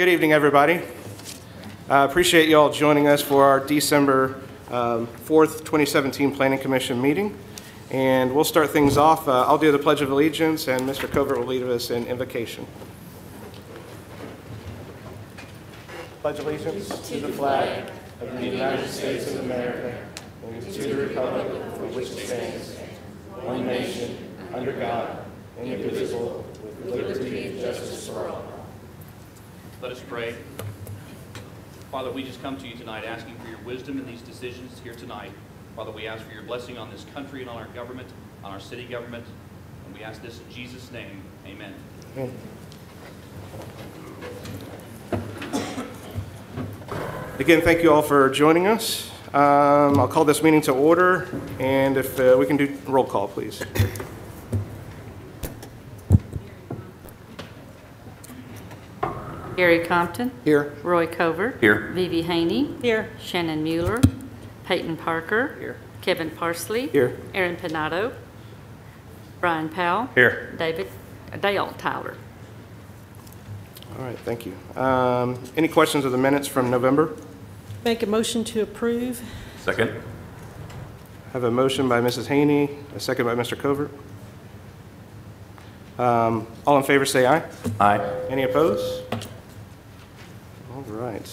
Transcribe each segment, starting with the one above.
Good evening, everybody. Uh, Appreciate you all joining us for our December um, 4th, 2017 Planning Commission meeting. And we'll start things off. Uh, I'll do the Pledge of Allegiance, and Mr. Covert will lead us in invocation. Pledge allegiance to the flag of the United States of America and to the republic for which it stands, one nation, under God, indivisible, with liberty and justice for all. Let us pray. Father, we just come to you tonight asking for your wisdom in these decisions here tonight. Father, we ask for your blessing on this country and on our government, on our city government, and we ask this in Jesus' name. Amen. Again, thank you all for joining us. Um, I'll call this meeting to order, and if uh, we can do roll call, please. Gary Compton. Here. Roy Covert. Here. Vivi Haney. Here. Shannon Mueller. Peyton Parker. Here. Kevin Parsley. Here. Aaron Pinato. Brian Powell. Here. David, uh, Dale Tyler. All right, thank you. Um, Any questions of the minutes from November? Make a motion to approve. Second. I have a motion by Mrs. Haney, a second by Mr. Covert. Um, All in favor, say aye. Aye. Any opposed? Right.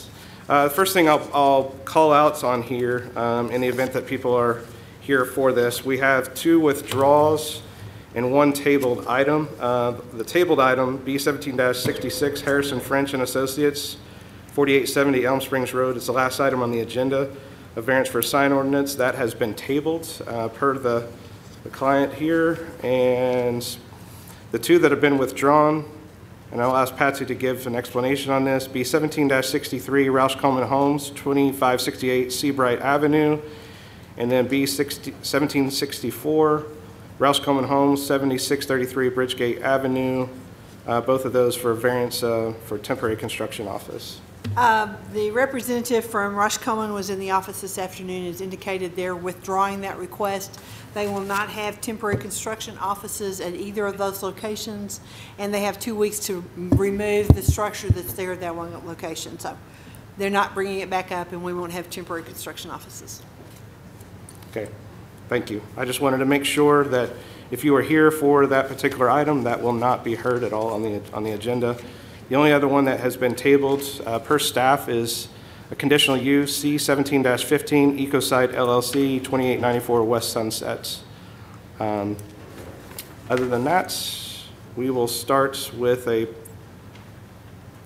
Uh, The first thing I'll I'll call out on here, um, in the event that people are here for this, we have two withdrawals and one tabled item. Uh, The tabled item, B 17-66 Harrison French and Associates, 4870 Elm Springs Road, is the last item on the agenda, a variance for a sign ordinance. That has been tabled uh, per the the client here. And the two that have been withdrawn, and I'll ask Patsy to give an explanation on this, B17-63 Rausch Coleman Homes, 2568 Seabright Avenue, and then B 60 1764 Rausch Coleman Homes, 7633 Bridgegate Avenue, uh, both of those for variance uh, for temporary construction office. Uh, The representative from Rausch Coleman was in the office this afternoon, has indicated they're withdrawing that request. They will not have temporary construction offices at either of those locations, and they have two weeks to remove the structure that's there at that one location. So they're not bringing it back up, and we won't have temporary construction offices. Okay, thank you. I just wanted to make sure that if you are here for that particular item, that will not be heard at all on the, on the agenda. The only other one that has been tabled uh, per staff is a conditional use, C 17-15, Ecosite LLC, 2894 West Sunset. Um, Other than that, we will start with a,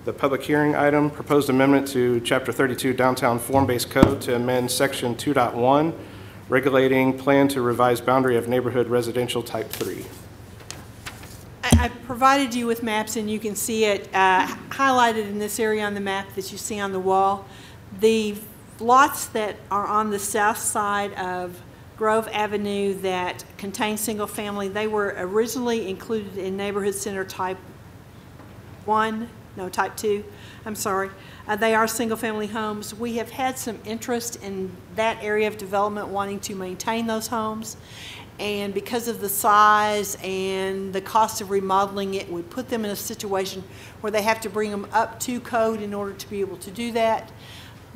the public hearing item, proposed amendment to Chapter 32 Downtown Form-Based Code to amend Section 2.1, regulating plan to revise boundary of neighborhood residential type 3. I I provided you with maps, and you can see it uh, highlighted in this area on the map that you see on the wall. The lots that are on the south side of Grove Avenue that contain single-family, they were originally included in neighborhood center type one, no, type two, I'm sorry. Uh, They are single-family homes. We have had some interest in that area of development wanting to maintain those homes. And because of the size and the cost of remodeling it, would put them in a situation where they have to bring them up to code in order to be able to do that.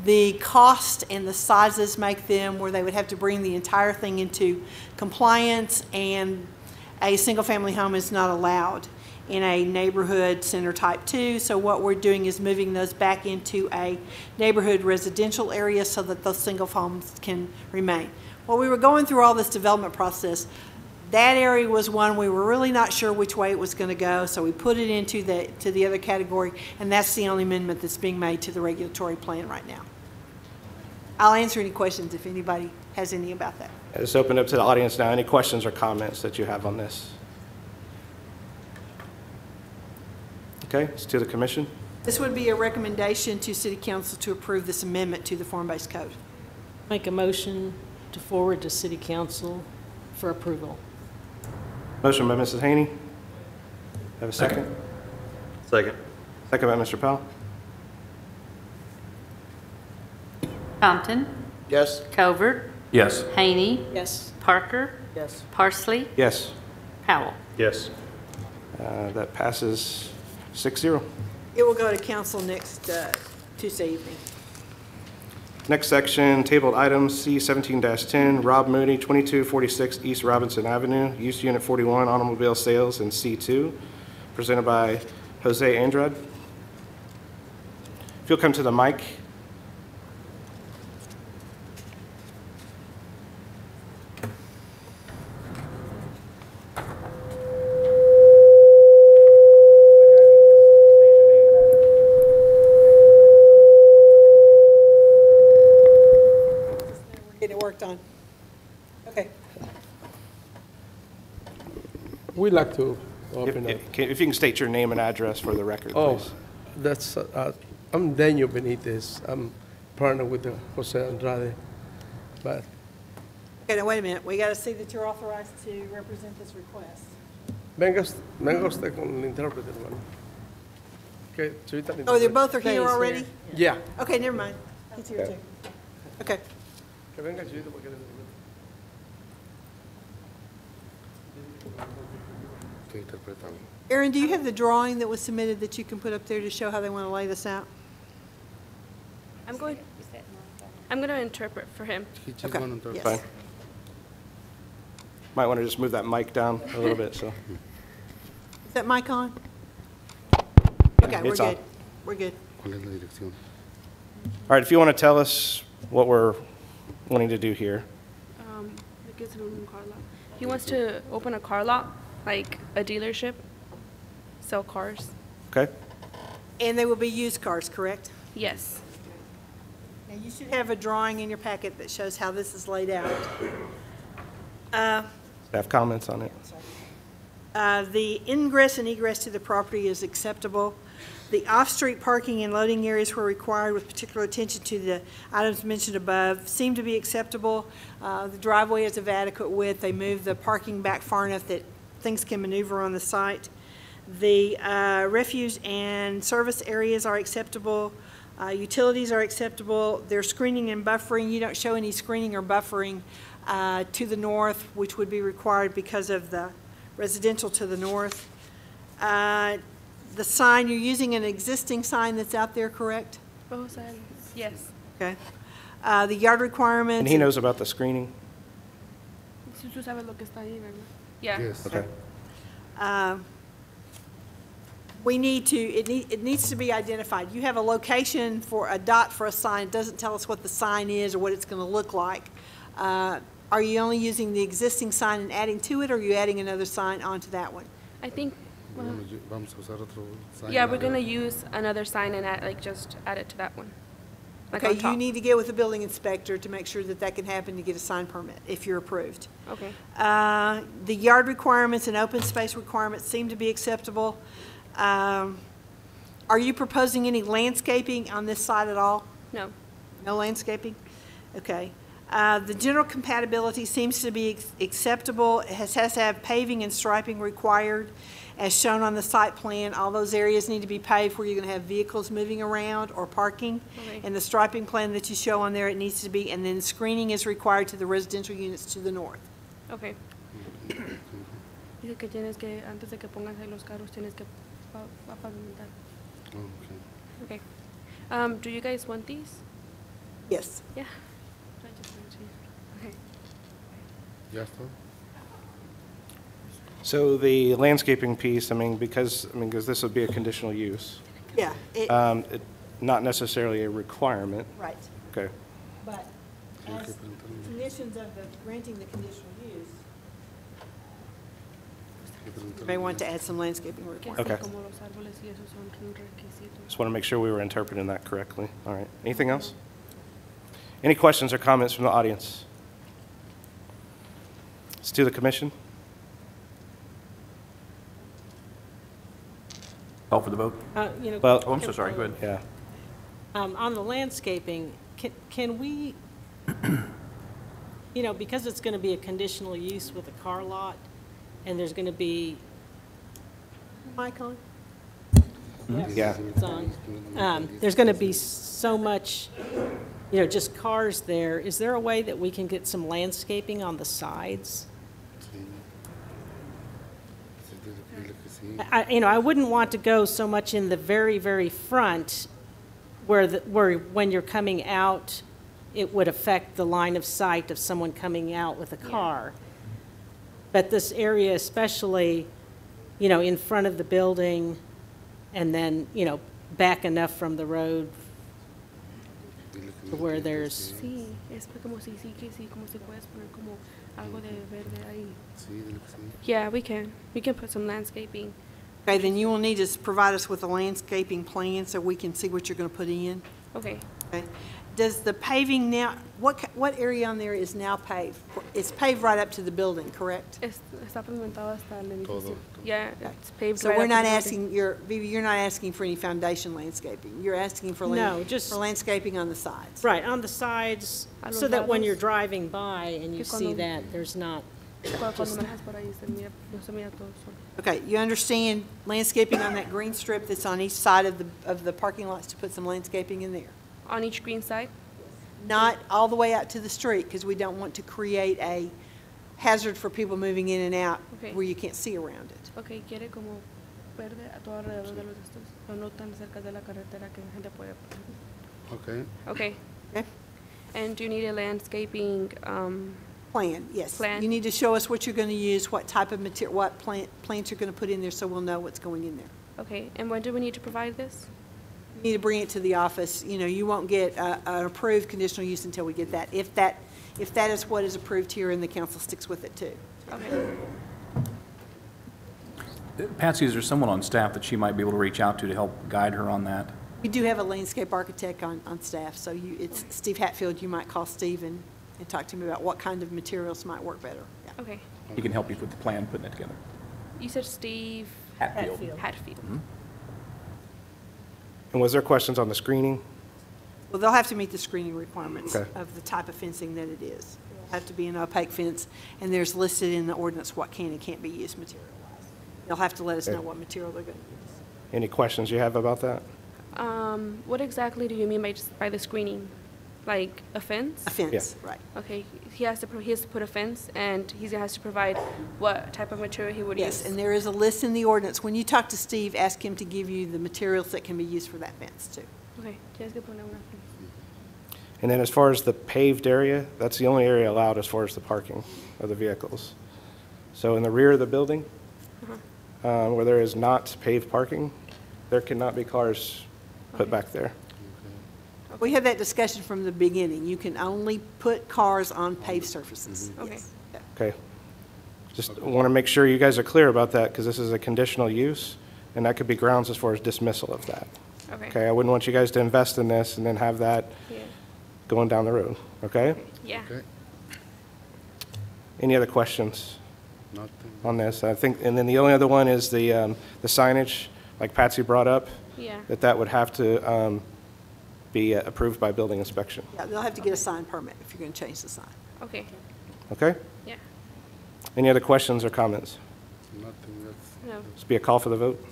The cost and the sizes make them where they would have to bring the entire thing into compliance, and a single-family home is not allowed in a neighborhood center type two. So what we're doing is moving those back into a neighborhood residential area so that those single homes can remain. While we were going through all this development process, that area was one we were really not sure which way it was going to go, so we put it into the, to the other category, and that's the only amendment that's being made to the regulatory plan right now. I'll answer any questions if anybody has any about that. Let's open up to the audience now. Any questions or comments that you have on this? Okay, it's to the commission. This would be a recommendation to city council to approve this amendment to the form-based code. Make a motion to forward to city council for approval. Motion by Mrs. Haney. Have a second? Second. Second by Mr. Powell. Compton. Yes. Covert. Yes. Haney. Yes. Parker. Yes. Parsley. Yes, Powell. Yes. uh, that passes six zero. It will go to council next uh, Tuesday evening. Next section, tabled items, C17-10, Rob Mooney, twenty-two forty-six East Robinson Avenue, use unit forty-one, automobile sales, and C two, presented by Jose Andrade. If you'll come to the mic. Get it worked on. Okay. We'd like to If open up. if- if you can state your name and address for the record, Oh, please. that's, uh, I'm Daniel Benitez. I'm partner with the Jose Andrade. But Okay, now wait a minute. We got to see that you're authorized to represent this request. venga, us- venga usted con el intérprete, hermano. Okay, señorita Oh, they intérprete. both are here Stays already? Yeah. Okay, never mind. He's here too. Okay. Que venga, señorita, porque le- Aaron, do you have the drawing that was submitted that you can put up there to show how they want to lay this out? I'm going, I'm going to interpret for him. Okay, yes. Fine. Might want to just move that mic down a little bit, so. Is that mic on? Okay, we're It's on. good. We're good. All right, if you want to tell us what we're wanting to do here. Um, ¿qué es un car lot? He wants to open a car lot, like a dealership, sell cars. Okay? And they will be used cars, correct? Yes. Now, you should have a drawing in your packet that shows how this is laid out. Uh, Have comments on it? Uh, The ingress and egress to the property is acceptable. The off-street parking and loading areas were required with particular attention to the items mentioned above seem to be acceptable. Uh, The driveway is of adequate width. They moved the parking back far enough that things can maneuver on the site. The uh, refuse and service areas are acceptable. Uh, Utilities are acceptable. There's screening and buffering. You don't show any screening or buffering uh, to the north, which would be required because of the residential to the north. Uh, The sign, you're using an existing sign that's out there, correct? Oh, sorry. Yes. Okay. Uh, The yard requirements. And he knows about the screening? Si tú sabes lo que está ahí, ¿verdad? Yeah. Okay. uh, we need to, it need, it needs to be identified. You have a location for a dot for a sign, it doesn't tell us what the sign is or what it's gonna look like. Uh, Are you only using the existing sign and adding to it, or are you adding another sign onto that one? I think, well, Vamos a usar otro sign yeah, we're going to use another sign and add, like, just add it to that one. Like on Okay, you top. need to get with the building inspector to make sure that that can happen to get a sign permit, if you're approved. Okay. Uh, The yard requirements and open space requirements seem to be acceptable. Um, Are you proposing any landscaping on this site at all? No. No landscaping? Okay. Uh, The general compatibility seems to be ex- acceptable. It has has to have paving and striping required, as shown on the site plan. All those areas need to be paved where you're going to have vehicles moving around or parking. Okay. And the striping plan that you show on there, it needs to be, and then screening is required to the residential units to the north. Okay. Dice que tienes que, antes de que pongas ahí los carros, tienes que pa- pa- pavimentar. Okay. Okay. Um, do you guys want these? Yes. Yeah. I just wanted to- Okay. ¿Ya está? So the landscaping piece, I mean, because, I mean, because this would be a conditional use, Yeah, it- um, it- not necessarily a requirement. right. Okay. But as conditions of the granting the conditional use, you may want to add some landscaping Que requirements. sí, Okay. como los árboles y esos son un requisito. Just want to make sure we were interpreting that correctly. All right. Anything else? Any questions or comments from the audience? It's to the commission. Call for the vote? Uh, You know. Well- Oh, I'm so sorry, go ahead. Yeah. Um, On the landscaping, can, can we, you know, because it's going to be a conditional use with a car lot, and there's going to be, Mic on? Yeah. it's on, um, there's going to be so much, you know, just cars there, is there a way that we can get some landscaping on the sides? Sí. Dile, dile que sí. I, you know, I wouldn't want to go so much in the very, very front where, the where when you're coming out, it would affect the line of sight of someone coming out with a car. But this area especially, you know, in front of the building and then, you know, back enough from the road to where there's, sí. Sí, es como si sí, que sí, como si puedes como algo de verde ahí. Sí, dile que sí. Yeah, we can. We can put some landscaping. Okay, then you will need to provide us with a landscaping plan so we can see what you're going to put in. Okay. Okay. Does the paving now, what, what area on there is now paved? It's paved right up to the building, correct? Es, está pavimentado hasta el edificio. Todo. Yeah, it's paved So right we're up not the asking, you're, Vivi, you're not asking for any foundation landscaping? You're asking for lan- No, just- for landscaping on the sides? right, on the sides, so los that when you're driving by and you see that, there's not, Cuando, cuando manejas por ahí se mira, no se mira todo solo. Okay, you understand landscaping on that green strip that's on each side of the, of the parking lots to put some landscaping in there? On each green side? Not all the way out to the street, because we don't want to create a hazard for people moving in and out Okay. where you can't see around it. Ok, quiere como verde a todo alrededor de los estos, pero no tan cerca de la carretera que la gente puede. Ok. Okay. Okay? And do you need a landscaping, um, Plan, yes. Plan. You need to show us what you're going to use, what type of material, what plant, plants you're going to put in there, so we'll know what's going in there. okay, and when do we need to provide this? You need to bring it to the office, you know, you won't get uh, an approved conditional use until we get that. If that, if that is what is approved here and the council sticks with it too. Okay. Patsy, is there someone on staff that she might be able to reach out to to help guide her on that? We do have a landscape architect on, on staff, so you, it's Steve Hatfield, you might call Steve and, and talk to him about what kind of materials might work better. Yeah. Okay. He can help you with the plan, putting it together. You said Steve Hatfield. Hatfield. And was there questions on the screening? Well, they'll have to meet the screening requirements Okay. of the type of fencing that it is. It'll Have to be an opaque fence, and there's listed in the ordinance what can and can't be used material-wise. They'll have to let us know what material they're going to use. Any questions you have about that? Um, what exactly do you mean by, by the screening? Like a fence? A fence, right. Okay, he has to, pro- he has to put a fence, and he has to provide what type of material he would use? Yes, and there is a list in the ordinance. When you talk to Steve, ask him to give you the materials that can be used for that fence, too. Okay, tienes que poner una fence. And then as far as the paved area, that's the only area allowed as far as the parking of the vehicles. So in the rear of the building, uh, where there is not paved parking, there cannot be cars put back there. We had that discussion from the beginning. You can only put cars on paved surfaces. Okay. Yes. Yeah. Okay? Just want to make sure you guys are clear about that, because this is a conditional use, and that could be grounds as far as dismissal of that. Okay. Okay, I wouldn't want you guys to invest in this and then have that Yeah. going down the road, okay? Yeah. Okay. Any other questions Nothing. on this? I think, and then the only other one is the, um, the signage, like Patsy brought up, Yeah. that that would have to, um, be uh, approved by building inspection, Yeah, they'll have to get a sign permit if you're going to change the sign. Okay. okay? Yeah. Any other questions or comments? Nothing. That's. No. This be a call for the vote?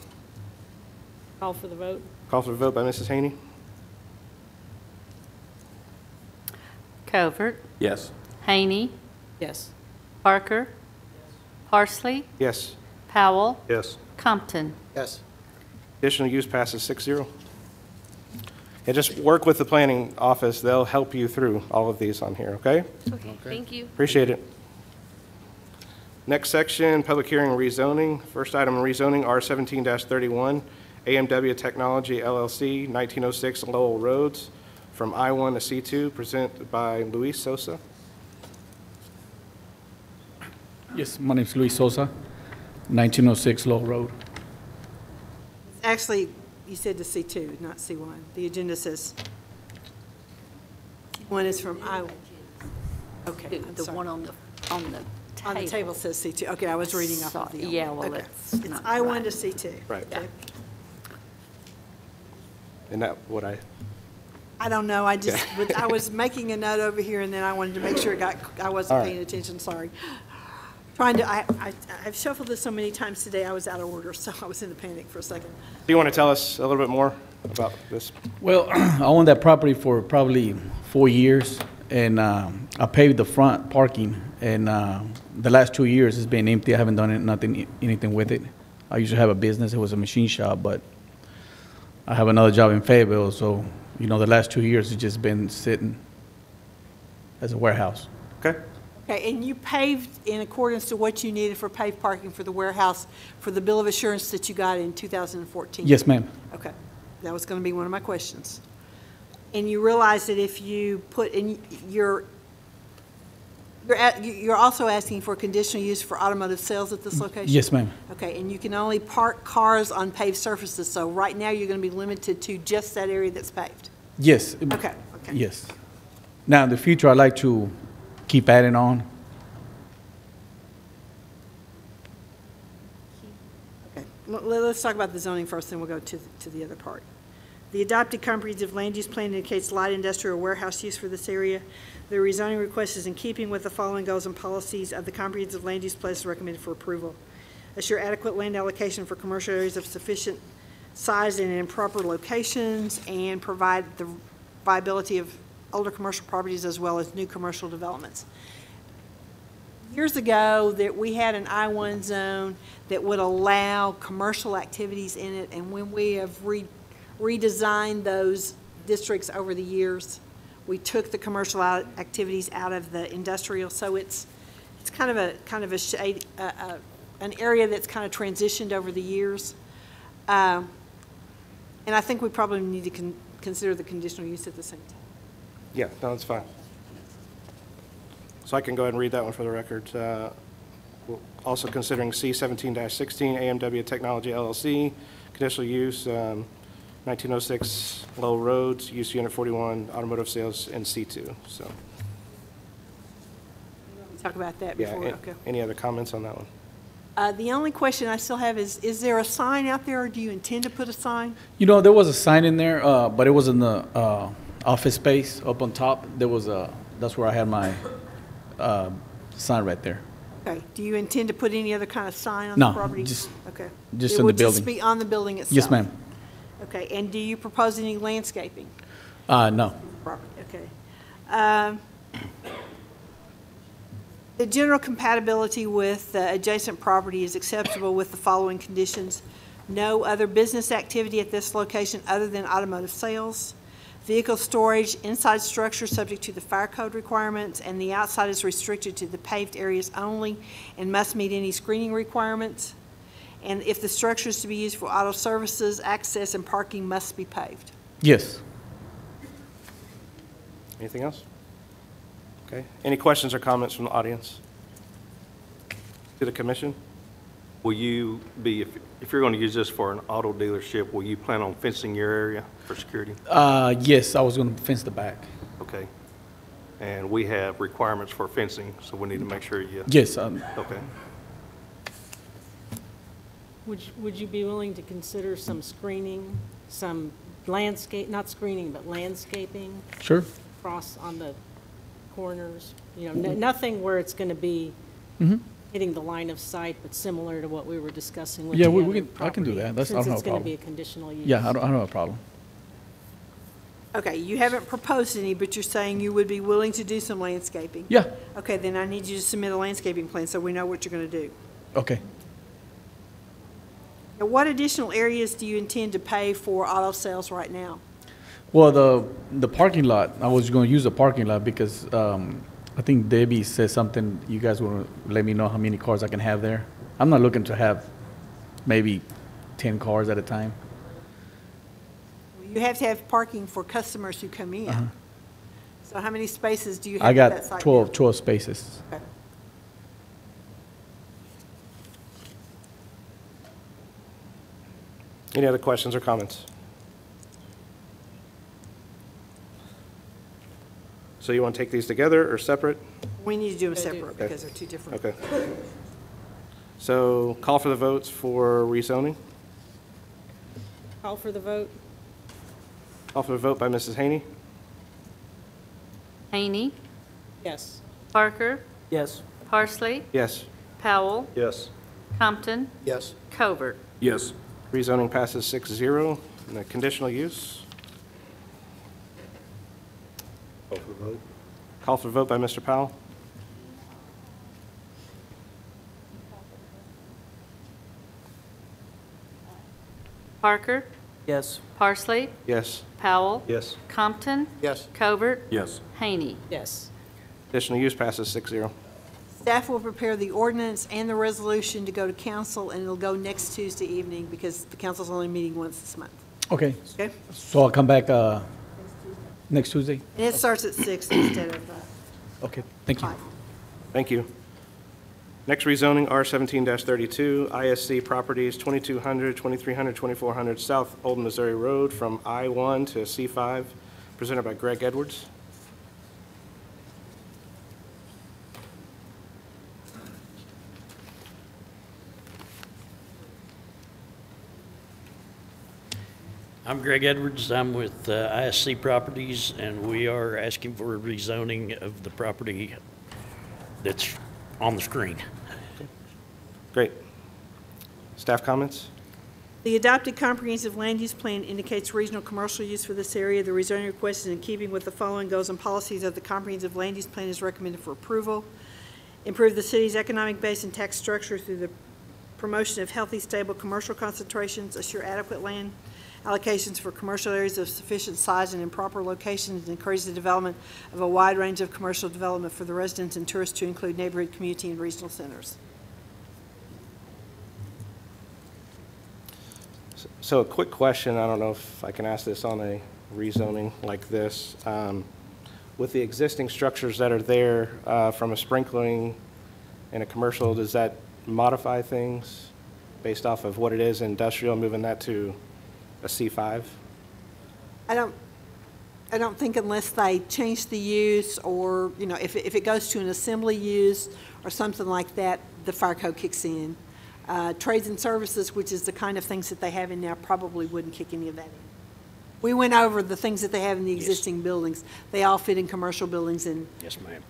call for the vote. Call for the vote by Mrs. Haney? Covert, Yes. Haney, Yes. Parker, Yes. Parsley, Yes. Powell, Yes. Compton. Yes. Additional use passes six zero. And just work with the planning office, they'll help you through all of these on here, okay? Okay, thank you. Appreciate it. Next section, public hearing rezoning. First item, rezoning R17-31, AMW Technology LLC, nineteen oh six Lowell Roads, from I one to C two, presented by Luis Sosa. Yes, my name is Luis Sosa, 1906 Lowell Road. Actually, you said to C2, not C1. The agenda says, one is from I. Okay, I'm The sorry. one on the, on the table. On the table says C2. Okay, I was reading off of the. Yeah, well, okay. it's It's not I1 right. to C2. Right. Okay. And that, what I, I don't know, I just, but I was making a note over here, and then I wanted to make sure it got, I wasn't All right. paying attention, sorry. Trying to, I, I, I've shuffled this so many times today, I was out of order, so I was in a panic for a second. do you want to tell us a little bit more about this? Well, I owned that property for probably four years, and um, I paved the front parking, and uh, the last two years it's been empty. I haven't done it- nothing, anything with it. I used to have a business, it was a machine shop, but I have another job in Fayetteville, so, you know, the last two years, it's just been sitting as a warehouse. Okay? Okay, and you paved in accordance to what you needed for paved parking for the warehouse for the bill of assurance that you got in 2014? Yes, ma'am. Okay, that was going to be one of my questions. And you realize that if you put in, your you're, at- you're also asking for conditional use for automotive sales at this location? Yes, ma'am. Okay, and you can only park cars on paved surfaces, so right now you're going to be limited to just that area that's paved? Yes. Okay, okay. Yes. Now, in the future, I'd like to keep adding on. Okay, let's talk about the zoning first, then we'll go to, to the other part. The adopted comprehensive land use plan indicates light industrial warehouse use for this area. The rezoning request is in keeping with the following goals and policies of the comprehensive land use plan is recommended for approval. Assure adequate land allocation for commercial areas of sufficient size and in proper locations, and provide the viability of older commercial properties as well as new commercial developments years ago that we had an I-1 zone that would allow commercial activities in it, and when we have re- redesigned those districts over the years, we took the commercial out- activities out of the industrial, so it's, it's kind of a, kind of a shade, an area that's kind of transitioned over the years. Um, And I think we probably need to con- consider the conditional use at the same time. Yeah, no, that's fine. So I can go ahead and read that one for the record. Uh, Also considering C seventeen sixteen, AMW Technology LLC, conditional use, um, nineteen oh six Lowell Roads, use unit forty-one, automotive sales in C two, so. Talk about that Yeah, before, a- okay. any other comments on that one? Uh, The only question I still have is, is there a sign out there, or do you intend to put a sign? You know, there was a sign in there, uh, but it was in the, uh, office space up on top. There was a, that's where I had my, uh, sign right there. Okay, do you intend to put any other kind of sign on the No, property? just- Okay. just It in the would just building. be on the building itself? Yes, ma'am. Okay, and do you propose any landscaping? Uh, no. Property, okay. Um, The general compatibility with the adjacent property is acceptable with the following conditions. No other business activity at this location other than automotive sales. Vehicle storage inside structure subject to the fire code requirements, and the outside is restricted to the paved areas only and must meet any screening requirements. And if the structure is to be used for auto services, access and parking must be paved. Yes. Anything else? Okay, any questions or comments from the audience? To the commission? Will you be, if, if you're going to use this for an auto dealership, will you plan on fencing your area for security? Uh, yes, I was gonna fence the back. Okay. And we have requirements for fencing, so we need to make sure you, Yes, um, okay. Would, you- would you be willing to consider some screening, some landscape, not screening, but landscaping sure. across on the corners? You know, n- nothing where it's going to be Mhm. hitting the line of sight, but similar to what we were discussing with Yeah, the we- other we can- I can do that. That's- I don't have a Since it's going to be a conditional use. Yeah, I don't, I don't have a problem. Okay, you haven't proposed any, but you're saying you would be willing to do some landscaping? Yeah, Okay, then I need you to submit a landscaping plan so we know what you're going to do. okay. Now, what additional areas do you intend to pay for auto sales right now? Well, the, the parking lot, I was gonna use the parking lot because, um, I think Debbie said something, you guys wanna let me know how many cars I can have there. I'm not looking to have maybe ten cars at a time. You have to have parking for customers who come in. Uh-huh. So how many spaces do you have. I at that got site? 12, 12 spaces. Okay. Any other questions or comments? So you want to take these together or separate? We need to do them Okay. separate because they're two different. Okay. So call for the votes for rezoning. Call for the vote? Call for the vote by Mrs. Haney. Haney, Yes. Parker, Yes. Parsley, Yes. Powell, Yes. Compton, Yes. Covert. Yes. Rezoning passes 6-0. And the conditional use. Call for the vote. Call for vote by Mr. Powell. Parker, Yes. Parsley, Yes. Powell, Yes. Compton, Yes. Covert, Yes. Haney. Yes. Additional use passes six zero. Staff will prepare the ordinance and the resolution to go to council, and it'll go next Tuesday evening because the council's only meeting once this month, Okay, okay? so I'll come back uh, next Tuesday? And it starts at six instead of uh, Okay, thank you. five. Thank you. Next rezoning, R seventeen thirty-two, ISC Properties, 2200, 2300, 2400 South Old Missouri Road from I one to C five, presented by Greg Edwards. I'm Greg Edwards. I'm with uh, ISC Properties, and we are asking for a rezoning of the property that's on the screen. Great. Staff comments? The adopted comprehensive land use plan indicates regional commercial use for this area. The rezoning request is in keeping with the following goals and policies of the comprehensive land use plan is recommended for approval. Improve the city's economic base and tax structure through the promotion of healthy, stable commercial concentrations, assure adequate land allocations for commercial areas of sufficient size and in proper locations, and encourage the development of a wide range of commercial development for the residents and tourists to include neighborhood, community, and regional centers. So a quick question, I don't know if I can ask this on a rezoning like this. Um, With the existing structures that are there uh, from a sprinkling and a commercial, does that modify things based off of what it is industrial, moving that to a C5? I don't, I don't think unless they change the use or, you know, if, it- if it goes to an assembly use or something like that, the fire code kicks in. Uh, Trades and services, which is the kind of things that they have in now, probably wouldn't kick any of that in. We went over the things that they have in the Yes. existing buildings. They all fit in commercial buildings and. Yes, ma'am.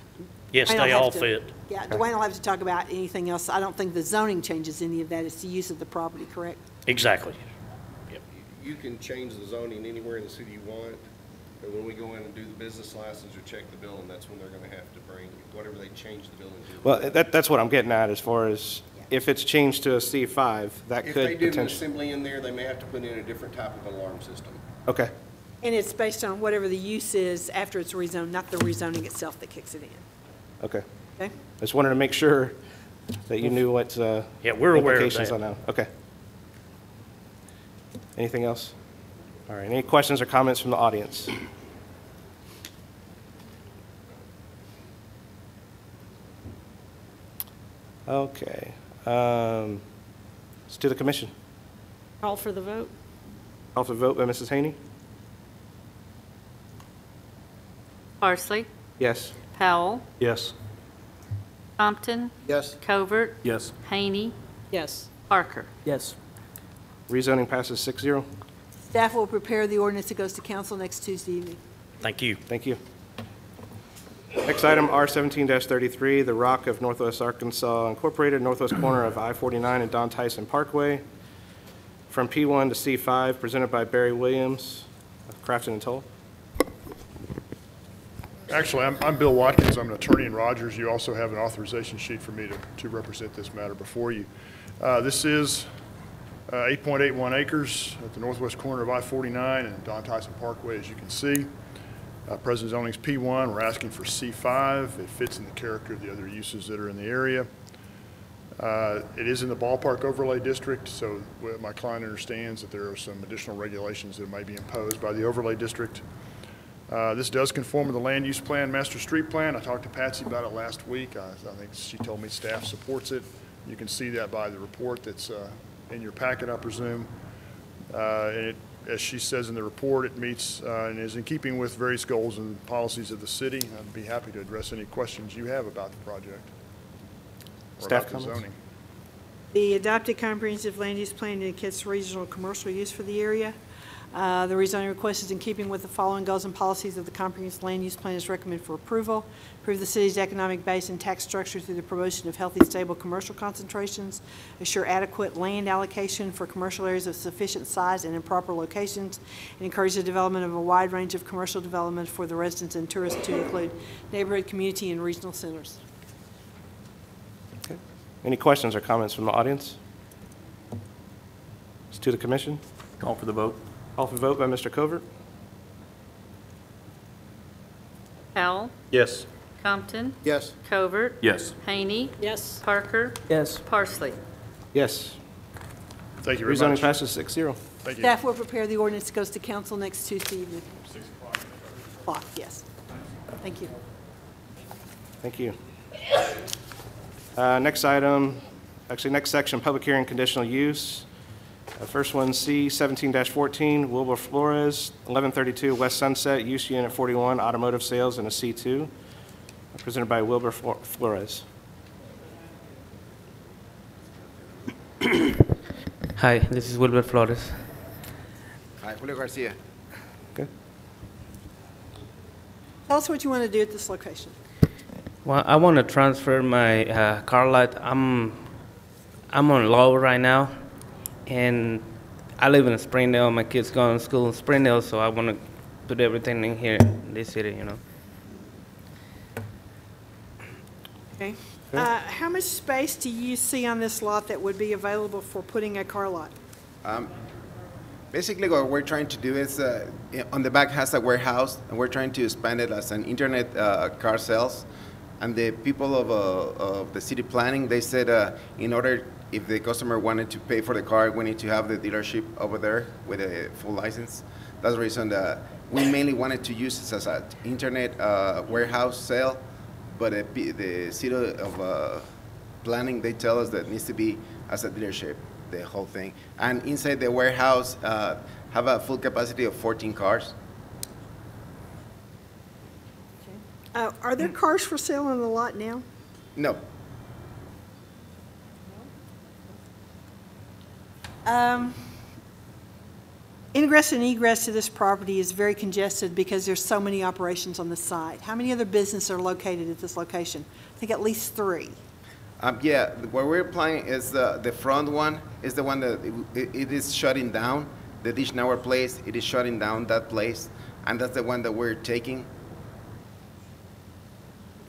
Yes, Dwayne they all to- fit. Yeah, Dwayne will have to talk about anything else. I don't think the zoning changes any of that. It's the use of the property, correct? Exactly. You can change the zoning anywhere in the city you want, but when we go in and do the business license or check the building, that's when they're gonna have to bring whatever they change the building to. Well, that, that's what I'm getting at as far as if it's changed to a C5, that could be. If they could did an potentially. assembly in there, they may have to put in a different type of alarm system. Okay, And it's based on whatever the use is after it's rezoned, not the rezoning itself that kicks it in, okay. okay? I just wanted to make sure that you knew what uh, Yeah, we're aware of implications that. on that. Okay. Anything else? All right, any questions or comments from the audience? Okay, um, let's do the commission. Call for the vote? Call for the vote by Mrs. Haney? Parsley, Yes. Powell, Yes. Compton, Yes. Covert, Yes. Haney, Yes. Parker. Yes. Rezoning passes six zero. Staff will prepare the ordinance that goes to council next Tuesday evening. Thank you. Thank you. Next item, R17-33, The Rock of Northwest Arkansas Incorporated, northwest corner of I forty-nine and Don Tyson Parkway, from P one to C five, presented by Barry Williams of Crafton and Tull. Actually, I'm, I'm Bill Watkins. I'm an attorney in Rogers. You also have an authorization sheet for me to, to represent this matter before you. Uh, this is, 8.81 acres at the northwest corner of I-49 and Don Tyson Parkway, as you can see. Uh, present zoning's P1. We're asking for C5. It fits in the character of the other uses that are in the area. Uh, It is in the ballpark overlay district, so my client understands that there are some additional regulations that may be imposed by the overlay district. Uh, This does conform with the land use plan, master street plan. I talked to Patsy about it last week. I I think she told me staff supports it. You can see that by the report that's uh, in your packet, I presume. Uh, And it, as she says in the report, it meets uh, and is in keeping with various goals and policies of the city. I'd be happy to address any questions you have about the project. or Staff about the zoning. The adopted comprehensive land use plan indicates regional commercial use for the area. Uh, The rezoning request is in keeping with the following goals and policies of the comprehensive land use plan is recommended for approval. Improve the city's economic base and tax structure through the promotion of healthy, stable commercial concentrations. Assure adequate land allocation for commercial areas of sufficient size and in proper locations. And encourage the development of a wide range of commercial development for the residents and tourists to include neighborhood, community, and regional centers. Okay. Any questions or comments from the audience? It's to the commission. Call for the vote. Call for vote by Mr. Covert. Powell, Yes. Compton, Yes. Covert, Yes. Haney, Yes. Parker, Yes. Parsley. Yes. Thank you very Rezoning much. passes six zero. Thank you. Staff will prepare the ordinance, goes to council next Tuesday evening. Six o'clock. yes. Thank you. Thank you. Uh, Next item, actually, next section, public hearing conditional use. Uh, First one, C 17 14, Wilbur Flores, eleven thirty-two West Sunset, use unit forty-one, automotive sales in a C two, presented by Wilbur Flo- Flores. Hi, this is Wilbur Flores. Hi, Julio Garcia. Tell us what you want to do at this location. Well, I want to transfer my uh, car lot. I'm I'm on low right now, and I live in Springdale. My kids go to school in Springdale, so I want to put everything in here in this city, you know. Okay. Uh, How much space do you see on this lot that would be available for putting a car lot? Um, Basically, what we're trying to do is, uh, on the back has a warehouse, and we're trying to expand it as an internet uh, car sales. And the people of, uh, of the city planning, they said, uh, in order, if the customer wanted to pay for the car, we need to have the dealership over there with a full license. That's the reason that we mainly wanted to use this as an internet uh, warehouse sale, but uh, the city of uh, planning, they tell us that it needs to be as a dealership, the whole thing. And inside the warehouse, uh, have a full capacity of 14 cars. Uh, Are there cars for sale on the lot now? No, Um, Ingress and egress to this property is very congested because there's so many operations on the site. How many other businesses are located at this location? I think at least three. Um, yeah, what we're planning is the, the front one is the one that it, it is shutting down. The Dish Nauer place, it is shutting down that place, and that's the one that we're taking.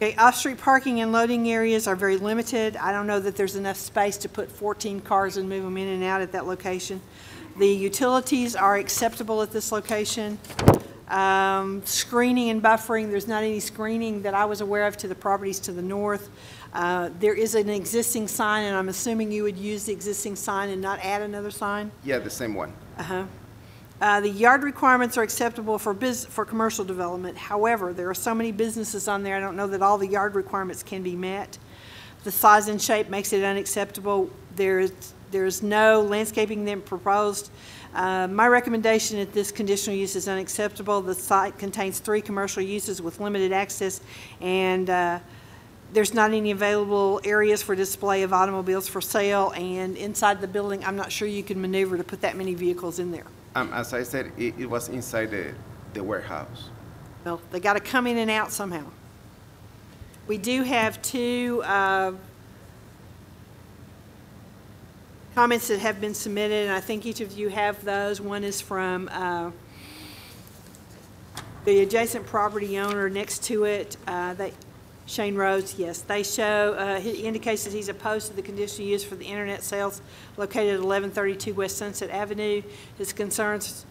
Okay, off-street parking and loading areas are very limited. I don't know that there's enough space to put 14 cars and move them in and out at that location. The utilities are acceptable at this location. Um, Screening and buffering, there's not any screening that I was aware of to the properties to the north. Uh, There is an existing sign, and I'm assuming you would use the existing sign and not add another sign? Yeah, the same one. Uh-huh. Uh, The yard requirements are acceptable for for commercial development. However, there are so many businesses on there, I don't know that all the yard requirements can be met. The size and shape makes it unacceptable. There's, there's no landscaping then proposed. Uh, My recommendation at this conditional use is unacceptable. The site contains three commercial uses with limited access, and uh, there's not any available areas for display of automobiles for sale, and inside the building, I'm not sure you can maneuver to put that many vehicles in there. Um, as I said, it, it was inside the, the warehouse. Well, they got to come in and out somehow. We do have two uh, comments that have been submitted, and I think each of you have those. One is from uh, the adjacent property owner next to it. Uh, They, Shane Rhodes, yes, they show, uh, he indicates that he's opposed to the conditional use for the internet sales located at 1132 West Sunset Avenue. His concerns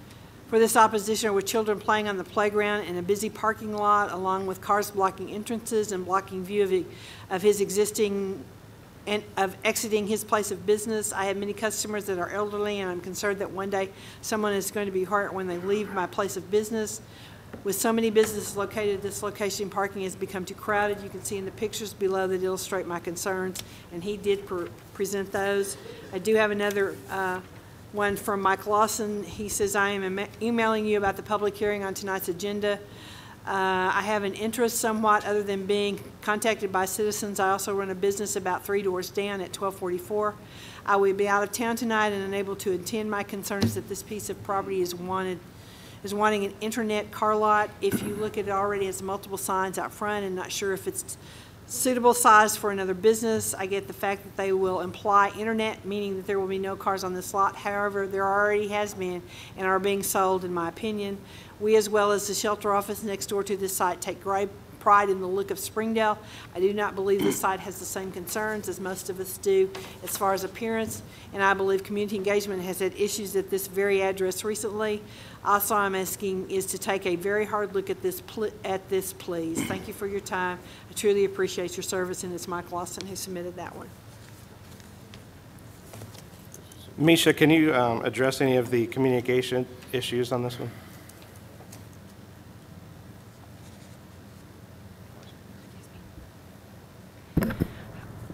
for this opposition are with children playing on the playground in a busy parking lot, along with cars blocking entrances and blocking view of, of his existing, and of exiting his place of business. I have many customers that are elderly, and I'm concerned that one day someone is going to be hurt when they leave my place of business. With so many businesses located at this location, parking has become too crowded. You can see in the pictures below that illustrate my concerns, and he did pre- present those. I do have another uh, one from Mike Lawson. He says, "I am ema- emailing you about the public hearing on tonight's agenda. Uh, I have an interest somewhat other than being contacted by citizens. I also run a business about three doors down at 1244. I will be out of town tonight and unable to attend. My concern is that this piece of property is wanted is wanting an internet car lot. If you look at it already, has multiple signs out front and not sure if it's suitable size for another business. I get the fact that they will imply internet, meaning that there will be no cars on this lot. However, there already has been and are being sold, in my opinion. We, as well as the shelter office next door to this site, take great pride in the look of Springdale. I do not believe this site has the same concerns as most of us do as far as appearance, and I believe community engagement has had issues at this very address recently. Also, I'm asking is to take a very hard look at this, at this, please. Thank you for your time. I truly appreciate your service, and it's Mike Lawson who submitted that one. Misha, can you um, address any of the communication issues on this one?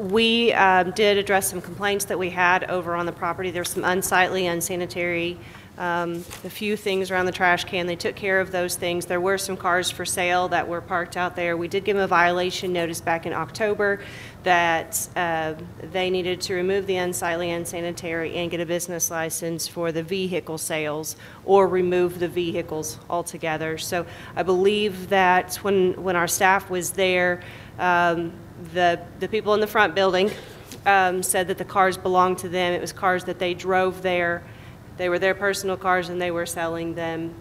We um, did address some complaints that we had over on the property. There's some unsightly, unsanitary, um, a few things around the trash can. They took care of those things. There were some cars for sale that were parked out there. We did give them a violation notice back in October that uh, they needed to remove the unsightly, unsanitary, and get a business license for the vehicle sales or remove the vehicles altogether. So I believe that when, when our staff was there, um, the, the people in the front building um, said that the cars belonged to them. It was cars that they drove there. They were their personal cars and they were selling them.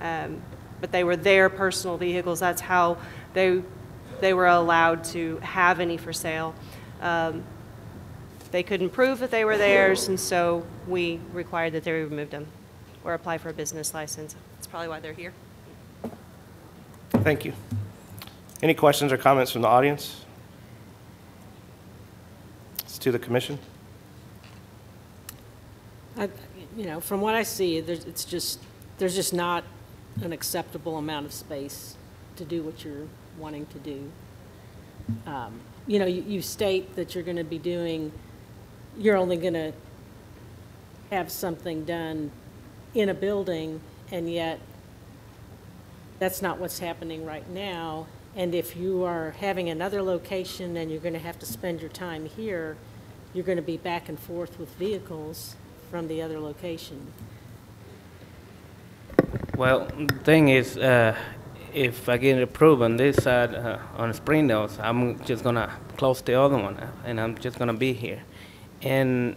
Um, but they were their personal vehicles. That's how they, they were allowed to have any for sale. Um, they couldn't prove that they were theirs, and so we required that they remove them or apply for a business license. That's probably why they're here. Thank you. Any questions or comments from the audience? To the commission. I, you know, from what I see, there's, it's just, there's just not an acceptable amount of space to do what you're wanting to do. Um, You know, you, you state that you're gonna be doing, you're only gonna have something done in a building, and yet that's not what's happening right now. And if you are having another location and you're gonna have to spend your time here, you're gonna be back and forth with vehicles from the other location. Well, the thing is, uh, if I get approved on this side, uh, on Springdale, I'm just gonna close the other one, uh, and I'm just gonna be here. And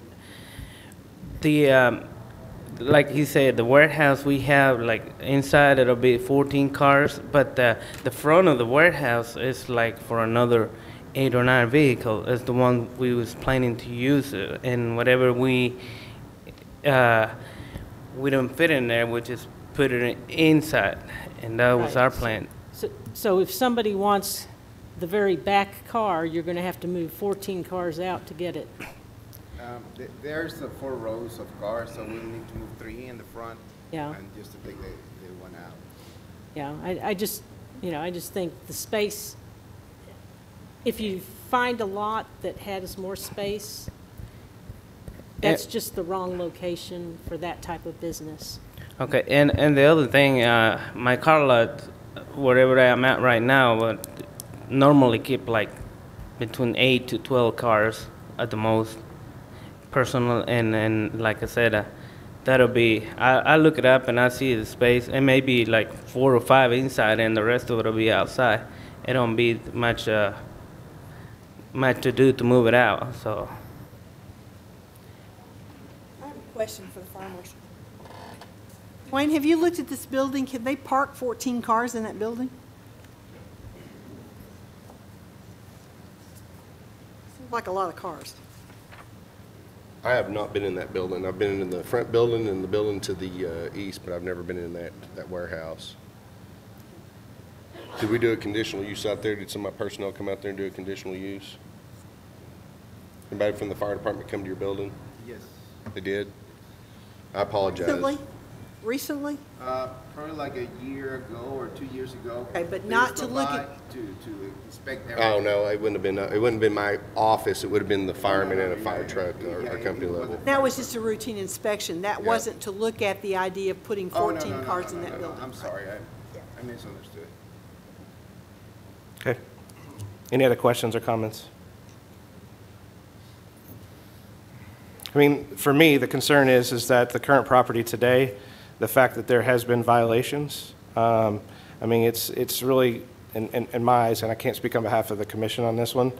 the, um, like he said, the warehouse we have, like inside it'll be 14 cars, but the, the front of the warehouse is like for another eight or nine vehicle. Is the one we was planning to use, uh, and whatever we uh, we don't fit in there, we just put it inside, and that was Right. our plan. So, so if somebody wants the very back car, you're gonna have to move 14 cars out to get it. Um, th- There's the four rows of cars, so we'll need to move three in the front. Yeah. And just to take the, the one out. Yeah, I, I just, you know, I just think the space, if you find a lot that has more space, that's just the wrong location for that type of business. Okay, and and the other thing, uh, my car lot, wherever I'm at right now, would normally keep like between eight to twelve cars at the most, personal, and and like I said, uh, that'll be. I I look it up and I see the space, and maybe like four or five inside, and the rest of it'll be outside. It don't be much uh, much to do to move it out, so. I have a question for the fire marshal. Wayne, have you looked at this building? Can they park 14 cars in that building? Seems like a lot of cars. I have not been in that building. I've been in the front building and the building to the uh, east, but I've never been in that, that warehouse. Did we do a conditional use out there? Did some of my personnel come out there and do a conditional use? Anybody from the fire department come to your building? Yes. They did? I apologize. Recently? Recently? Uh, Probably like a year ago or two years ago. Okay, but They not to look at- To, to inspect everything. Oh, no, it wouldn't have been, uh, it wouldn't have been my office. It would have been the fireman and a fire truck or or company level. That was just a routine inspection. That Yeah. wasn't to look at the idea of putting Oh, no, no, 14 no, cars no, in no, that no, building. I'm sorry, I, I misunderstood. Okay. Any other questions or comments? I mean, for me, the concern is, is that the current property today, the fact that there has been violations, um, I mean, it's, it's really, in, in, in my eyes, and I can't speak on behalf of the commission on this one,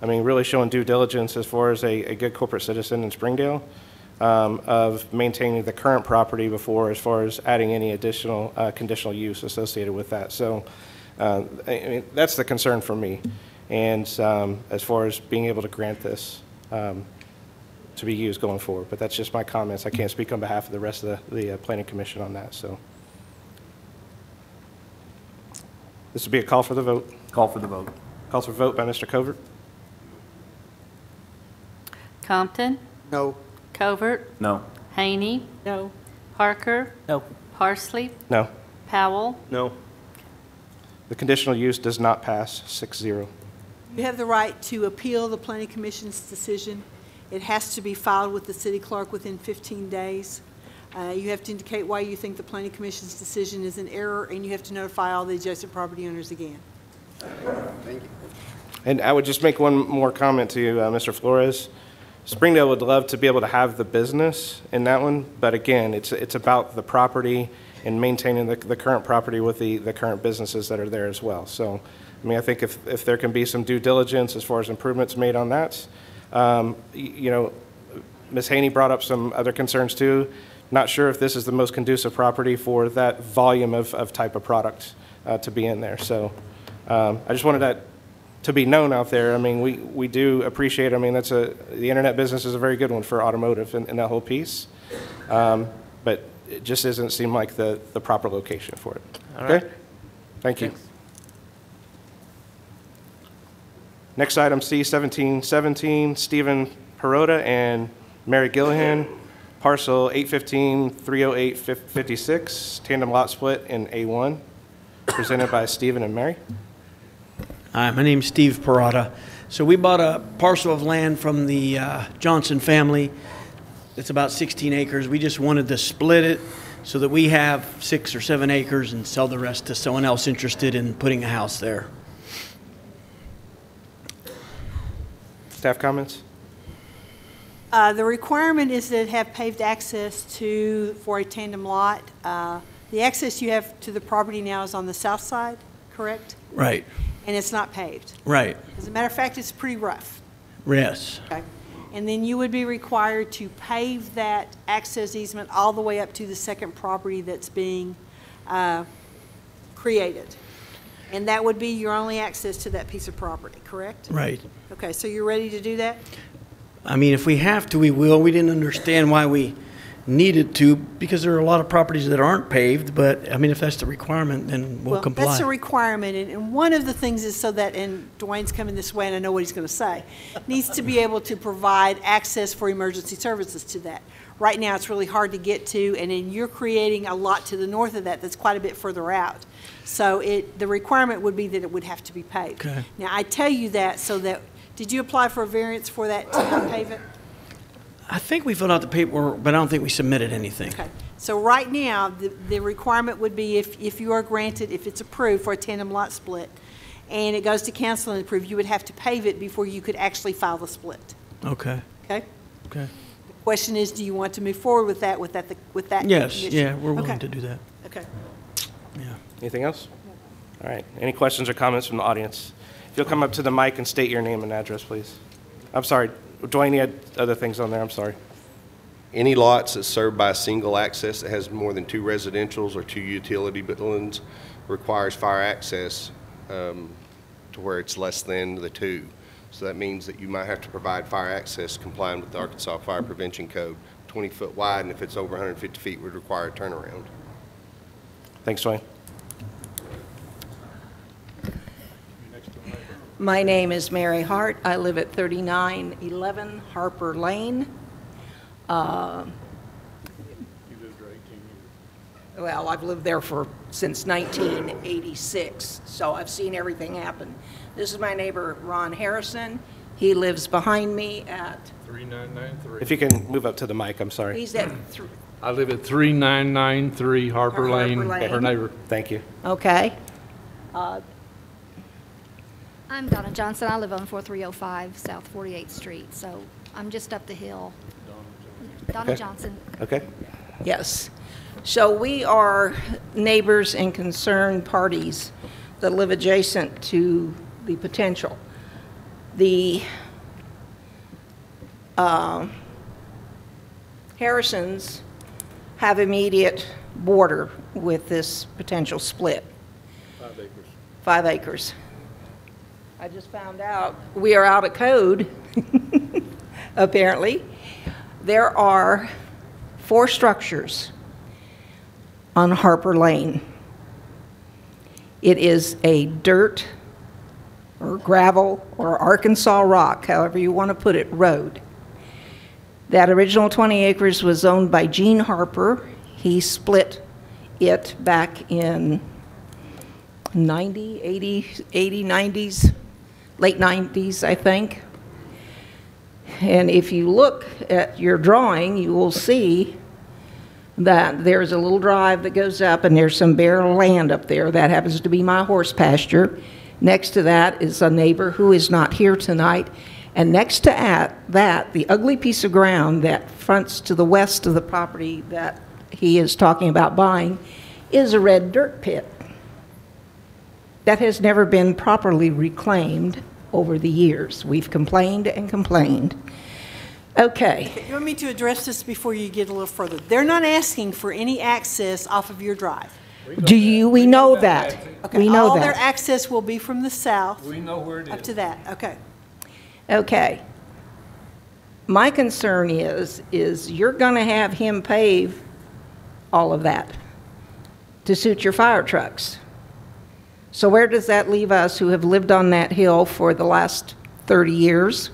I mean, really showing due diligence as far as a, a good corporate citizen in Springdale, um, of maintaining the current property before, as far as adding any additional, uh, conditional use associated with that. So I I mean, that's the concern for me. And um, as far as being able to grant this um, to be used going forward, but that's just my comments. I can't speak on behalf of the rest of the, the uh, planning commission on that, so. This would be a call for the vote. Call for the vote. Call for vote by Mr. Covert. Compton, No. Covert, No. Haney, No. Parker, No. Parsley, No. Powell, No. The conditional use does not pass, 6-0. You have the right to appeal the planning commission's decision. It has to be filed with the city clerk within 15 days. Uh, You have to indicate why you think the planning commission's decision is in error, and you have to notify all the adjacent property owners again. Thank you. And I would just make one more comment to you, uh, Mr. Flores. Springdale would love to be able to have the business in that one, but again, it's, it's about the property and maintaining the, the current property with the, the current businesses that are there as well. So, I mean, I think if, if there can be some due diligence as far as improvements made on that, um, you know, Ms. Haney brought up some other concerns too. Not sure if this is the most conducive property for that volume of, of type of product uh, to be in there. So um, I just wanted that to be known out there. I mean, we, we do appreciate, I mean, that's a, the internet business is a very good one for automotive and, and that whole piece. Um, But it just doesn't seem like the, the proper location for it. All right. Okay? Thank you. Next item, C seventeen seventeen, Stephen Perota and Mary Gillihan, parcel 815-308-56, tandem lot split in A one, presented by Stephen and Mary. Hi, my name's Steve Parada. So we bought a parcel of land from the uh, Johnson family. It's about 16 acres. We just wanted to split it so that we have six or seven acres and sell the rest to someone else interested in putting a house there. Staff comments? Uh, The requirement is that it have paved access to, for a tandem lot. Uh, The access you have to the property now is on the south side, correct? Right, And it's not paved. right. As a matter of fact, it's pretty rough. Yes, Okay. And then you would be required to pave that access easement all the way up to the second property that's being uh, created. And that would be your only access to that piece of property, correct? right. Okay, so you're ready to do that? I mean, if we have to, we will. We didn't understand why we needed to because there are a lot of properties that aren't paved, but I mean, if that's the requirement, then we'll Well, comply. That's a requirement, and, and one of the things is so that, and Dwayne's coming this way, and I know what he's gonna say, needs to be able to provide access for emergency services to that. Right now, it's really hard to get to, and then you're creating a lot to the north of that that's quite a bit further out. So it, the requirement would be that it would have to be paved. Okay. Now, I tell you that so that, did you apply for a variance for that to pave it? I think we filled out the paperwork, but I don't think we submitted anything. Okay, so right now, the, the requirement would be if, if you are granted, if it's approved for a tandem lot split, and it goes to council and approved, you would have to pave it before you could actually file the split, Okay, okay? okay. Question is, do you want to move forward with that, with that, with that? Yes, condition? yeah, we're willing Okay, to do that. Okay. Yeah. Anything else? All right, any questions or comments from the audience? If you'll come up to the mic and state your name and address, please. I'm sorry, Dwayne, you had other things on there, I'm sorry. Any lots that's served by a single access that has more than two residentials or two utility buildings requires fire access um, to where it's less than the two. So that means that you might have to provide fire access complying with the Arkansas Fire Prevention Code, 20 foot wide, and if it's over 150 feet, would require a turnaround. Thanks, Dwayne. My name is Mary Hart. I live at 3911 Harper Lane. Uh, Well, I've lived there for, since 1986, so I've seen everything happen. This is my neighbor, Ron Harrison. He lives behind me at, 3993. If you can move up to the mic, I'm sorry. he's at, thr- I live at 3993 Harper Harper Lane, Lane. her neighbor. Thank you. okay. Uh, I'm Donna Johnson. I live on 4305 South 48th Street, so I'm just up the hill. Donna Okay. Johnson. Okay. Yes. So we are neighbors and concerned parties that live adjacent to the potential. The uh, Harrisons have immediate border with this potential split. Five acres. five acres. I just found out we are out of code, apparently. There are four structures on Harper Lane. It is a dirt or gravel or Arkansas rock, however you want to put it, road. That original 20 acres was owned by Gene Harper. He split it back in 90, 80, 80, 90s, late 90s, I think. And if you look at your drawing, you will see that there's a little drive that goes up and there's some bare land up there. That happens to be my horse pasture. Next to that is a neighbor who is not here tonight. And next to at that, the ugly piece of ground that fronts to the west of the property that he is talking about buying is a red dirt pit that has never been properly reclaimed over the years. We've complained and complained. Okay, You want me to address this before you get a little further? They're not asking for any access off of your drive. do you, we know that. Okay, We know All their access will be from the south. We know where it Up is. to that, okay. Okay. My concern is, is you're gonna have him pave all of that to suit your fire trucks. So where does that leave us who have lived on that hill for the last 30 years,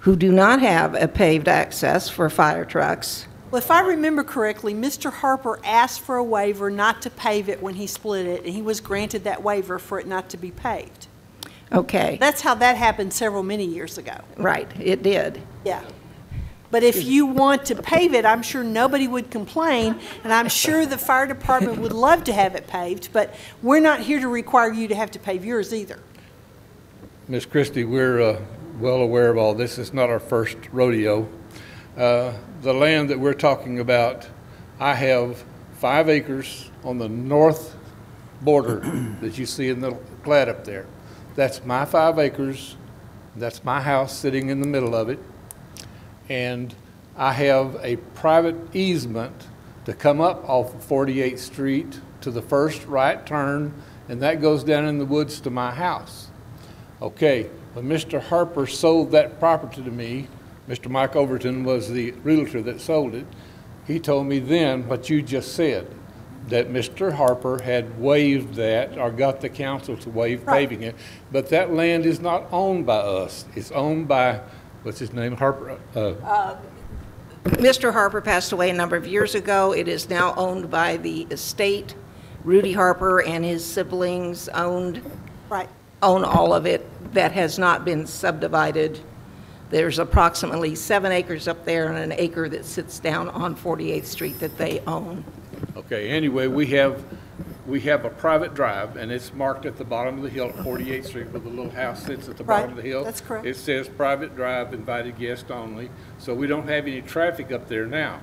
who do not have a paved access for fire trucks? Well, if I remember correctly, Mr. Harper asked for a waiver not to pave it when he split it, and he was granted that waiver for it not to be paved. Okay, That's how that happened several, many years ago. right, it did. Yeah. But if you want to pave it, I'm sure nobody would complain, and I'm sure the fire department would love to have it paved, but we're not here to require you to have to pave yours either. Miss Christie, we're uh, well aware of all this. It's not our first rodeo. Uh, The land that we're talking about, I have five acres on the north border that you see in the plat up there. That's my five acres. That's my house sitting in the middle of it. And I have a private easement to come up off of 48th Street to the first right turn, and that goes down in the woods to my house. Okay, when Mr. Harper sold that property to me, Mr. Mike Overton was the realtor that sold it. He told me then what you just said, that Mr. Harper had waived that, or got the council to waive paving it. But that land is not owned by us. It's owned by, what's his name, Harper, uh, Mr. Harper passed away a number of years ago. It is now owned by the estate. Rudy Harper and his siblings owned, Right. own all of it. That has not been subdivided. There's approximately seven acres up there and an acre that sits down on 48th Street that they own. Okay, anyway, we have, we have a private drive, and it's marked at the bottom of the hill, at 48th Street, where the little house sits at the bottom of the Right, hill. that's correct. It says private drive, invited guests only, so we don't have any traffic up there now.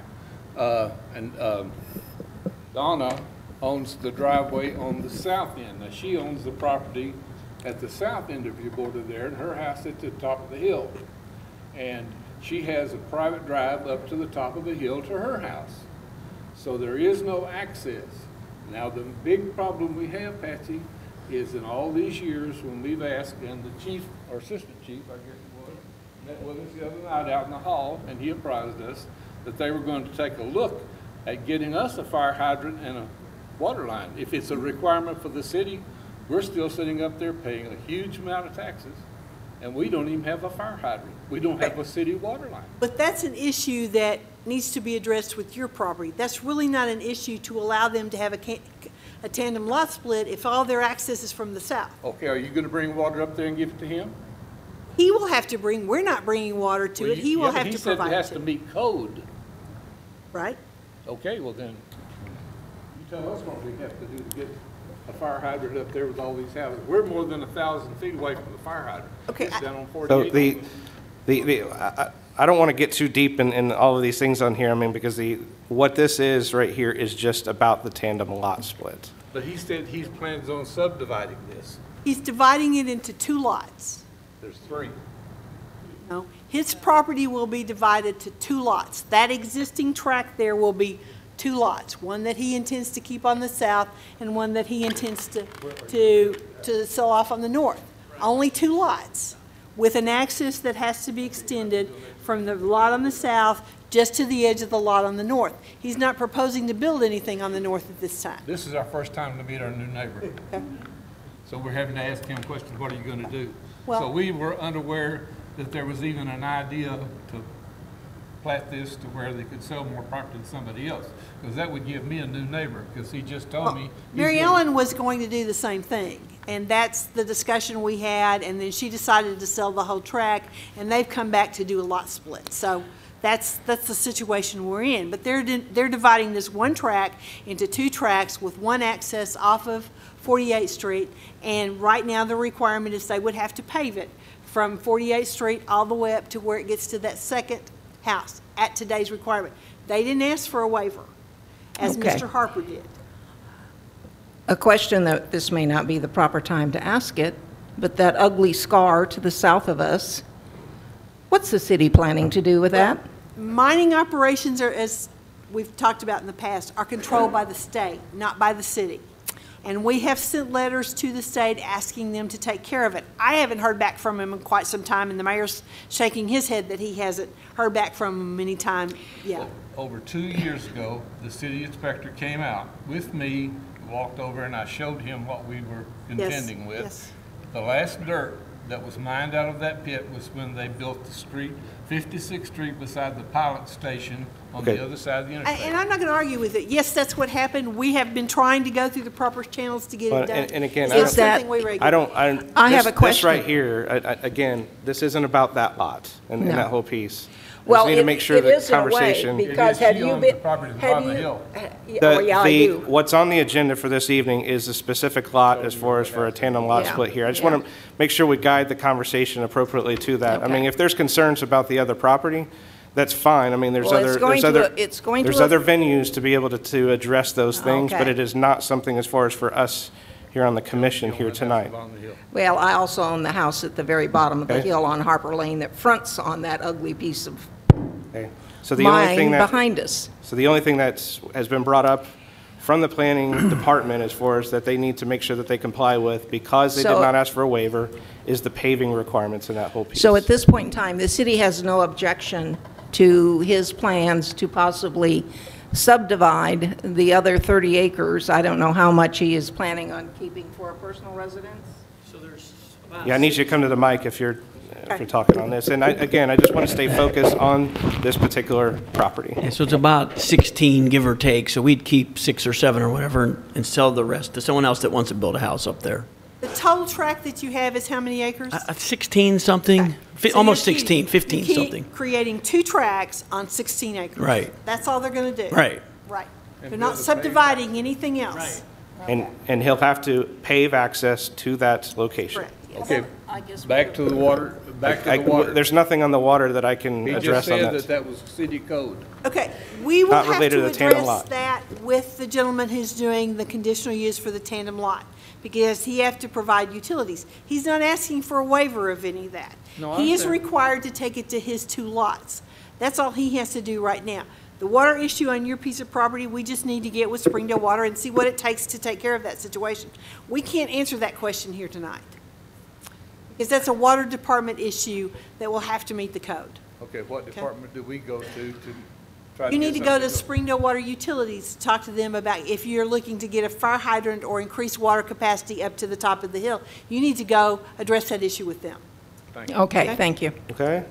Uh, And um, Donna owns the driveway on the south end. Now, she owns the property at the south end of your border there, and her house sits at the top of the hill. And she has a private drive up to the top of the hill to her house. So there is no access. Now, the big problem we have, Patsy, is in all these years when we've asked, and the chief, or assistant chief, I guess it was, met with us the other night out in the hall, and he apprised us that they were going to take a look at getting us a fire hydrant and a water line. If it's a requirement for the city, we're still sitting up there paying a huge amount of taxes, and we don't even have a fire hydrant. We don't have a city water line. But that's an issue that needs to be addressed with your property. That's really not an issue to allow them to have a a tandem lot split if all their access is from the south. Okay, are you gonna bring water up there and give it to him? He will have to bring, we're not bringing water to Well, it, he yeah, will but have to He said provide it has it to to, meet code. right? Okay, well then, you tell us what we have to do to get a fire hydrant up there with all these houses. We're more than a thousand feet away from the fire hydrant. Okay, It's down on So forty-eight. the, the, the, I, I I don't want to get too deep in, in all of these things on here, I mean, because the, what this is right here is just about the tandem lot split. But he said he plans on subdividing this. He's dividing it into two lots. There's three. No, his property will be divided to two lots. That existing tract there will be two lots, one that he intends to keep on the south and one that he intends to, to, to sell off on the north. Only two lots, with an access that has to be extended from the lot on the south just to the edge of the lot on the north. He's not proposing to build anything on the north at this time. This is our first time to meet our new neighbor. So we're having to ask him questions, what are you gonna do? So we were unaware that there was even an idea to plat this to where they could sell more property to somebody else. Because that would give me a new neighbor, because he just told me. Mary Ellen was going to do the same thing, and that's the discussion we had, and then she decided to sell the whole track, and they've come back to do a lot split. So that's, that's the situation we're in. But they're, they're dividing this one track into two tracks with one access off of 48th Street, and right now the requirement is they would have to pave it from 48th Street all the way up to where it gets to that second house at today's requirement. They didn't ask for a waiver, as Okay. Mr. Harper did. A question that this may not be the proper time to ask it, but that ugly scar to the south of us, what's the city planning to do with that? Mining operations are, as we've talked about in the past, are controlled by the state, not by the city. And we have sent letters to the state asking them to take care of it. I haven't heard back from him in quite some time, and the mayor's shaking his head that he hasn't heard back from him any time yet. Over two years ago, the city inspector came out with me, walked over, and I showed him what we were contending with. yes. The last dirt that was mined out of that pit was when they built the street, 56th Street beside the pilot station on the other side of the And interstate. and I'm not going to argue with it. Yes, that's what happened. We have been trying to go through the proper channels to get it But- done. And and again, It's I not don't, something we I don't, I. I have a question. This right here, I- I- again, this isn't about that lot and and that whole piece. We Well, just need to it- make sure it the is in a way, conversation. because have you been, property at the have bottom of the you? hill. yeah, The- yeah, I the- do. What's on the agenda for this evening is a specific lot as far as for a tandem lot Yeah, split here. I just yeah. want to make sure we guide the conversation appropriately to that. I mean, if there's concerns about the other property, that's fine. I mean, there's Well, it's other, going there's to- other. it's going to There's aff- other venues to be able to, to address those things, but Okay. it is not something as far as for us here on the commission here tonight. Well, I also own the house at the very bottom of the Okay. hill on Harper Lane that fronts on that ugly piece of Okay. So the only thing that. behind us. So the only thing that's, has been brought up from the planning department as far as that they need to make sure that they comply with, because they did not ask for a waiver, is the paving requirements in that whole piece. So at this point in time, the city has no objection to his plans to possibly subdivide the other 30 acres. I don't know how much he is planning on keeping for a personal residence. Yeah, I need you to come to the mic if you're, if you're talking on this. And I, again, I just want to stay focused on this particular property. Yeah, so it's about 16, give or take, so we'd keep six or seven or whatever and- and sell the rest to someone else that wants to build a house up there. The total tract that you have is how many acres? Uh, 16 something, Fi- So almost you're 16, 15 keep something. Creating two tracks on 16 acres. Right. That's all they're going to do. Right. Right. They're not subdividing anything else. Right. And, and he'll have to pave access to that location. Okay, back to the water, back to I- the water. There's nothing on the water that I can He just address on said that. that that was city code. Okay, we will Not have related to to the tandem address lot. that with the gentleman who's doing the conditional use for the tandem lot, because he have to provide utilities. He's not asking for a waiver of any of that. No, I He is understand. required to take it to his two lots. That's all he has to do right now. The water issue on your piece of property, we just need to get with Springdale Water and see what it takes to take care of that situation. We can't answer that question here tonight, because that's a water department issue that will have to meet the code. Okay, what department do we go to to try to You get need to go to Springdale Water Utilities, to talk to them about if you're looking to get a fire hydrant or increase water capacity up to the top of the hill. You need to go address that issue with them. Thank you. Okay, thank you. Okay?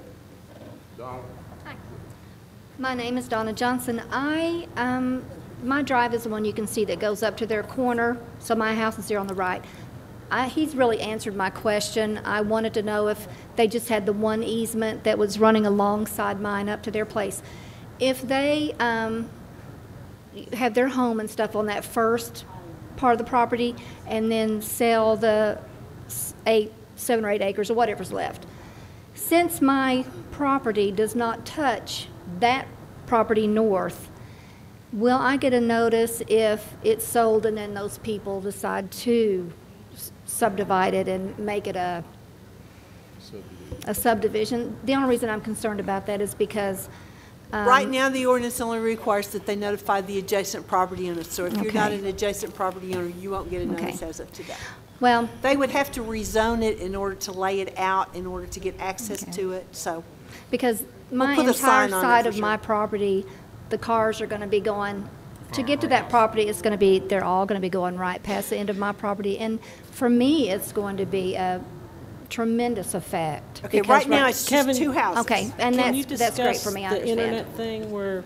My name is Donna Johnson. I, um, my drive is the one you can see that goes up to their corner, so my house is there on the right. I, he's really answered my question. I wanted to know if they just had the one easement that was running alongside mine up to their place. If they, um, have their home and stuff on that first part of the property and then sell the eight, seven or eight acres or whatever's left. Since my property does not touch that property north, will I get a notice if it's sold and then those people decide to subdivide it and make it a, a subdivision? The only reason I'm concerned about that is because Right Um, now, the ordinance only requires that they notify the adjacent property owner. So if you're not Okay. an adjacent property owner, you won't get a Okay. notice as of today. Well, They would have to rezone it in order to lay it out, in order to get access Okay. to it, so. because my put a entire sign on it side for of my sure. property, the cars are gonna be going, to get to that property, it's gonna be, they're all gonna be going right past the end of my property. And for me, it's going to be a tremendous effect. Okay, because right now, it's Kevin, just two houses. Okay, and Can you that's, that's great for me, I the understand. internet thing where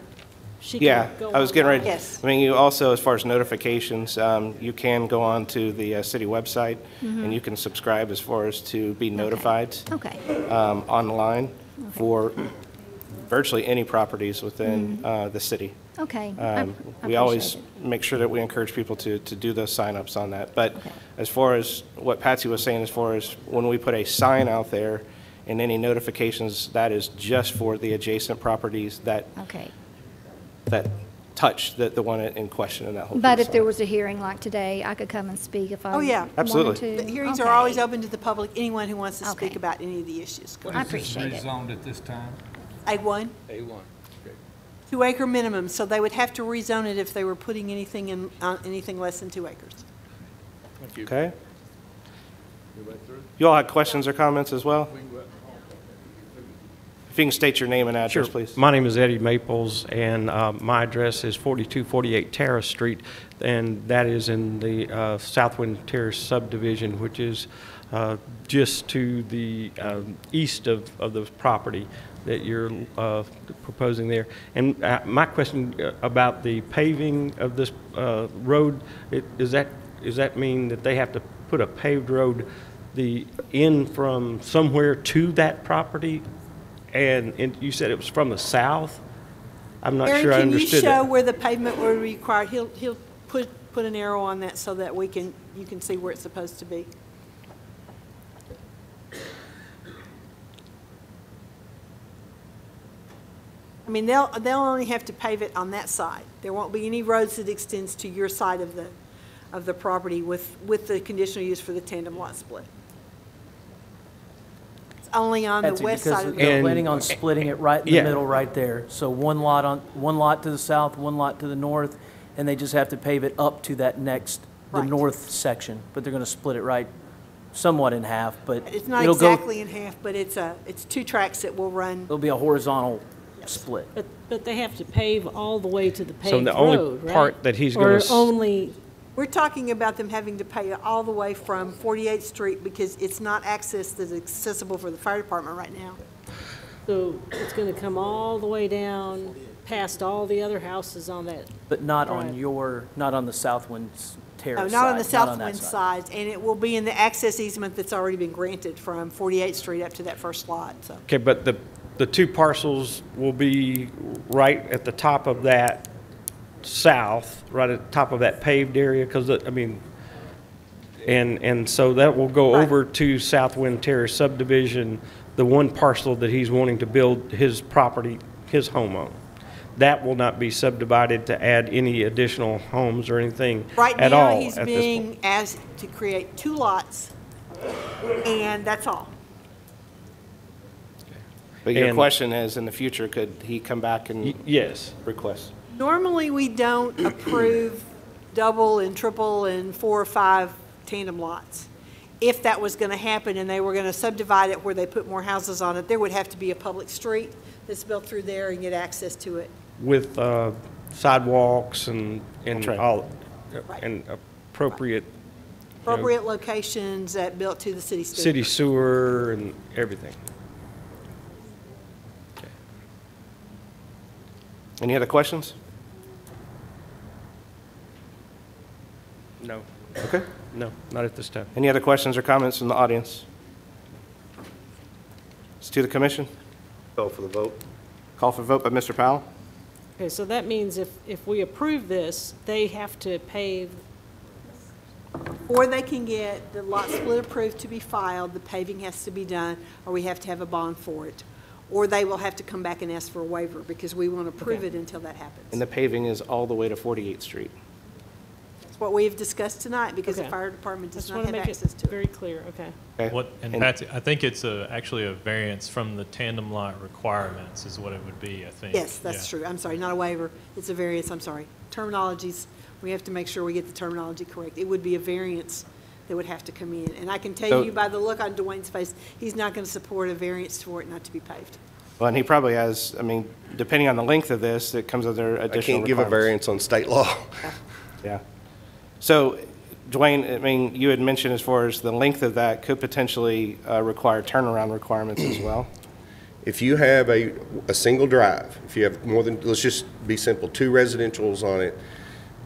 she Yeah, can go I was getting online? ready. I mean, you also, as far as notifications, um, you can go on to the uh, city website, Mhm. and you can subscribe as far as to be notified Okay. um, online for virtually any properties within Mhm. uh, the city. Okay, Um, I We always appreciate make sure that we encourage people to, to do those signups on that. But as far as what Patsy was saying, as far as when we put a sign out there and any notifications, that is just for the adjacent properties that, Okay. that touch the, the one in question in that whole. But piece. if there was a hearing like today, I could come and speak if I Oh, yeah. Absolutely. to. The hearings are always open to the public, anyone who wants to speak about any of the issues. Go I ahead. appreciate it. Rezoned at this time? A1, A1. Two acre minimum, so they would have to rezone it if they were putting anything in, uh, anything less than two acres. Okay? You all had questions or comments as well? If you can state your name and address, Sure. please. My name is Eddie Maples, and uh, my address is 4248 Terrace Street, and that is in the uh, Southwind Terrace subdivision, which is uh, just to the um, east of of the property that you're uh, proposing there. And uh, my question uh, about the paving of this uh, road, it- does that, does that mean that they have to put a paved road the, in from somewhere to that property? And, and you said it was from the south? I'm not Aaron, sure I understood. can you show that. where the pavement would be required? He'll, he'll put, put an arrow on that so that we can, you can see where it's supposed to be. I mean, they'll, they'll only have to pave it on that side. There won't be any roads that extends to your side of the, of the property with, with the conditional use for the tandem lot split. It's only on the Patsy, west because side of the. They're planning on splitting it right in the Yeah. middle, right there. So one lot on, one lot to the south, one lot to the north, and they just have to pave it up to that next, the Right. north section. But they're gonna split it right somewhat in half, but It's not it'll go, exactly in half, but it's a, it's two tracks that will run. it'll be a horizontal split. But, but they have to pave all the way to the So paved the only road, right? part that he's gonna Or s- only, We're talking about them having to pay all the way from 48th Street because it's not access that's accessible for the fire department right now. so it's gonna come all the way down past all the other houses on that. But not on Right. your, not on the Southwind No, Terrace not on the side, not on southwind that side, and it will be in the access easement that's already been granted from 48th Street up to that first lot, so. Okay, but the, the two parcels will be right at the top of that south, right at the top of that paved area, because, I mean, and, and so that will go over to Southwind Terrace subdivision, the one parcel that he's wanting to build his property, his home on. That will not be subdivided to add any additional homes or anything Right at now, all he's at being asked to create two lots, and that's all. But your And- question is, in the future, could he come back and? Yes. Request? Normally, we don't approve double and triple and four or five tandem lots. If that was going to happen and they were going to subdivide it where they put more houses on it, there would have to be a public street that's built through there and get access to it. with uh, sidewalks and, and That's right. all, Right. and appropriate you know, Appropriate locations that built to the city standards. city sewer and everything. Any other questions? No. Okay. No, not at this time. Any other questions or comments from the audience? It's to the commission. Call for the vote. Call for vote by Mr. Powell. Okay, so that means if, if we approve this, they have to pave, Or they can get the lot split approved to be filed, the paving has to be done, or we have to have a bond for it. Or they will have to come back and ask for a waiver, because we won't approve Okay. it until that happens. And the paving is all the way to 48th Street. That's what we've discussed tonight, because the fire department does not want have to make access it to it. very clear, okay. Okay. What, and And- Patsy, I think it's a, actually a variance from the tandem lot requirements is what it would be, I think. Yes, that's Yeah. true. I'm sorry, not a waiver. It's a variance, I'm sorry. Terminologies, we have to make sure we get the terminology correct. It would be a variance that would have to come in. And I can tell So- you by the look on Dwayne's face, he's not going to support a variance for it not to be paved. Well, and he probably has, I mean, depending on the length of this, it comes under I additional can't give a variance on state law. Yeah. So, Dwayne, I mean, you had mentioned as far as the length of that could potentially uh, require turnaround requirements as well. If you have a, a single drive, if you have more than, let's just be simple, two residentials on it,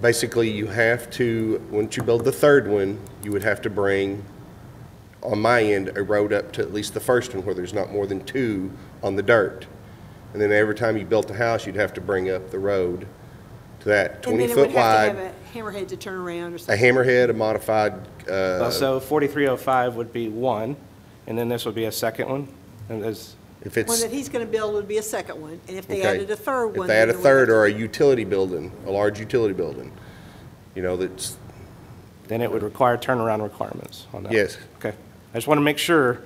basically you have to, once you build the third one, you would have to bring, on my end, a road up to at least the first one where there's not more than two on the dirt. And then every time you built a house, you'd have to bring up the road to that And then 20 it would foot have to have wide, a hammerhead to turn around or a something. hammerhead, a modified, uh, So 4305 would be one, and then this would be a second one, and there's, if it's. One that he's going to build would be a second one, and if they Okay. added a third one. If they add a then it would third or a utility building, a large utility building, you know, that's, then it would require turnaround requirements on that. Yes. Okay. I just want to make sure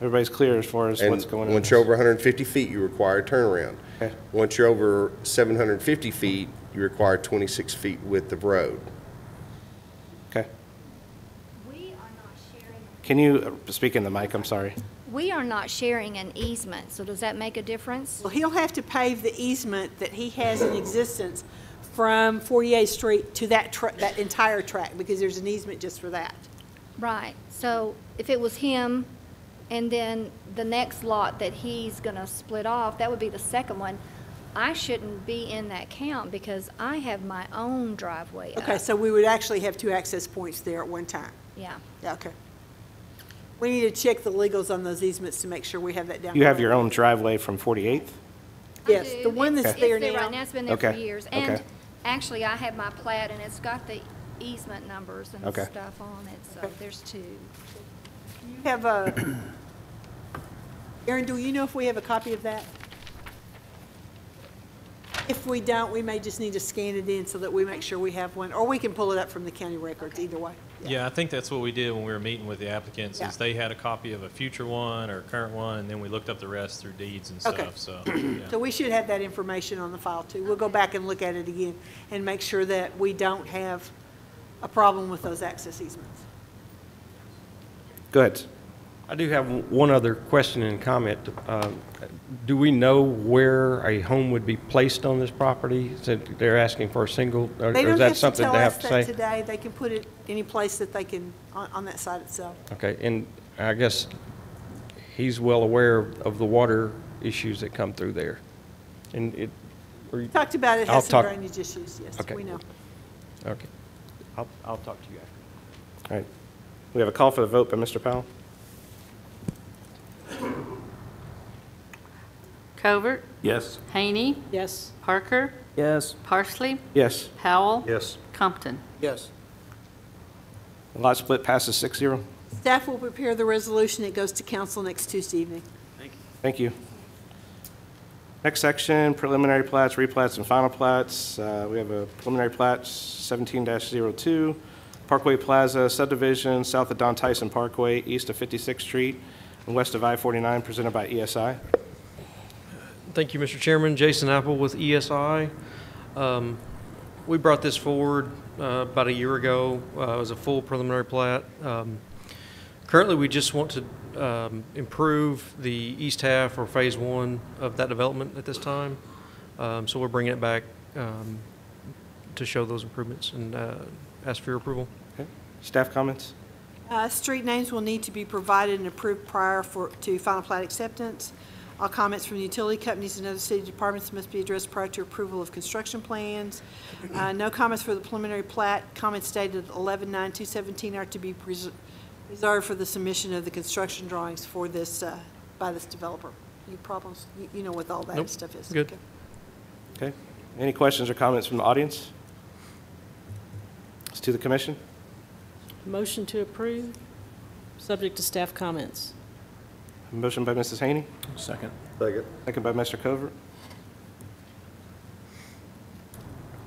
everybody's clear as far as and what's going on. once you're over 150 feet, you require a turnaround. Okay. Once you're over 750 feet, you require 26 feet width of road. Okay. We are not sharing Can you uh, speak in the mic, I'm sorry? We are not sharing an easement, so does that make a difference? Well, he'll have to pave the easement that he has in existence from 48th Street to that, that entire track, because there's an easement just for that. Right, so if it was him, and then the next lot that he's gonna split off, that would be the second one, I shouldn't be in that count because I have my own driveway Okay, up. so we would actually have two access points there at one time. Yeah. Yeah, okay. We need to check the legals on those easements to make sure we have that down. You have your own driveway from 48th? Yes, I the do. one that's there It's there now. right now, it's been there for Okay, years. okay. And actually, I have my plat, and it's got the easement numbers and Okay. stuff on it, so there's two. You have a, Aaron, do you know if we have a copy of that? If we don't, we may just need to scan it in so that we make sure we have one, or we can pull it up from the county records, either way. Yeah, I think that's what we did when we were meeting with the applicants, Yeah. is they had a copy of a future one or a current one, and then we looked up the rest through deeds and Okay. stuff, so, yeah. So we should have that information on the file too. We'll go back and look at it again and make sure that we don't have a problem with those access easements. Go ahead. I do have one other question and comment. Um, Do we know where a home would be placed on this property? Since they're asking for a single, or They or don't is that have to something tell they us have to that say? today. They can put it any place that they can, on, on that site itself. Okay, and I guess he's well aware of the water issues that come through there. And it, or- Talked about it, I'll some talk- drainage issues, yes, Okay. we know. Okay. I'll, I'll talk to you after. All right. We have a call for the vote by Mr. Powell. Covert, Yes. Haney, Yes. Parker, Yes. Parsley, Yes. Powell, Yes. Compton. Yes. The lot split passes 6-0. Staff will prepare the resolution. It goes to council next Tuesday evening. Thank you. Thank you. Next section, preliminary plats, replats, and final plats. Uh, We have a preliminary plat 17-02, Parkway Plaza subdivision, south of Don Tyson Parkway, east of 56th Street, and west of I-49, presented by ESI. Thank you, Mr. Chairman. Jason Apple with ESI. Um, We brought this forward uh, about a year ago. Uh, It was a full preliminary plat. Um, Currently, we just want to um, improve the east half or Phase One of that development at this time. Um, So we're bringing it back um, to show those improvements and uh, ask for your approval. Okay. Staff comments? Uh, Street names will need to be provided and approved prior for, to final plat acceptance. All comments from the utility companies and other city departments must be addressed prior to approval of construction plans. Uh, No comments for the preliminary plat. Comments dated 11/9/2017 are to be reserved for the submission of the construction drawings for this, uh, by this developer. Any problems? You- You know what all that Nope. stuff is. Good. Okay. Okay. Any questions or comments from the audience? It's to the commission. Motion to approve, subject to staff comments. Motion by Mrs. Haney, Second. Second. second by Mr. Covert.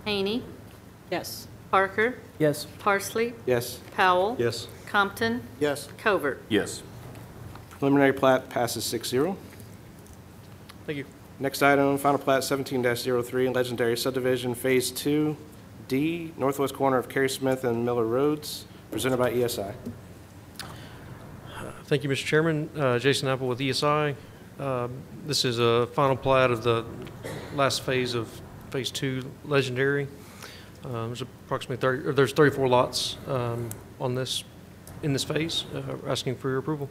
Haney, Yes. Parker, Yes. Parsley, Yes. Powell. Yes. Compton, Yes. Covert. Yes. Preliminary plat passes 6-0. Thank you. Next item, final plat 17-03, Legendary Subdivision Phase 2D, northwest corner of Cary Smith and Miller Roads, presented by ESI. Thank you, Mr. Chairman. Uh, Jason Apple with ESI. Um, This is a final plat of the last phase of Phase Two Legendary. Um, There's approximately 30, or there's 34 lots um, on this, in this phase, uh, asking for your approval.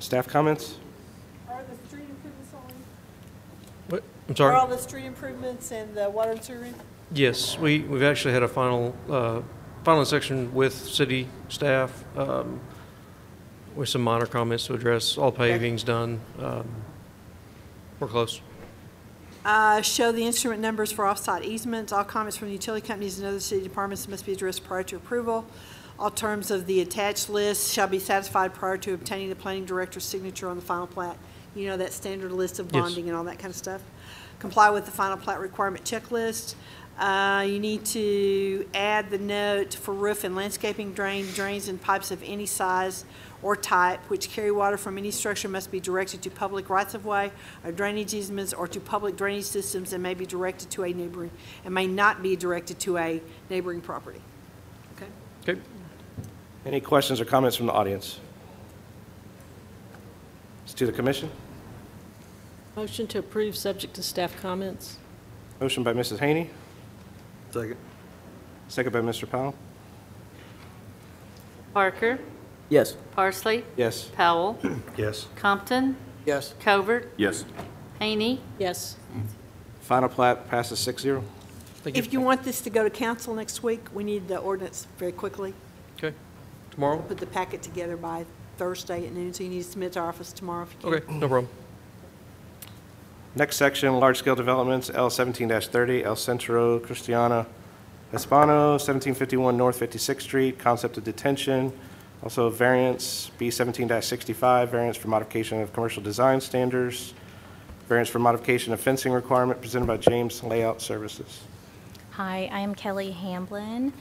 Staff comments? Are the street improvements on? What? I'm Are sorry? all the street improvements and the water and sewer? Yes, we, we've actually had a final, uh, final section with city staff, um, with some minor comments to address. All paving's done. Um, We're close. Uh, Show the instrument numbers for off-site easements. All comments from the utility companies and other city departments must be addressed prior to approval. All terms of the attached list shall be satisfied prior to obtaining the planning director's signature on the final plat. You know, that standard list of Yes. bonding and all that kind of stuff. Comply with the final plat requirement checklist. Uh, You need to add the note for roof and landscaping drain, drains and pipes of any size or type which carry water from any structure must be directed to public rights-of-way or drainage easements or to public drainage systems and may be directed to a neighboring, and may not be directed to a neighboring property. Okay? Okay. Any questions or comments from the audience? It's to the commission. Motion to approve, subject to staff comments. Motion by Mrs. Haney, Second. second by Mr. Powell. Parker, Yes. Parsley, Yes. Powell, Yes. Compton, Yes. Covert, Yes. Haney, Yes. Final plat passes 6-0. Thank you. If you want this to go to council next week, we need the ordinance very quickly. Okay. Tomorrow? Put the packet together by Thursday at noon, so you need to submit to our office tomorrow if you can. Okay, no problem. Next section, large-scale developments, L seventeen thirty, El Centro Cristiana Hispano, seventeen fifty-one North Fifty-Sixth Street, concept of detention. Also variance, B seventeen sixty-five, variance for modification of commercial design standards. Variance for modification of fencing requirement presented by James Layout Services. Hi, I am Kelly Hamblin,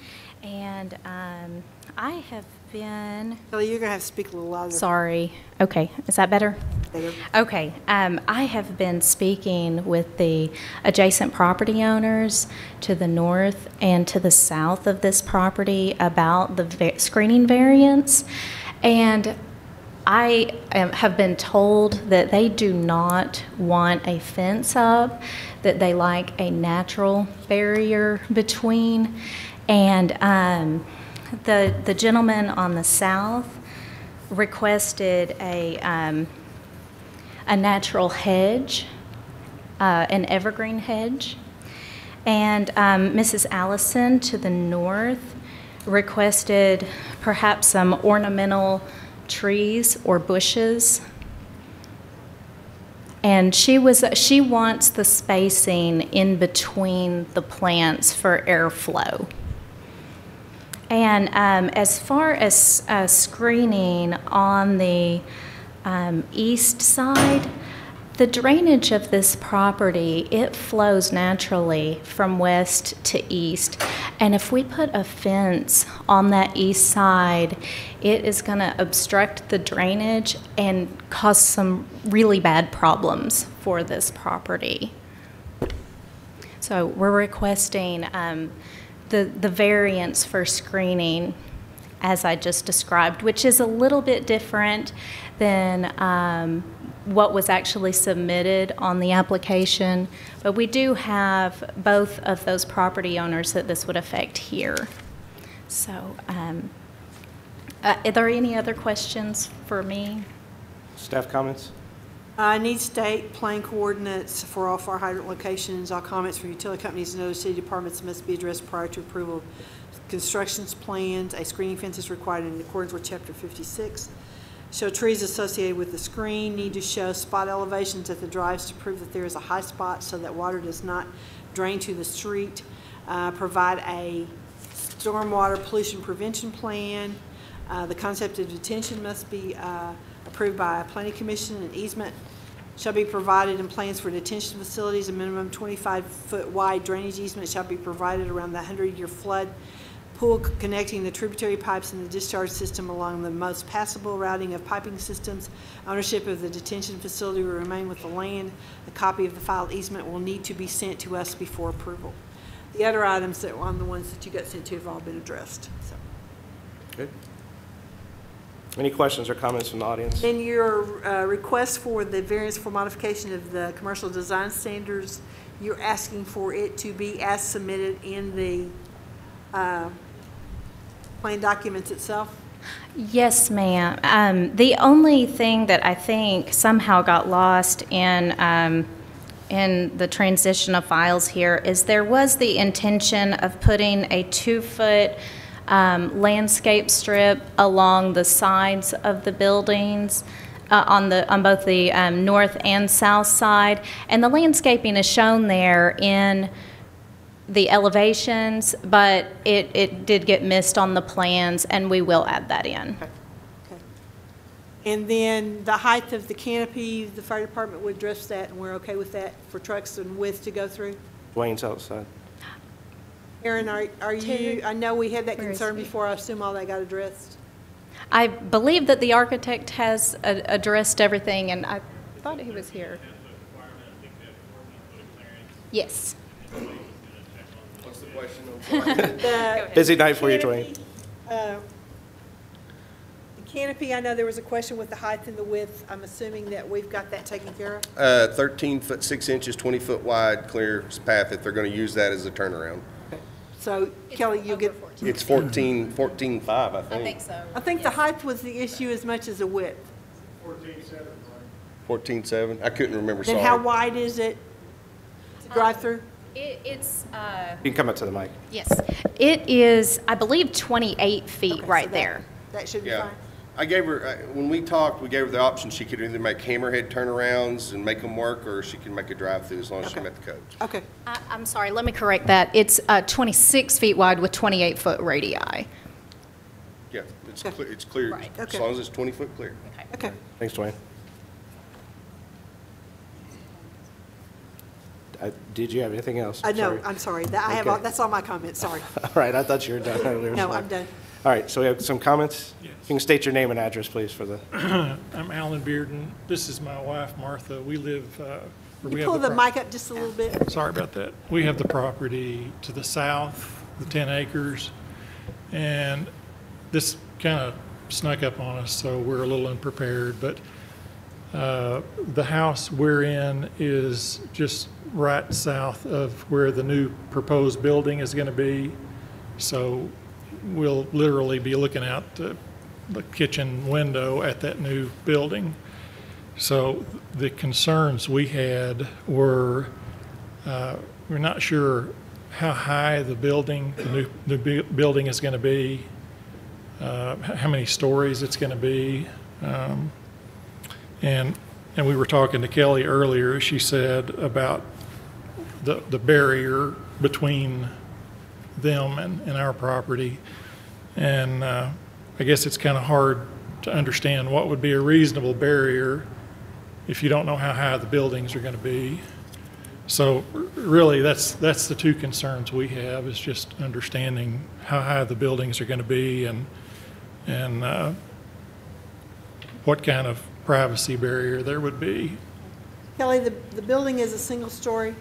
and um, I have been, Kelly, you're going to have to speak a little louder. sorry, okay, is that better? Better. Okay, um, I have been speaking with the adjacent property owners to the north and to the south of this property about the va- screening variance, and I am- have been told that they do not want a fence up, that they like a natural barrier between. And um, the, the gentleman on the south requested a, um, a natural hedge, uh, an evergreen hedge. And um, Mrs. Allison to the north requested perhaps some ornamental trees or bushes. And she was she wants the spacing in between the plants for airflow. And um, as far as uh, screening on the um, east side, the drainage of this property, it flows naturally from west to east. And if we put a fence on that east side, it is going to obstruct the drainage and cause some really bad problems for this property. So we're requesting um, the, the variance for screening as I just described, which is a little bit different than um, what was actually submitted on the application. But we do have both of those property owners that this would affect here. So, um, uh, are there any other questions for me? Staff comments? I need state plan coordinates for all fire hydrant locations. All comments from utility companies and other city departments must be addressed prior to approval of constructions plans. A screening fence is required in accordance with chapter 56. Show trees associated with the screen. Need to show spot elevations at the drives to prove that there is a high spot so that water does not drain to the street. Uh, Provide a stormwater pollution prevention plan. Uh, The concept of detention must be uh, approved by a planning commission and easement shall be provided in plans for detention facilities. A minimum 25-foot wide drainage easement shall be provided around the 100-year flood pool connecting the tributary pipes and the discharge system along the most passable routing of piping systems. Ownership of the detention facility will remain with the land. A copy of the filed easement will need to be sent to us before approval. The other items that were on the ones that you got sent to have all been addressed, so. Good. Any questions or comments from the audience? In your uh, request for the variance for modification of the commercial design standards, you're asking for it to be as submitted in the uh, plan documents itself? Yes, ma'am. Um, the only thing that I think somehow got lost in, um, in the transition of files here is there was the intention of putting a two-foot um, landscape strip along the sides of the buildings, uh, on the, on both the um, north and south side. And the landscaping is shown there in the elevations, but it, it did get missed on the plans, and we will add that in. Okay. And then the height of the canopy, the fire department would address that, and we're okay with that for trucks and width to go through? Dwayne's outside. Aaron, are, are you, I know we had that Where is concern before, I assume all that got addressed? I believe that the architect has a- addressed everything, and I thought he was here. Yes. What's the question? The Busy night for you, Dwayne. canopy, uh, The canopy, I know there was a question with the height and the width, I'm assuming that we've got that taken care of? Uh, 13 foot 6 inches, 20 foot wide, clear path if they're going to use that as a turnaround. So Kelly, you'll get, It's 14, 14.5, I think. I think so. I think the height was the issue as much as the width. 14.7, I couldn't remember, Then how sorry. wide is it to drive through? It, it's, uh, You can come up to the mic. yes. It is, I believe, 28 feet right there. That should be Yeah. fine. I gave her, uh, when we talked, we gave her the option, she could either make hammerhead turnarounds and make them work, or she can make a drive-through as long as she met the code. Okay. I- I'm sorry, let me correct that. It's uh, 26 feet wide with 28-foot radii. Yeah, it's clear, it's clear, as Okay. long as it's 20 foot clear. Okay. Thanks, Dwayne. Uh, Did you have anything else? I know, Sorry. I'm sorry, that, I have, all Okay. that's all my comments, sorry. All right, I thought you were done earlier. No, Sorry. I'm done. All right, so we have some comments? You can state your name and address, please, for the, I'm Alan Bearden. This is my wife, Martha. We live, uh, or we You have pull the pro- mic up just a little bit. Sorry about that. We have the property to the south, the 10 acres, and this kind of snuck up on us, so we're a little unprepared, but uh, the house we're in is just right south of where the new proposed building is going to be. So we'll literally be looking out the the kitchen window at that new building. So the concerns we had were, uh, we're not sure how high the building, the new, the bu- building is going to be, uh, how many stories it's going to be. Um, And, and we were talking to Kelly earlier, she said about the, the barrier between them and, and our property. And uh, I guess it's kind of hard to understand what would be a reasonable barrier if you don't know how high the buildings are going to be. So really, that's, that's the two concerns we have, is just understanding how high the buildings are going to be and, and uh, what kind of privacy barrier there would be. Kelly, the, the building is a single story.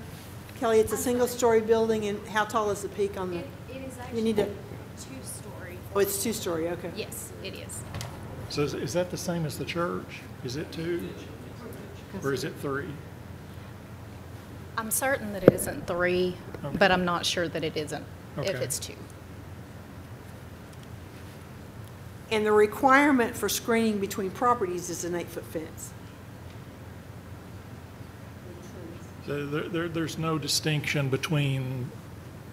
Kelly, it's a single story building, and how tall is the peak on the? It is You need to, two-story. oh, it's two story, okay. Yes, it is. So is, is that the same as the church? Is it two? Or is it three? I'm certain that it isn't three, but I'm not sure that it isn't, if it's two. And the requirement for screening between properties is an eight-foot fence. So there, there, there's no distinction between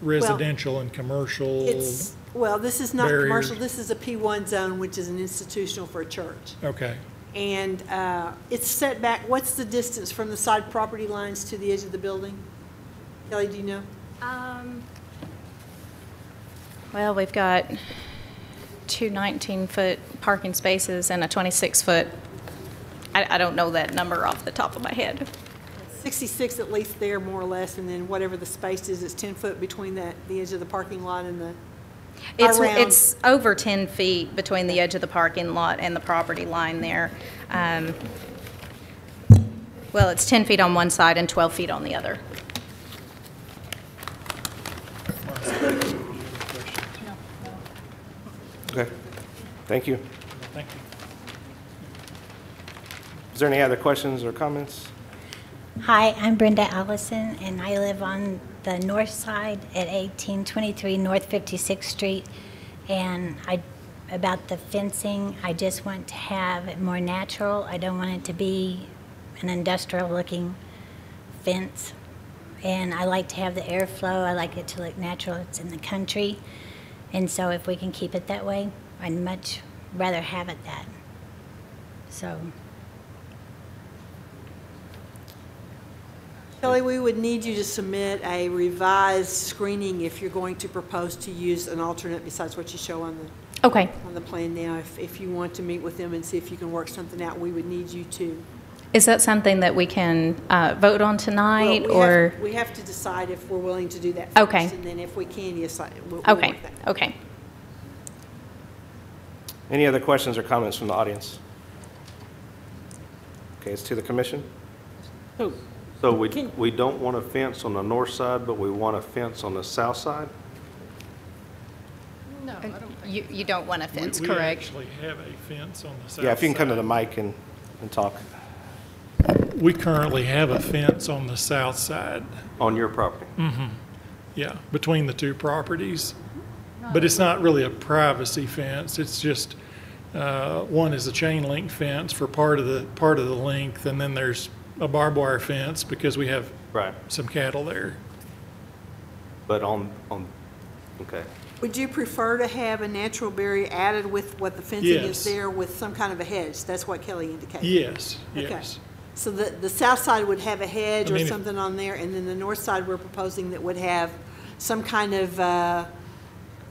residential and commercial? It's, well, this is not commercial, barriers? this is a P1 zone, which is an institutional for a church. Okay. And uh, it's set back, what's the distance from the side property lines to the edge of the building? Kelly, do you know? Um, Well, we've got two 19-foot parking spaces and a 26-foot I, I don't know that number off the top of my head. 66 at least there, more or less, and then whatever the space is, it's 10 foot between that, the edge of the parking lot and the, It's, around. it's over 10 feet between the edge of the parking lot and the property line there. Um, Well, it's 10 feet on one side and 12 feet on the other. Okay, thank you. Thank you. Is there any other questions or comments? Hi, I'm Brenda Allison, and I live on the north side at 1823 North 56th Street. And I, about the fencing, I just want to have it more natural. I don't want it to be an industrial-looking fence. And I like to have the airflow. I like it to look natural. It's in the country. And so if we can keep it that way, I'd much rather have it that. So, Kelly, we would need you to submit a revised screening if you're going to propose to use an alternate besides what you show on the, Okay. on the plan now. If, if you want to meet with them and see if you can work something out, we would need you to. Is that something that we can uh, vote on tonight, Well, we have- or? We have to decide if we're willing to do that first. Okay. And then if we can, yes, we'll we'll Okay, work that. okay. Any other questions or comments from the audience? Okay, it's to the commission. So we, Can- we don't want a fence on the north side, but we want a fence on the south side? No, You, you don't want a We- fence, We actually have a fence on the south side. Yeah, if you can come to the mic and, and talk. We currently have a fence on the south side. On your property? hmm Yeah, between the two properties. But it's not really a privacy fence, it's just, uh, one is a chain link fence for part of the, part of the length, and then there's a barbed wire fence because we have Right. some cattle there. But on, on, okay. Would you prefer to have a natural barrier added with what the fencing Yes. is there with some kind of a hedge? That's what Kelly indicated. Yes, Okay. yes. So the, the south side would have a hedge I or mean, if- something on there, and then the north side we're proposing that would have some kind of uh,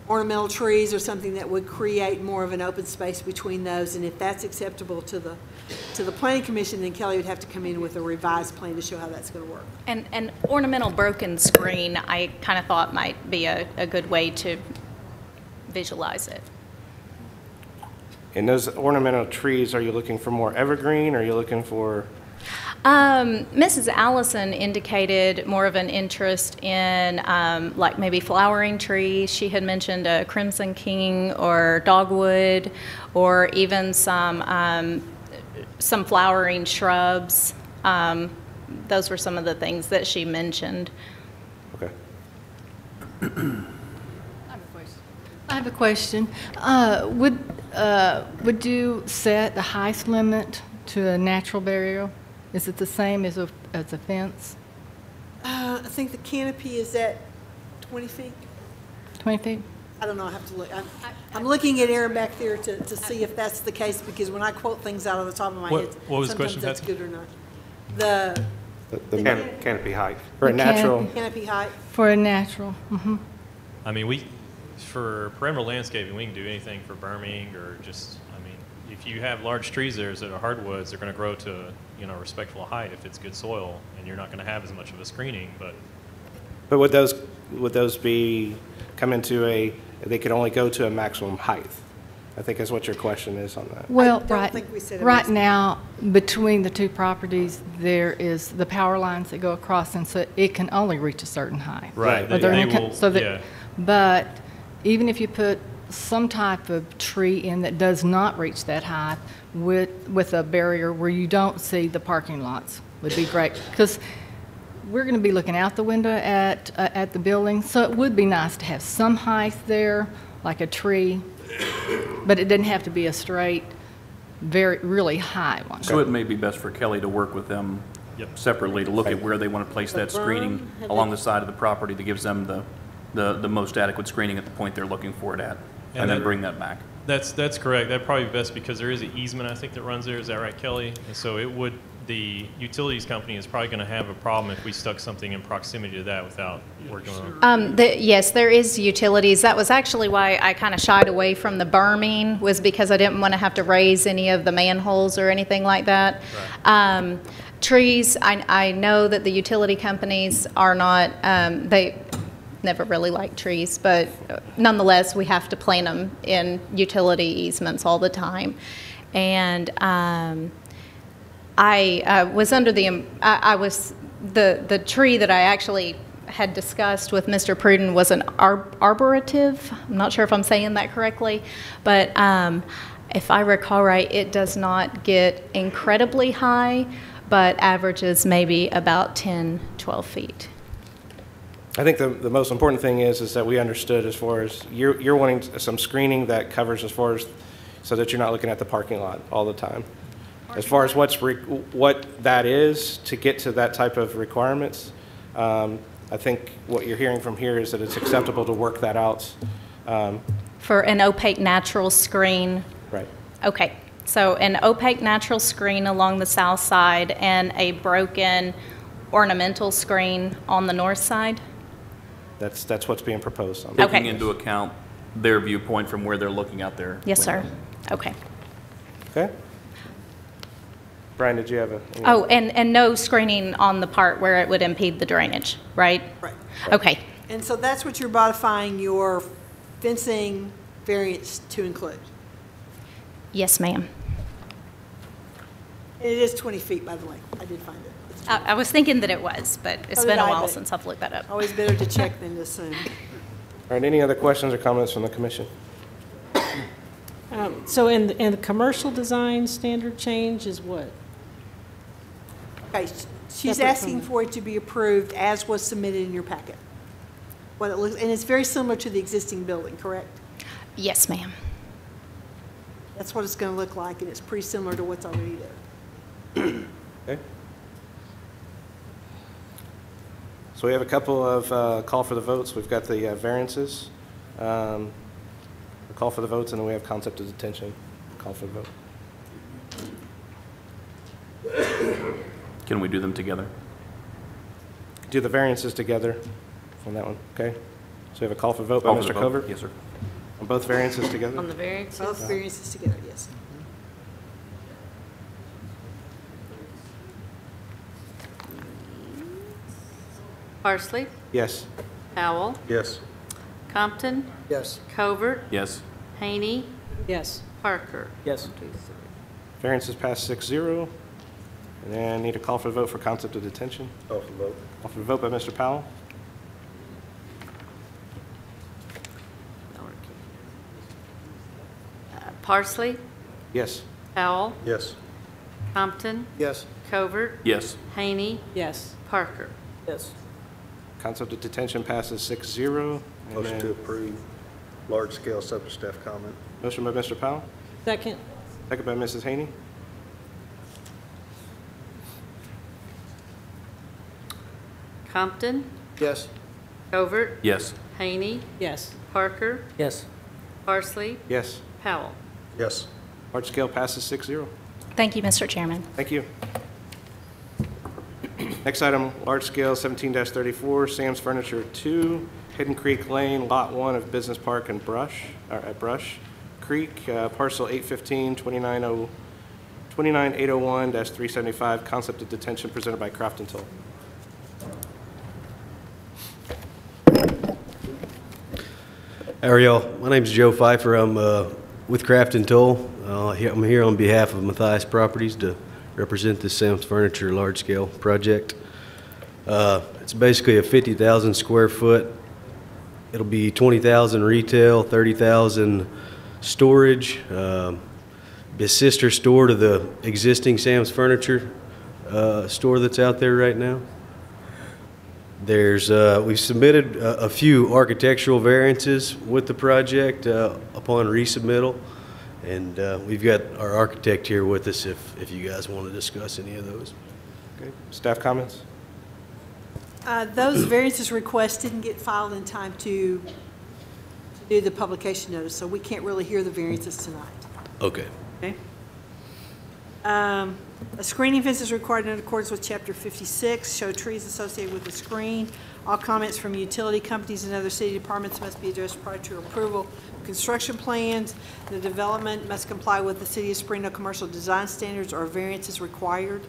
ornamental trees or something that would create more of an open space between those. And if that's acceptable to the, to the planning commission, then Kelly would have to come in with a revised plan to show how that's gonna work. And, an ornamental broken screen, I kind of thought might be a, a good way to visualize it. And those ornamental trees, are you looking for more evergreen, or are you looking for, Um, Mrs. Allison indicated more of an interest in, um, like maybe flowering trees. She had mentioned a crimson king or dogwood, or even some, um, some flowering shrubs. Um, those were some of the things that she mentioned. okay? I have a question. Uh, Would, uh, would you set the height limit to a natural barrier? Is it the same as a, as a fence, Uh, I think the canopy is at 20 feet? 20 feet? I don't know, I have to look. I'm, I'm looking at Aaron back there to, to see if that's the case, because when I quote things out of the top of my What- head, what was the question, sometimes that's Patsy? good or not. The The- the- Can- Canopy height. For a The natural, canopy height, For a natural, mhm. I mean, we, for perimeter landscaping, we can do anything for berming or just, I mean, if you have large trees there that are hardwoods, they're gonna grow to, you know, respectful height if it's good soil, and you're not gonna have as much of a screening, but but would those, would those be, come into a, they could only go to a maximum height? I think that's what your question is on that. Well, don't right, think we said a right now, between the two properties, there is the power lines that go across, and so it can only reach a certain height. Right, But they- they're they will- so that- yeah. But even if you put some type of tree in that does not reach that height with, with a barrier where you don't see the parking lots would be great. Because we're going to be looking out the window at, uh, at the building, so it would be nice to have some height there, like a tree, but it didn't have to be a straight, very, really high one. So it may be best for Kelly to work with them separately to look at where they want to place that The berm, screening along the side of the property that gives them the, the, the most adequate screening at the point they're looking for it at, And and then bring that back. That's, that's correct. That'd probably be best because there is an easement, I think, that runs there. Is that right, Kelly? And so it would the utilities company is probably going to have a problem if we stuck something in proximity to that without working on. Um, the, yes, there is utilities. That was actually why I kind of shied away from the berming, was because I didn't want to have to raise any of the manholes or anything like that. Um, trees, I, I know that the utility companies are not, um, they never really like trees, but nonetheless, we have to plant them in utility easements all the time. And, um, I uh, was under the, im- I, I was, the, the tree that I actually had discussed with Mr. Pruden was an ar- arborative. I'm not sure if I'm saying that correctly, but um, if I recall right, it does not get incredibly high, but averages maybe about 10, 12 feet. I think the, the most important thing is, is that we understood as far as, you're, you're wanting some screening that covers as far as, so that you're not looking at the parking lot all the time. As far as what's, re- what that is to get to that type of requirements, um, I think what you're hearing from here is that it's acceptable to work that out. Um, For an opaque natural screen, Right. Okay, so an opaque natural screen along the south side and a broken ornamental screen on the north side? That's, that's what's being proposed on. Okay. Taking into account their viewpoint from where they're looking out there. Yes, sir. Okay. Okay? Brian, did you have a? any- Oh, and, and no screening on the part where it would impede the drainage, right? Right. Okay, And so that's what you're modifying your fencing variance to include. yes, ma'am. And it is 20 feet, by the way. I did find it. I, I was thinking that it was, but it's So been did a I, while but- since I've looked that up. Always better to check than to assume. All right, any other questions or comments from the commission? Um, So in, the- in the commercial design standard change is what? Okay, she's Separate asking from- for it to be approved as was submitted in your packet. What it looks, and it's very similar to the existing building, correct? Yes, ma'am. That's what it's going to look like, and it's pretty similar to what's already there. Okay. So we have a couple of uh, call for the votes. We've got the uh, variances, um, a call for the votes, and then we have concept of detention, call for the vote. Can we do them together? Do the variances together on that one, okay? So we have a call for vote by Call for Mr. the vote. Covert? Yes, sir. On both variances together? On the variances? Both variances together, yes. Parsley? Yes. Powell? Yes. Compton? Yes. Covert? Yes. Haney? Yes. Parker? Yes. Variances passed six zero. And then need a call for the vote for concept of detention. Call for the vote. Call for the vote by Mr. Powell. Uh, Parsley? Yes. Powell? Yes. Compton? Yes. Covert? Yes. Haney? Yes. Parker? Yes. Concept of detention passes six zero. Motion to approve large-scale substaff comment. Motion by Mr. Powell, Second? second by Mrs. Haney. Compton? Yes. Covert? Yes. Haney? Yes. Parker? Yes. Parsley? Yes. Powell? Yes. Large scale passes six zero. Thank you, Mr. Chairman. Thank you. Next item, large scale seventeen thirty-four, Sam's Furniture Two, Hidden Creek Lane, Lot One of Business Park and Brush, or at Brush Creek, uh, parcel eight fifteen, twenty-nine oh, twenty-nine eight oh one dash three seventy-five, concept of detention presented by Crafton and Toll. Ariel, my name is Joe Pfeiffer. I'm uh, with Crafton Tull. Uh, I'm here on behalf of Matthias Properties to represent this Sam's Furniture large-scale project. Uh, It's basically a 50,000 square foot. It'll be 20,000 retail, 30,000 storage. Um, Be sister store to the existing Sam's Furniture uh, store that's out there right now. There's, uh, we've submitted a, a few architectural variances with the project, uh, upon resubmittal. And, uh, we've got our architect here with us if, if you guys want to discuss any of those. Okay, staff comments? Uh, Those variances requests didn't get filed in time to to do the publication notice, so we can't really hear the variances tonight. Okay. Okay? Um, A screening fence is required in accordance with Chapter 56, show trees associated with the screen. All comments from utility companies and other city departments must be addressed prior to approval construction plans. The development must comply with the City of Springdale commercial design standards or variances required.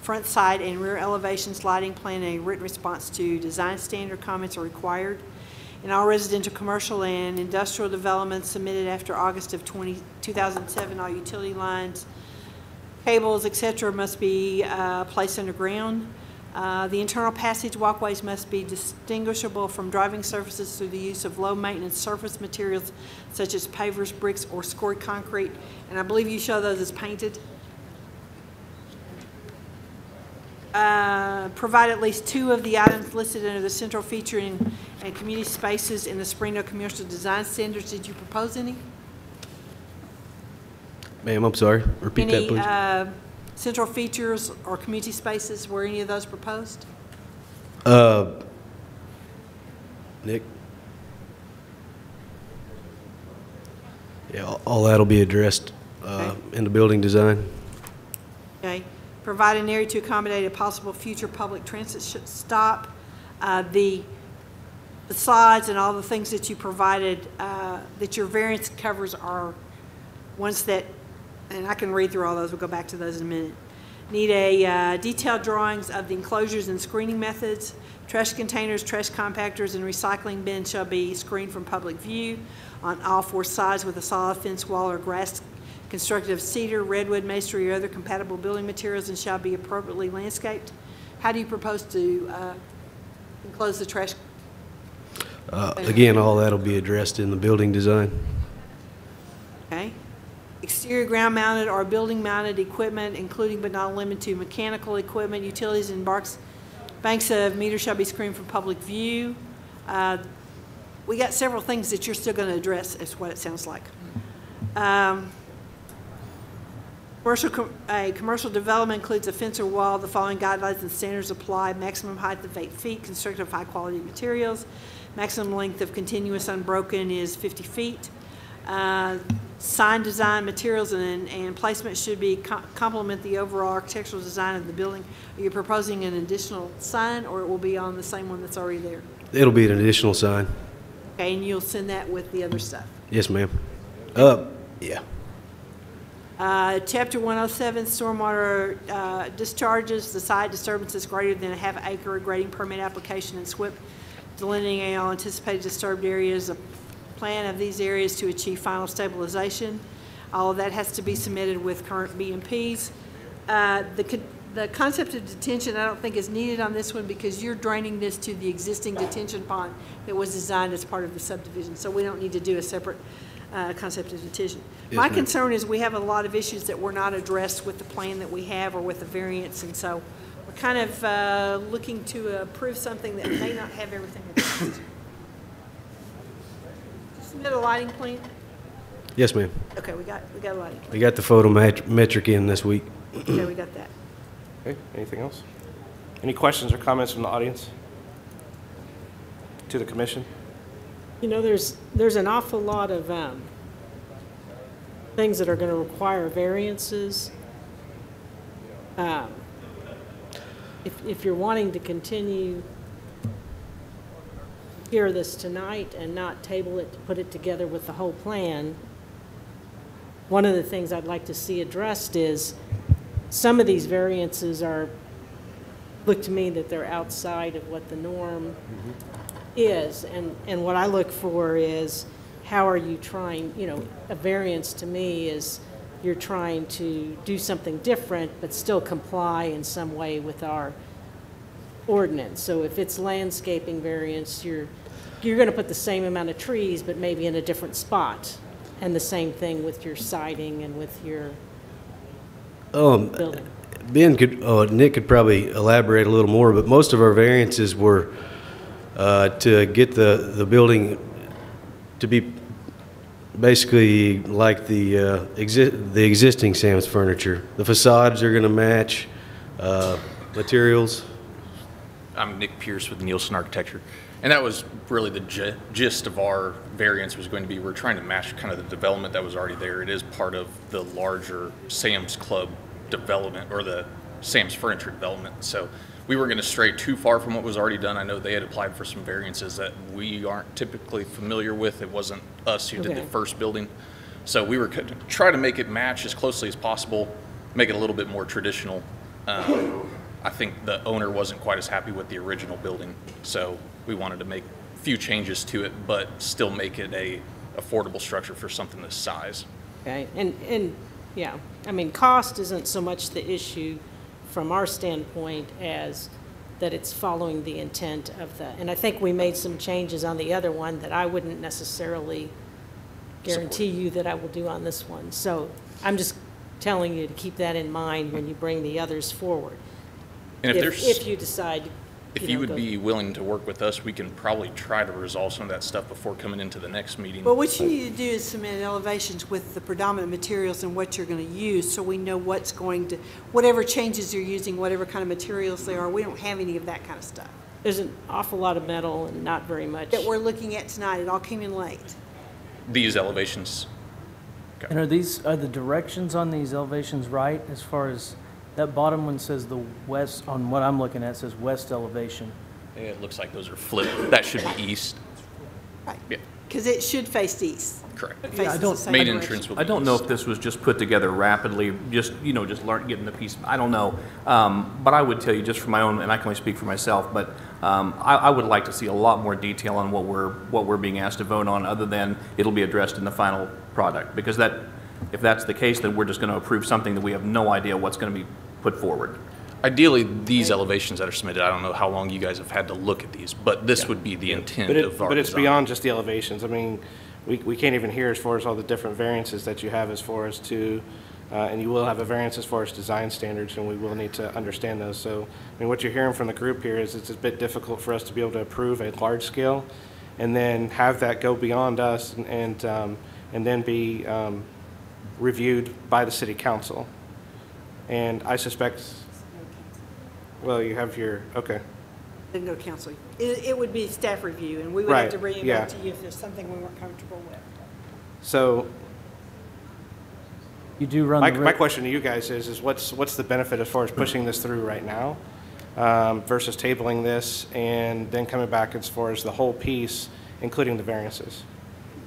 Front, side, and rear elevations, lighting plan, and a written response to design standard comments are required. In all residential, commercial, and industrial developments submitted after August of 20 2007, all utility lines, cables, et cetera, must be uh, placed underground. Uh, The internal passage walkways must be distinguishable from driving surfaces through the use of low-maintenance surface materials such as pavers, bricks, or scored concrete. And I believe you show those as painted. Uh, Provide at least two of the items listed under the central feature and community spaces in the Springdale Commercial Design Standards. Did you propose any? Ma'am, I'm sorry. Repeat that, Any please. uh, central features or community spaces, were any of those proposed? Uh, Nick? Yeah, all- all that'll be addressed uh, in the building design. Okay. Provide an area to accommodate a possible future public transit sh- stop. Uh, The facades and all the things that you provided, uh, that your variance covers are ones that, and I can read through all those, we'll go back to those in a minute. Need a uh, detailed drawings of the enclosures and screening methods. Trash containers, trash compactors, and recycling bins shall be screened from public view on all four sides with a solid fence wall or grass constructed of cedar, redwood, masonry, or other compatible building materials and shall be appropriately landscaped. How do you propose to uh, enclose the trash? Uh, Again, all that'll be addressed in the building design. Okay. Exterior ground-mounted or building-mounted equipment, including but not limited to mechanical equipment, utilities, and barks, banks of meters shall be screened from public view. Uh, We got several things that you're still going to address, is what it sounds like. Um, Commercial, com- a commercial development includes a fence or wall. The following guidelines and standards apply. Maximum height of eight feet, constructed of high-quality materials. Maximum length of continuous unbroken is 50 feet. Uh, Sign design, materials, and, and placement should be, co- complement the overall architectural design of the building. Are you proposing an additional sign, or it will be on the same one that's already there? It'll be an additional sign. Okay, and you'll send that with the other stuff? Yes, ma'am. Uh, yeah. Uh, Chapter 107, stormwater uh, discharges, the site disturbances greater than a half acre grading permit application and SWPPP delineating all anticipated disturbed areas, a plan of these areas to achieve final stabilization. All of that has to be submitted with current BMPs. Uh, The the concept of detention, I don't think is needed on this one because you're draining this to the existing detention pond that was designed as part of the subdivision, so we don't need to do a separate uh, concept of detention. Yes, My concern is we have a lot of issues that were not addressed with the plan that we have or with the variance, and so we're kind of uh, looking to approve something that may not have everything addressed. Submit a lighting plan? Yes, ma'am. Okay, we got, we got a lighting plan. We got the photometric in this week. Okay, we got that. Okay, anything else? Any questions or comments from the audience? To the commission? You know, there's, there's an awful lot of um, things that are going to require variances. Um, If, if you're wanting to continue, hear this tonight and not table it, to put it together with the whole plan, one of the things I'd like to see addressed is, some of these variances are, look to me that they're outside of what the norm is, and, and what I look for is, how are you trying, you know, a variance to me is, you're trying to do something different, but still comply in some way with our ordinance. So if it's landscaping variance, you're, you're gonna put the same amount of trees, but maybe in a different spot. And the same thing with your siding and with your Um, building. Ben could, uh, Nick could probably elaborate a little more, but most of our variances were uh, to get the, the building to be basically like the, uh, exi- the existing Sam's Furniture. The facades are going to match, uh, materials. I'm Nick Pierce with Nielsen Architecture. And that was really the gi- gist of our variance was going to be, we're trying to match kind of the development that was already there. It is part of the larger Sam's Club development or the Sam's Furniture development. So we weren't going to stray too far from what was already done. I know they had applied for some variances that we aren't typically familiar with. It wasn't us who did the first building. So we were going to try to make it match as closely as possible, make it a little bit more traditional. Um, I think the owner wasn't quite as happy with the original building, so we wanted to make a few changes to it, but still make it a affordable structure for something this size. Okay, and, and, yeah, I mean, cost isn't so much the issue from our standpoint as that it's following the intent of the, and I think we made some changes on the other one that I wouldn't necessarily guarantee you that I will do on this one. So I'm just telling you to keep that in mind when you bring the others forward. And if there's- If you decide, If you you would go- be willing to work with us, we can probably try to resolve some of that stuff before coming into the next meeting. Well, what you need to do is submit elevations with the predominant materials and what you're going to use, so we know what's going to, whatever changes you're using, whatever kind of materials they are, we don't have any of that kind of stuff. There's an awful lot of metal and not very much. That we're looking at tonight, it all came in late. These elevations, And are these, are the directions on these elevations right as far as, that bottom one says the west, on what I'm looking at says west elevation. it looks like those are flipped. That should be east. Right. Yeah, Because it should face east. correct. It Yeah, I don't- Main entrance will I don't know if this was just put together rapidly, just, you know, just learn, getting the piece, I don't know. Um, But I would tell you, just for my own, and I can only speak for myself, but um, I, I would like to see a lot more detail on what we're, what we're being asked to vote on, other than it'll be addressed in the final product. Because that, if that's the case, then we're just going to approve something that we have no idea what's going to be put forward. Ideally, these elevations that are submitted, I don't know how long you guys have had to look at these, but this would be the intent But it, of our but it's design. beyond just the elevations. I mean, we, we can't even hear as far as all the different variances that you have as far as to, uh, and you will have a variance as far as design standards, and we will need to understand those. So, I mean, what you're hearing from the group here is it's a bit difficult for us to be able to approve a large scale and then have that go beyond us and, and, um, and then be, um, reviewed by the city council. And I suspect, well, you have your, okay. Didn't go council. It, it would be staff review, and we would have Right, to bring it yeah. back to you if there's something we weren't comfortable with. So You do run My, the, my ri- question to you guys is, is what's, what's the benefit as far as pushing this through right now um, versus tabling this and then coming back as far as the whole piece, including the variances?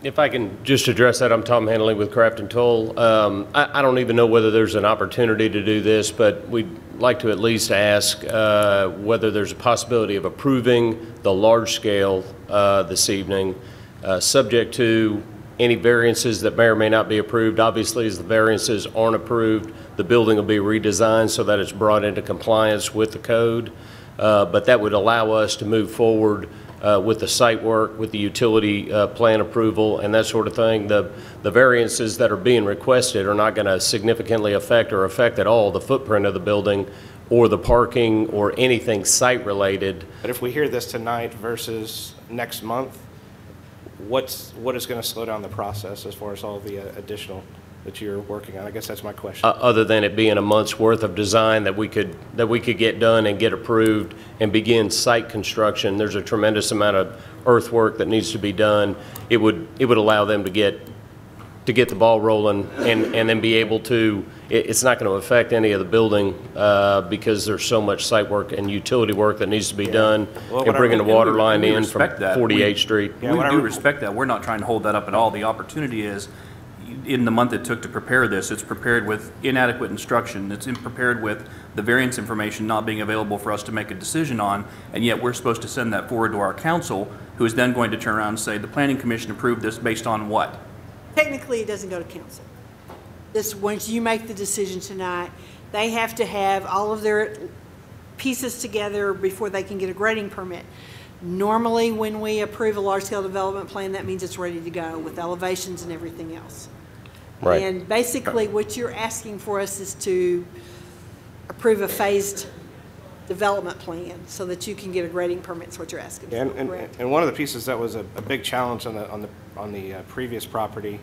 If I can just address that, I'm Tom Hanley with Crafton Tull. Um, I, I don't even know whether there's an opportunity to do this, but we'd like to at least ask uh, whether there's a possibility of approving the large scale uh, this evening, uh, subject to any variances that may or may not be approved. Obviously, as the variances aren't approved, the building will be redesigned so that it's brought into compliance with the code. Uh, But that would allow us to move forward uh, with the site work, with the utility uh, plan approval, and that sort of thing. The the variances that are being requested are not going to significantly affect or affect at all the footprint of the building or the parking or anything site-related. But if we hear this tonight versus next month, what's, what is going to slow down the process as far as all the uh, additional that you're working on? I guess that's my question. uh, other than it being a month's worth of design that we could, that we could get done and get approved and begin site construction. There's a tremendous amount of earthwork that needs to be done. It would, it would allow them to get, to get the ball rolling and, and then be able to, it, it's not going to affect any of the building uh, because there's so much site work and utility work that needs to be done Well, and what I- bringing the and we- water line we in from respect that. 48th We- Street. We do respect that. We're not trying to hold that up at all. The opportunity is, in the month it took to prepare this, it's prepared with inadequate instruction. It's in- prepared with the variance information not being available for us to make a decision on, and yet we're supposed to send that forward to our council, who is then going to turn around and say, the planning commission approved this based on what? Technically, it doesn't go to council. This, once you make the decision tonight, they have to have all of their pieces together before they can get a grading permit. Normally, when we approve a large-scale development plan, that means it's ready to go with elevations and everything else. Right. And basically, what you're asking for us is to approve a phased development plan so that you can get a grading permit, is what you're asking for, And, and, and one of the pieces that was a, a big challenge on the, on the, on the uh, previous property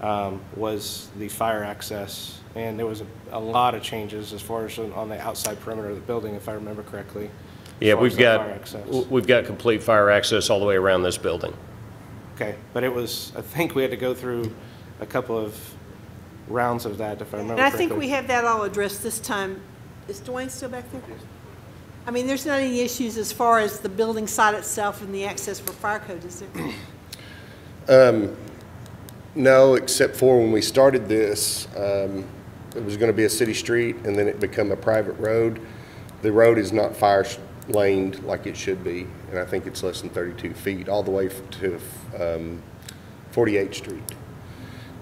um, was the fire access. And there was a, a lot of changes as far as on- on the outside perimeter of the building, if I remember correctly. As Yeah, far as we've the got, fire access. w- we've got complete fire access all the way around this building. Okay, but it was, I think we had to go through a couple of rounds of that, if I remember And I correctly. think we have that all addressed this time. Is Dwayne still back there? I mean, there's not any issues as far as the building site itself and the access for fire code, is there? Um, no, except for when we started this, um, it was gonna be a city street and then it become a private road. The road is not fire sh- laned like it should be, and I think it's less than thirty-two feet, all the way to, um, 48th Street.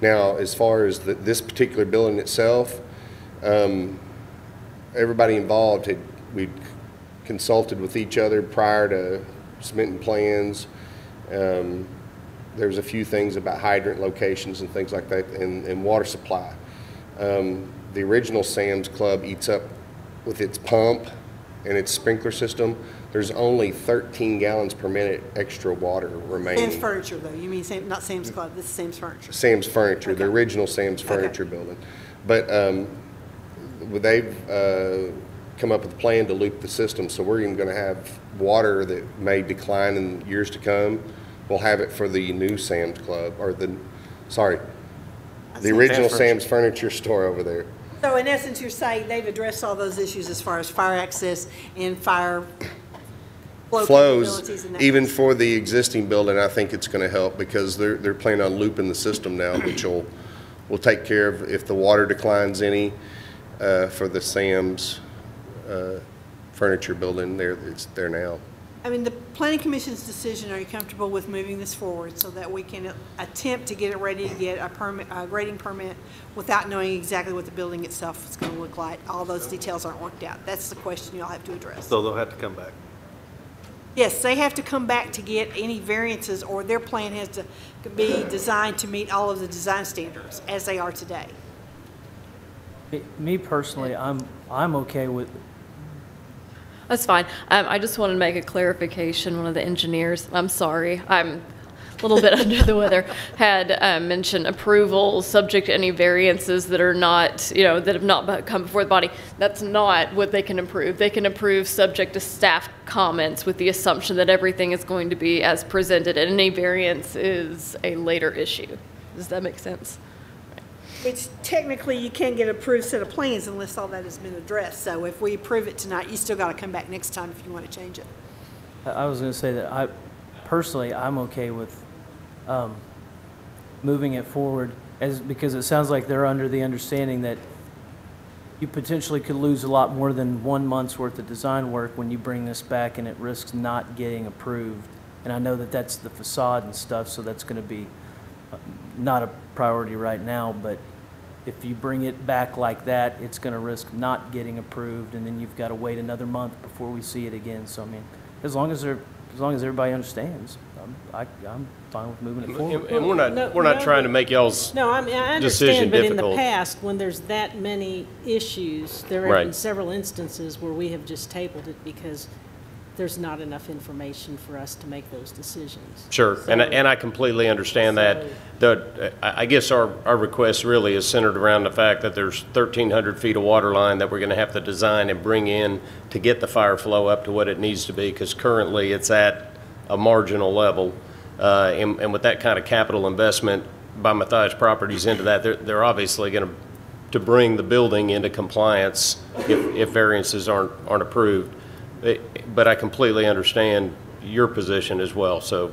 Now, as far as the, this particular building itself, um, everybody involved had, we consulted with each other prior to submitting plans. Um, there was a few things about hydrant locations and things like that, and, and water supply. Um, the original Sam's Club eats up with its pump and its sprinkler system. There's only 13 gallons per minute extra water remaining. Sam's Furniture, though, you mean, Sam- not Sam's Club, this is Sam's Furniture. Sam's Furniture, the original Sam's Furniture building. But um, they've uh, come up with a plan to loop the system, so we're even going to have water that may decline in years to come. We'll have it for the new Sam's Club, or the, sorry, the original Sam's Sam's Furniture store over there. So in essence, you're saying they've addressed all those issues as far as fire access and fire flow Flows, even for the existing building, I think it's going to help because they're, they're planning on looping the system now, which will, will take care of if the water declines any uh, for the Sam's uh, Furniture building, there, it's there now. I mean, the planning commission's decision, are you comfortable with moving this forward so that we can attempt to get it ready to get a permit, a grading permit without knowing exactly what the building itself is gonna look like? All those details aren't worked out. That's the question you'll have to address. So they'll have to come back. Yes, they have to come back to get any variances, or their plan has to be designed to meet all of the design standards as they are today. Me- Me personally, I'm, I'm okay with, That's fine. Um, I just wanted to make a clarification. One of the engineers, I'm sorry, I'm a little bit under the weather, had um, mentioned approval subject to any variances that are not, you know, that have not come before the body. That's not what they can approve. They can approve subject to staff comments with the assumption that everything is going to be as presented, and any variance is a later issue. Does that make sense? Which technically you can't get approved set of plans unless all that has been addressed. So if we approve it tonight, you still gotta come back next time if you wanna change it. I was gonna say that I, personally, I'm okay with, um, moving it forward as, because it sounds like they're under the understanding that you potentially could lose a lot more than one month's worth of design work when you bring this back and it risks not getting approved. And I know that that's the facade and stuff, so that's gonna be uh, not a priority right now, but if you bring it back like that, it's gonna risk not getting approved, and then you've gotta wait another month before we see it again. So I mean, as long as they're, as long as everybody understands, I'm, I, I'm fine with moving it forward. and we're No, not, we're not no, trying to make y'all's No, I mean, I decision understand, but in the difficult. past, when there's that many issues, there have been Right. several instances where we have just tabled it because there's not enough information for us to make those decisions. Sure, and, I- So- and I completely understand that. The, I guess our, our request really is centered around the fact that there's 1,300 feet of water line that we're going to have to design and bring in to get the fire flow up to what it needs to be, because currently it's at a marginal level. Uh, And, and with that kind of capital investment by Mathias Properties into that, they're, they're obviously going to, to bring the building into compliance if, if variances aren't, aren't approved. Eh, But I completely understand your position as well, so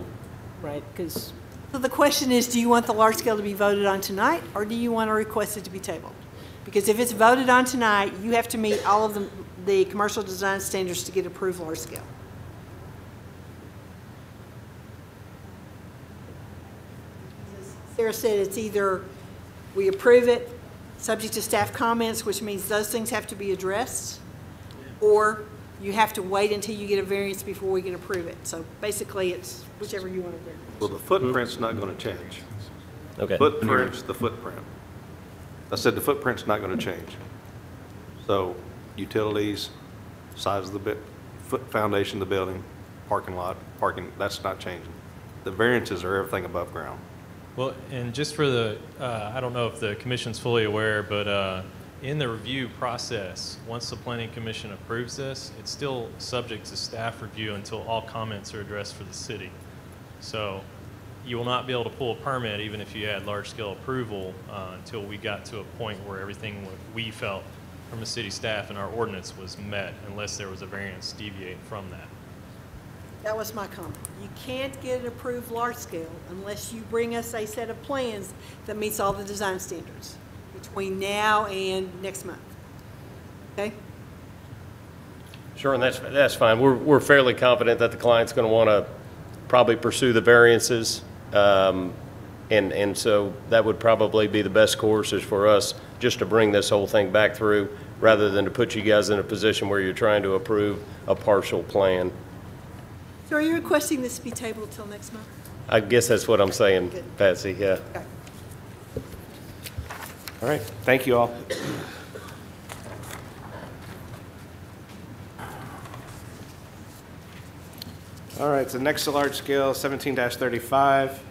Right, because So the question is, do you want the large scale to be voted on tonight, or do you want to request it to be tabled? Because if it's voted on tonight, you have to meet all of the, the commercial design standards to get approved large scale. Sarah said it's either we approve it, subject to staff comments, which means those things have to be addressed, or you have to wait until you get a variance before we can approve it. So basically, it's whichever you want to do. Well, the footprint's not going to change. Okay. Footprint's the footprint. I said the footprint's not going to change. So utilities, size of the bit, foot, foundation of the building, parking lot, parking, that's not changing. The variances are everything above ground. Well, and just for the, uh, I don't know if the commission's fully aware, but uh, in the review process, once the planning commission approves this, it's still subject to staff review until all comments are addressed for the city. So you will not be able to pull a permit even if you had large-scale approval uh, until we got to a point where everything we felt from the city staff and our ordinance was met, unless there was a variance deviating from that. That was my comment. You can't get it approved large scale unless you bring us a set of plans that meets all the design standards between now and next month. Okay? Sure, and that's, that's fine. We're, we're fairly confident that the client's going to want to probably pursue the variances. um, And, and so that would probably be the best course is for us just to bring this whole thing back through rather than to put you guys in a position where you're trying to approve a partial plan. So are you requesting this be tabled until next month? I guess that's what I'm saying, Good. Patsy, yeah. All right, thank you all. All right, so next to large scale, seventeen thirty-five,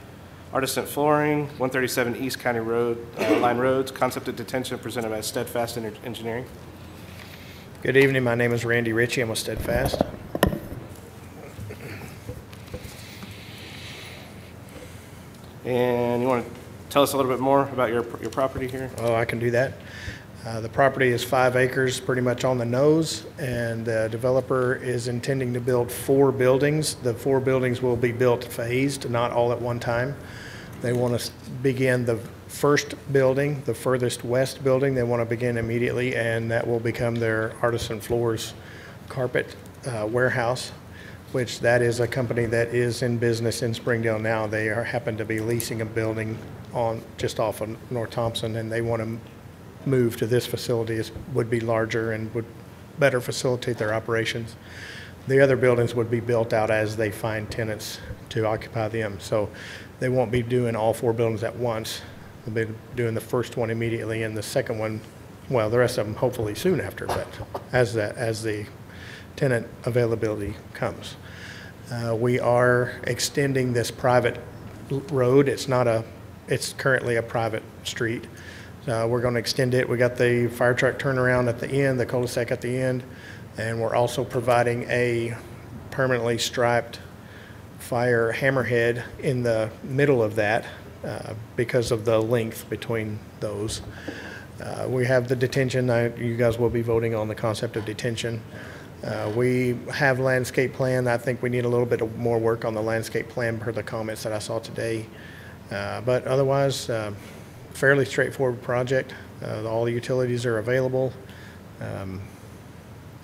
artisan flooring, one thirty-seven East County Road, uh, Line Roads, concept of detention presented by Steadfast Ener- Engineering. Good evening, my name is Randy Ritchie, I'm with Steadfast. And you want to tell us a little bit more about your, your property here? Oh, I can do that. Uh, The property is five acres, pretty much on the nose, and the developer is intending to build four buildings. The four buildings will be built phased, not all at one time. They want to begin the first building, the furthest west building, they want to begin immediately, and that will become their artisan floors carpet uh, warehouse, which that is a company that is in business in Springdale now. They are, happen to be leasing a building on, just off of North Thompson, and they want to move to this facility. It would be larger and would better facilitate their operations. The other buildings would be built out as they find tenants to occupy them. So they won't be doing all four buildings at once. They'll be doing the first one immediately and the second one, well, the rest of them hopefully soon after, but as that, as the tenant availability comes. Uh, We are extending this private road. It's not a, it's currently a private street. Uh, We're going to extend it. We got the fire truck turnaround at the end, the cul-de-sac at the end, and we're also providing a permanently striped fire hammerhead in the middle of that uh, because of the length between those. Uh, We have the detention, I- you guys will be voting on the concept of detention. Uh, We have landscape plan, I think we need a little bit more work on the landscape plan per the comments that I saw today. Uh, But otherwise, uh, fairly straightforward project. Uh, All the utilities are available. Um,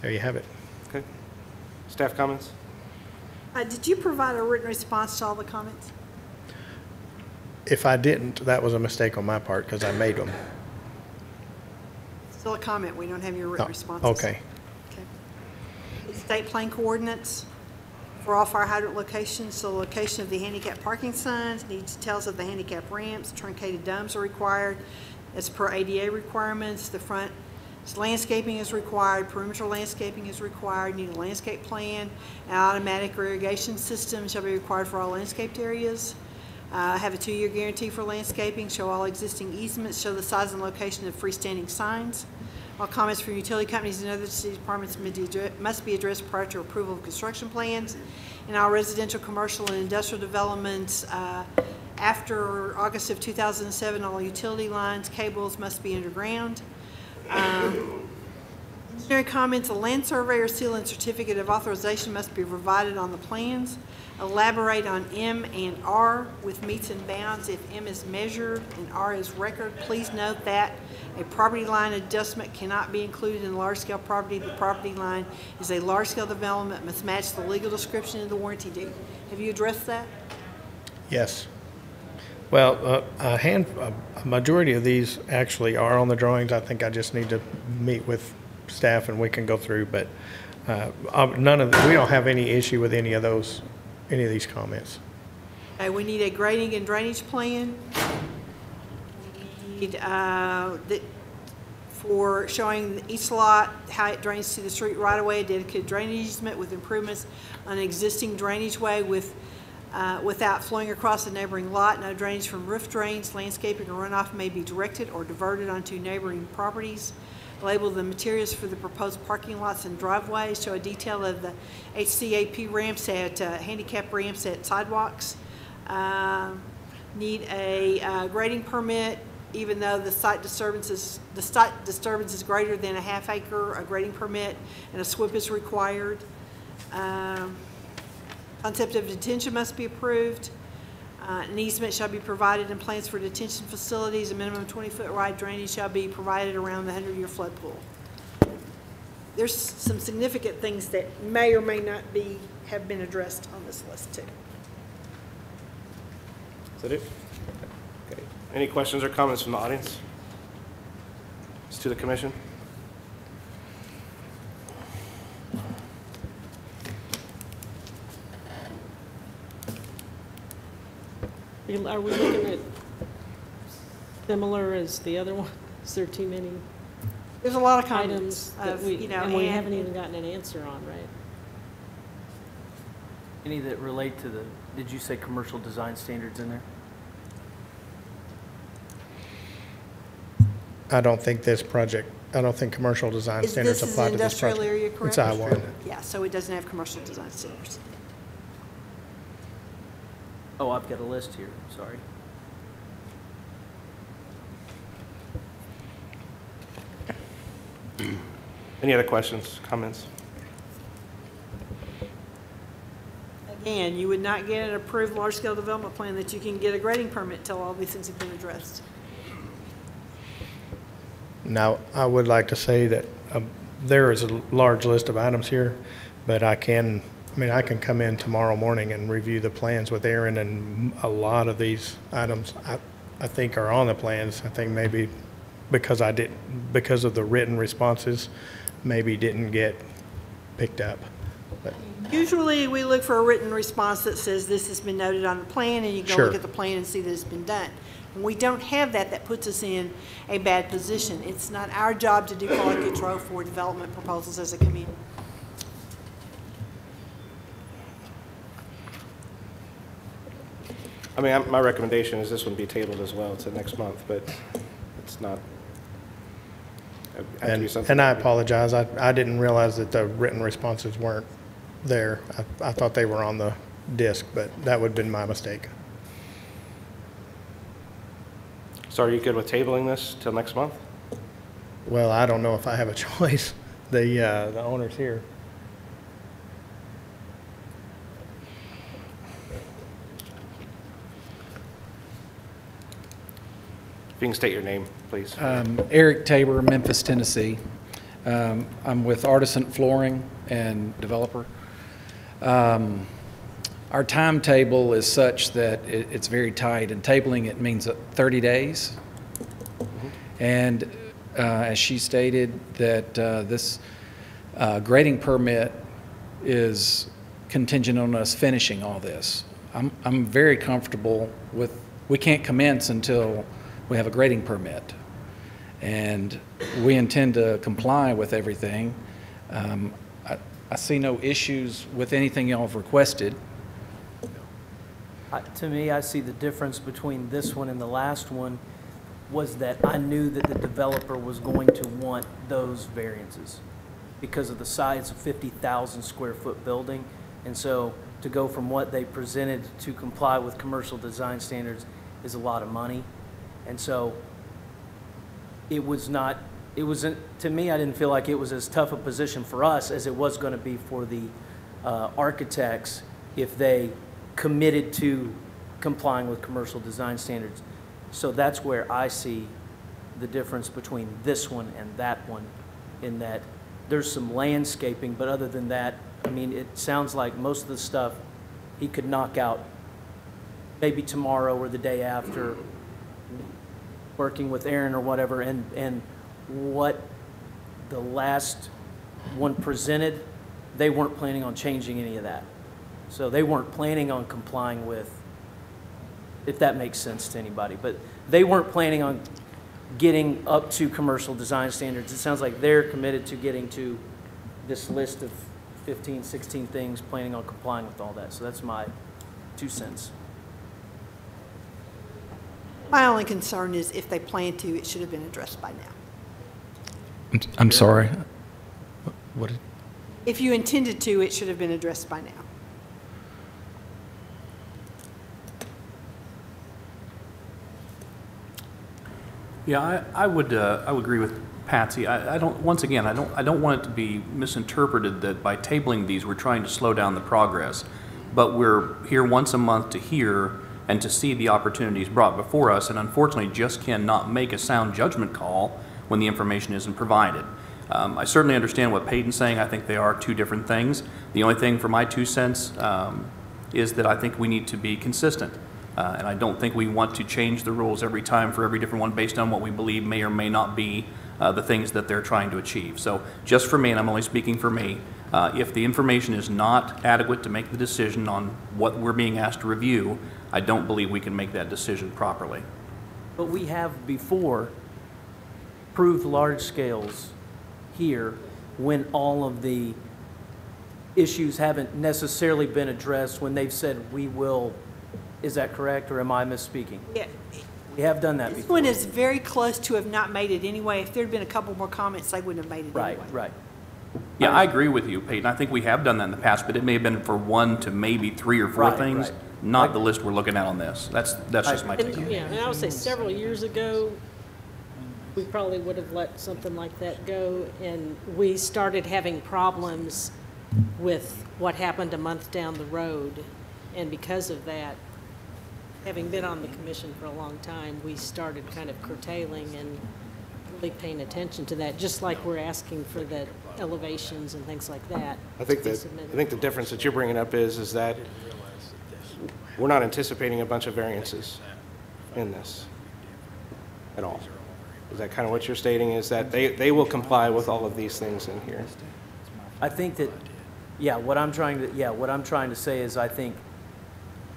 There you have it. Okay. Staff comments? Uh, Did you provide a written response to all the comments? If I didn't, that was a mistake on my part because I made them. Still a comment, we don't have your written Oh, responses. Okay. State plan coordinates for all fire hydrant locations, so the location of the handicap parking signs, need details of the handicap ramps, truncated domes are required as per ADA requirements, the front landscaping is required, perimeter landscaping is required, need a landscape plan, An automatic irrigation system shall be required for all landscaped areas. Uh, Have a two-year guarantee for landscaping, show all existing easements, show the size and location of freestanding signs. All comments from utility companies and other city departments must be addressed prior to approval of construction plans. In all residential, commercial, and industrial developments, uh, after August of 2007, all utility lines, cables must be underground. Um, Engineering comments, a land surveyor seal and certificate of authorization must be provided on the plans. Elaborate on M and R with metes and bounds if M is measured and R is record. Please note that a property line adjustment cannot be included in large-scale property. The property line is a large-scale development, must match the legal description of the warranty deed. Have you addressed that? Yes. Well, uh, a hand, a majority of these actually are on the drawings. I think I just need to meet with staff and we can go through, but uh, none of, we don't have any issue with any of those, any of these comments. We need a grading and drainage plan. We Need, uh, that, for showing each lot, how it drains to the street right away, a dedicated drainage easement with improvements on an existing drainage way with, uh, without flowing across the neighboring lot. No drainage from roof drains, landscaping, or runoff may be directed or diverted onto neighboring properties. Label the materials for the proposed parking lots and driveways. Show a detail of the HCAP ramps at, uh, handicap ramps at sidewalks. Um, Need a uh, grading permit, even though the site disturbance is, the site disturbance is greater than a half acre, a grading permit and a SWPPP is required. Um, Concept of detention must be approved. Uh, An easement shall be provided in plans for detention facilities. A minimum 20-foot wide drainage shall be provided around the 100-year flood pool. There's some significant things that may or may not be, have been addressed on this list, too. Is that it? Okay. Any questions or comments from the audience? It's to the commission. Are we looking at similar as the other one? Is there too many There's a lot of items comments that of, we, you know, and we and- haven't even gotten an answer on, right? Any that relate to the, did you say commercial design standards in there? I don't think this project, I don't think commercial design Is standards this is apply an to this industrial project. area, correct? It's I-1. Yeah, so it doesn't have commercial design standards. Oh, I've got a list here, sorry. Any other questions, comments? Again, you would not get an approved large-scale development plan that you can get a grading permit till all these things have been addressed. Now, I would like to say that um, there is a large list of items here, but I can, I mean, I can come in tomorrow morning and review the plans with Aaron, and a lot of these items, I, I think are on the plans. I think maybe because I didn't, because of the written responses, maybe didn't get picked up. But Usually, we look for a written response that says this has been noted on the plan, and you go Sure. look at the plan and see that it's been done. When we don't have that, that puts us in a bad position. It's not our job to do quality control for development proposals as a community. I mean, I'm- my recommendation is this one be tabled as well to next month, but it's not. it has to be And, and I apologize, I, I didn't realize that the written responses weren't there. I, I thought they were on the disk, but that would have been my mistake. So are you good with tabling this till next month? Well, I don't know if I have a choice. The, uh, the owner's here. If you can state your name, please. Um, Eric Tabor, Memphis, Tennessee. Um, I'm with Artisan Flooring and developer. Um, Our timetable is such that it- it's very tight, and tabling it means uh, 30 days. And uh, as she stated, that uh, this uh, grading permit is contingent on us finishing all this. I'm, I'm very comfortable with, we can't commence until we have a grading permit. And we intend to comply with everything. Um, I, I see no issues with anything y'all have requested. I- To me, I see the difference between this one and the last one was that I knew that the developer was going to want those variances because of the size of 50,000 square foot building. And so to go from what they presented to comply with commercial design standards is a lot of money. And so it was not, it wasn't, to me, I didn't feel like it was as tough a position for us as it was going to be for the uh, architects if they committed to complying with commercial design standards. So that's where I see the difference between this one and that one, in that there's some landscaping, but other than that, I mean, it sounds like most of the stuff he could knock out maybe tomorrow or the day after, working with Aaron or whatever, and, and what the last one presented, they weren't planning on changing any of that. So they weren't planning on complying with, if that makes sense to anybody, but they weren't planning on getting up to commercial design standards. It sounds like they're committed to getting to this list of 15, 16 things, planning on complying with all that. So that's my two cents. My only concern is if they plan to, it should have been addressed by now. I'm, sorry. What? If you intended to, it should have been addressed by now. Yeah, I, I would uh, I would agree with Patsy. I, I, don't. Once again, I don't. I don't want it to be misinterpreted that by tabling these, we're trying to slow down the progress. But we're here once a month to hear and to see the opportunities brought before us, and unfortunately just cannot make a sound judgment call when the information isn't provided. Um, I certainly understand what Peyton's saying. I think they are two different things. The only thing for my two cents um, is that I think we need to be consistent. Uh, and I don't think we want to change the rules every time for every different one based on what we believe may or may not be uh, the things that they're trying to achieve. So just for me, and I'm only speaking for me, uh, if the information is not adequate to make the decision on what we're being asked to review, I don't believe we can make that decision properly. But we have before proved large scales here when all of the issues haven't necessarily been addressed, when they've said, we will, is that correct, or am I misspeaking? Yeah, We have done that this before. one is very close to have not made it anyway. If there'd been a couple more comments, they wouldn't have made it anyway. Right, right. Yeah, I agree with you, Peyton. I think we have done that in the past, but it may have been for one to maybe three or four Right, things, right. Not the list we're looking at on this. That's, that's just my take on And, it. yeah, and I would say several years ago, we probably would have let something like that go, and we started having problems with what happened a month down the road. And because of that, having been on the commission for a long time, we started kind of curtailing and really paying attention to that, just like we're asking for the elevations and things like that. I think that. I think the difference that you're bringing up is, is that we're not anticipating a bunch of variances in this at all. Is that kind of what you're stating, is that they, they will comply with all of these things in here? I think that, yeah, what I'm trying to, yeah, what I'm trying to say is I think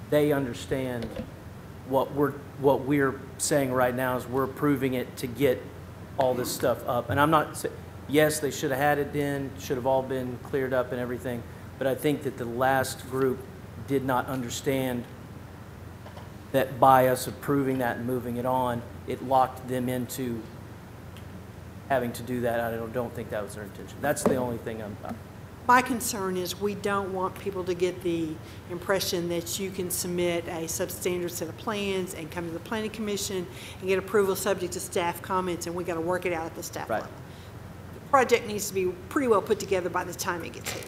they understand what we're, what we're saying right now is we're approving it to get all this stuff up. And I'm not, yes, they should have had it in, should have all been cleared up and everything, but I think that the last group did not understand that by us approving that and moving it on, it locked them into having to do that. I don't, don't think that was their intention. That's the only thing I'm, My concern is we don't want people to get the impression that you can submit a substandard set of plans and come to the planning commission and get approval subject to staff comments, and we got to work it out at the staff Right. level. The project needs to be pretty well put together by the time it gets here.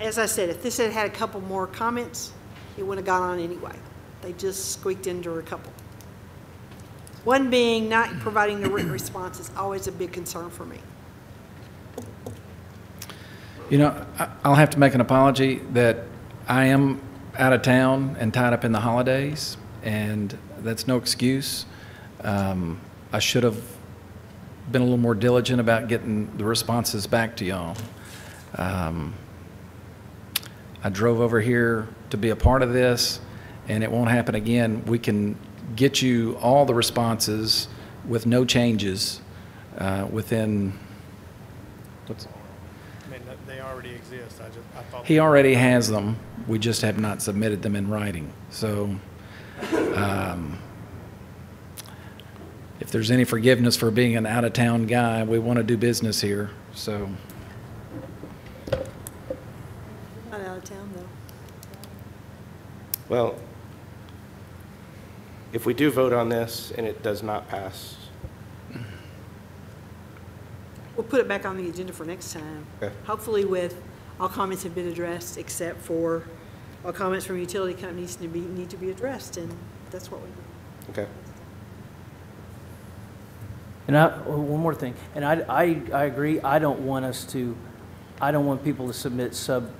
As I said, if this had had a couple more comments, it would have gone on anyway. They just squeaked into a couple. One being not providing the written response is always a big concern for me. You know, I'll have to make an apology that I am out of town and tied up in the holidays, and that's no excuse. Um, I should have been a little more diligent about getting the responses back to y'all. Um, I drove over here to be a part of this, and it won't happen again. We can get you all the responses with no changes uh, within, what's, I mean, they already exist. I just, I thought. he already has them, we just have not submitted them in writing. So, um, if there's any forgiveness for being an out-of-town guy, we want to do business here, so. Not out of town, though. Well, if we do vote on this and it does not pass, We'll put it back on the agenda for next time. Okay. Hopefully with, all comments have been addressed, except for all comments from utility companies to be, need to be addressed, and that's what we do. okay? And I, oh, one more thing, and I, I, I agree, I don't want us to, I don't want people to submit sub,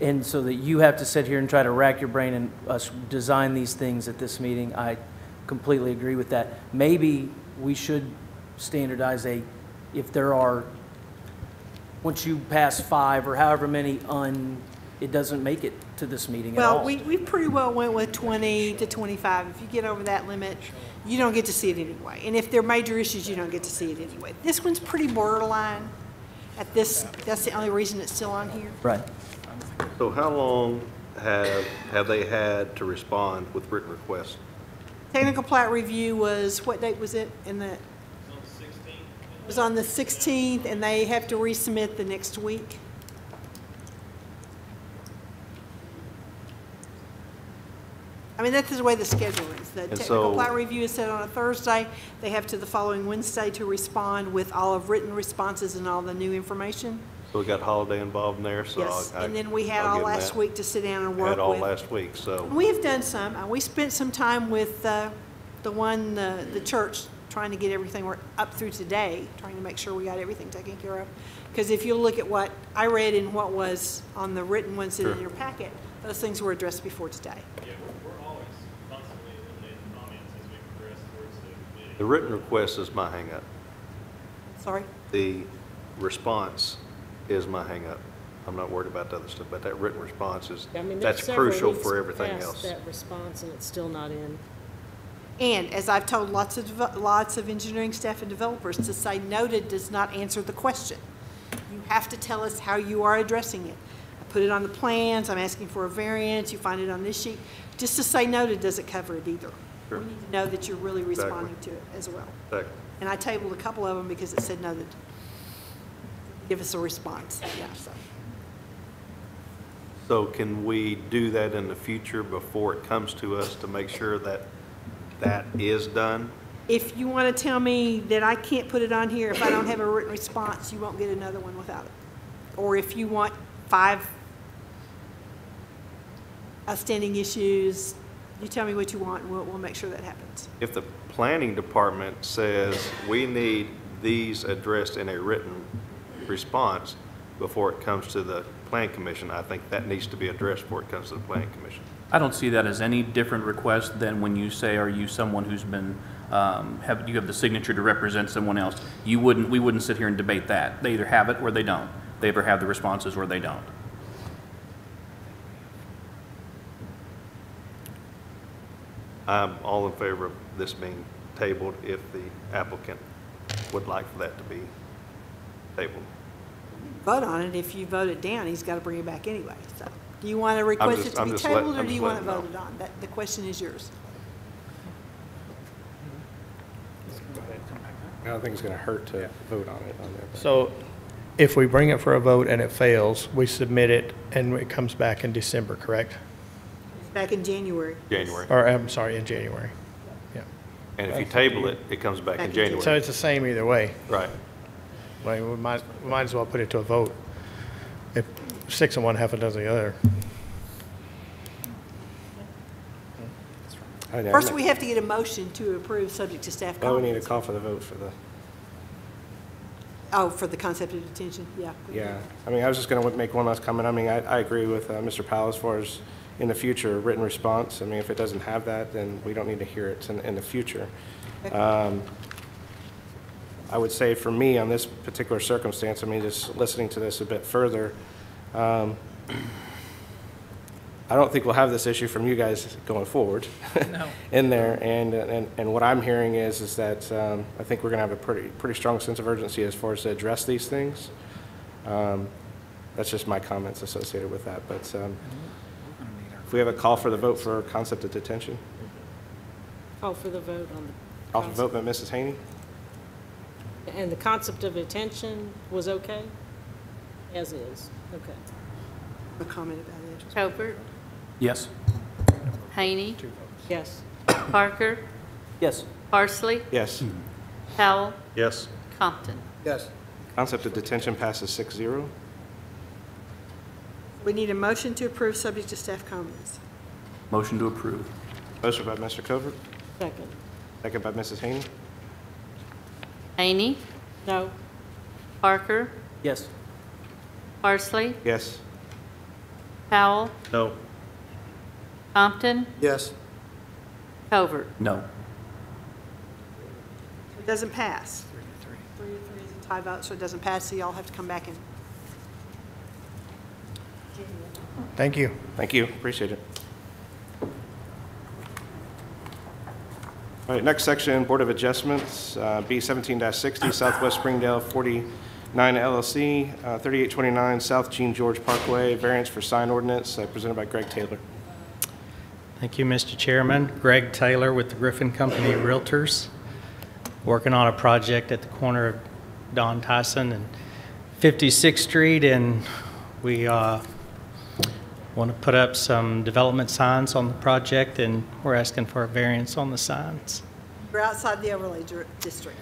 and so that you have to sit here and try to rack your brain and uh, us design these things at this meeting, I completely agree with that. Maybe we should standardize a, if there are, once you pass five or however many un, it doesn't make it to this meeting at all. Well, we, we pretty well went with 20 to 25. If you get over that limit, you don't get to see it anyway. And if there are major issues, you don't get to see it anyway. This one's pretty borderline at this, that's the only reason it's still on here. Right. So how long have, have they had to respond with written requests? Technical plat review was, what date was it? In the? It was on the 16th, and they have to resubmit the next week. I mean, that's the way the schedule is. The technical so- plat review is set on a Thursday. They have to the following Wednesday to respond with all of written responses and all the new information. So we got holiday involved in there, so. Yes, I- and then we had I'll all give 'em last that. week to sit down and work with. Had all last week, so. We have done some. Uh, We spent some time with uh, the one, uh, the church, trying to get everything wor- up through today, trying to make sure we got everything taken care of. Because if you look at what I read and what was on the written ones that are in Sure. your packet, those things were addressed before today. Yeah, we're, we're always constantly eliminating comments as we progress towards the committee. The written request is my hangup. Sorry? The response is my hangup. I'm not worried about the other stuff, but that written response is, I mean, there's that's several crucial weeks for everything past else. that response, and it's still not in. And as I've told lots of, deve- lots of engineering staff and developers, to say noted does not answer the question. You have to tell us how you are addressing it. I put it on the plans, I'm asking for a variance, you find it on this sheet. Just to say noted doesn't cover it either. Sure. We need to know that you're really Exactly. responding to it as well. Exactly. And I tabled a couple of them because it said noted. Give us a response, yeah, so. So can we do that in the future before it comes to us to make sure that that is done? If you want to tell me that I can't put it on here, if I don't have a written response, you won't get another one without it. Or if you want five outstanding issues, you tell me what you want, and we'll, we'll make sure that happens. If the planning department says we need these addressed in a written response before it comes to the plan commission, I think that needs to be addressed before it comes to the planning commission. I don't see that as any different request than when you say, are you someone who's been, um, have, you have the signature to represent someone else? You wouldn't, we wouldn't sit here and debate that. They either have it or they don't. They either have the responses or they don't. I'm all in favor of this being tabled if the applicant would like for that to be tabled. Vote on it, if you vote it down, he's got to bring it back anyway, so. Do you want to request just- it to I'm be just let- tabled, or I'm do just you want it letting you voted on? That, the question is yours. I don't think it's going to hurt to vote on it on there. but- So if we bring it for a vote and it fails, we submit it and it comes back in December, correct? Back in January. January. Or, I'm sorry, in January. Yeah. And if you table it, it comes back Back in in January. So it's the same either way. Right. Well, we might, we might as well put it to a vote. If six and one, half a dozen the other. I know, First, we have to get a motion to approve, subject to staff Well, we need comments. call for the vote for the, Oh, for the concept of detention, yeah. yeah. I mean, I was just going to make one last comment. I mean, I, I agree with uh, Mr. Powell as far as in the future, written response. I mean, if it doesn't have that, then we don't need to hear it in, in the future. Um, I would say for me, on this particular circumstance, I mean, just listening to this a bit further, um, I don't think we'll have this issue from you guys going forward. no. In there, and, and, and what I'm hearing is, is that, um, I think we're gonna have a pretty, pretty strong sense of urgency as far as to address these things. Um, That's just my comments associated with that, but, um, if we have a call for the vote for concept of detention, Call for the vote on the. call for vote by Mrs. Haney? And the concept of detention was okay? As is, okay. A comment about it. Covert, Yes. Haney, Yes. Parker, Yes. Parsley, Yes. Powell, Yes. Compton. Yes. Concept of detention passes six zero. We need a motion to approve, subject to staff comments. Motion to approve. Motion by Mr. Covert, Second. second by Mrs. Haney. Haney, No. Parker, Yes. Parsley, Yes. Powell, No. Compton, Yes. Covert. No. It doesn't pass. Three to three is a tie vote, so it doesn't pass, so y'all have to come back and. Thank you. Thank you, appreciate it. All right, next section, Board of Adjustments, uh, B seventeen sixty, Southwest Springdale forty-nine LLC, uh, thirty-eight twenty-nine South Gene George Parkway, variance for sign ordinance, uh, presented by Greg Taylor. Thank you, Mr. Chairman. Greg Taylor with the Griffin Company Realtors, working on a project at the corner of Don Tyson and 56th Street, and we uh, want to put up some development signs on the project, and we're asking for a variance on the signs. We're outside the overlay district.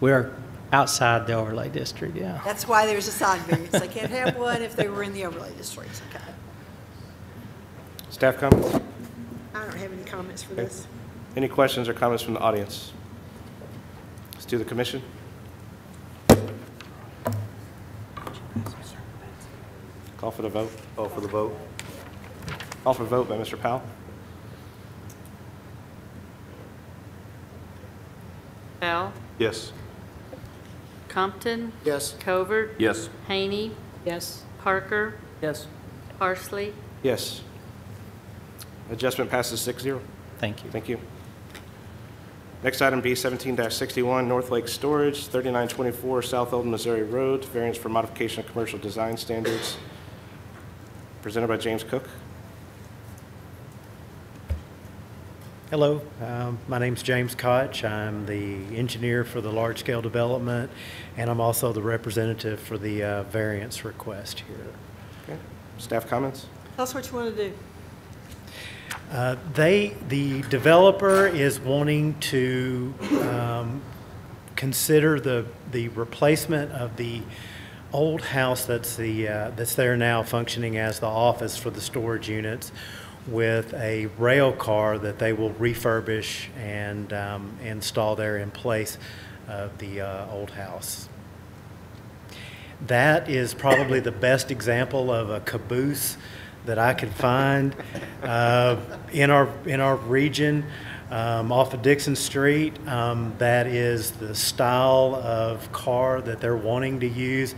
We're outside the overlay district, yeah. That's why there's a sign variance. They can't have one if they were in the overlay district, okay? Staff comments? I don't have any comments for Okay. this. Any questions or comments from the audience? Let's do the commission. Call for the vote. Call for the vote. Call for vote by Mr. Powell. Bell, Yes. Compton. Yes. Covert. Yes. Haney, Yes. Parker, Yes. Parsley. Yes. Adjustment passes 6-0. Thank you. Thank you. Next item, B seventeen sixty-one, North Lake Storage, thirty-nine twenty-four South Old Missouri Road, variance for modification of commercial design standards. Presented by James Cook. Hello, um, my name's James Koch. I'm the engineer for the large-scale development, and I'm also the representative for the uh, variance request here. Okay. Staff comments? Tell us what you want to do. Uh, They, the developer is wanting to um, consider the, the replacement of the old house that's the, uh, that's there now functioning as the office for the storage units with a rail car that they will refurbish and um, install there in place of the uh, old house. That is probably the best example of a caboose that I could find uh, in our in our region, um, off of Dixon Street. Um, that is the style of car that they're wanting to use.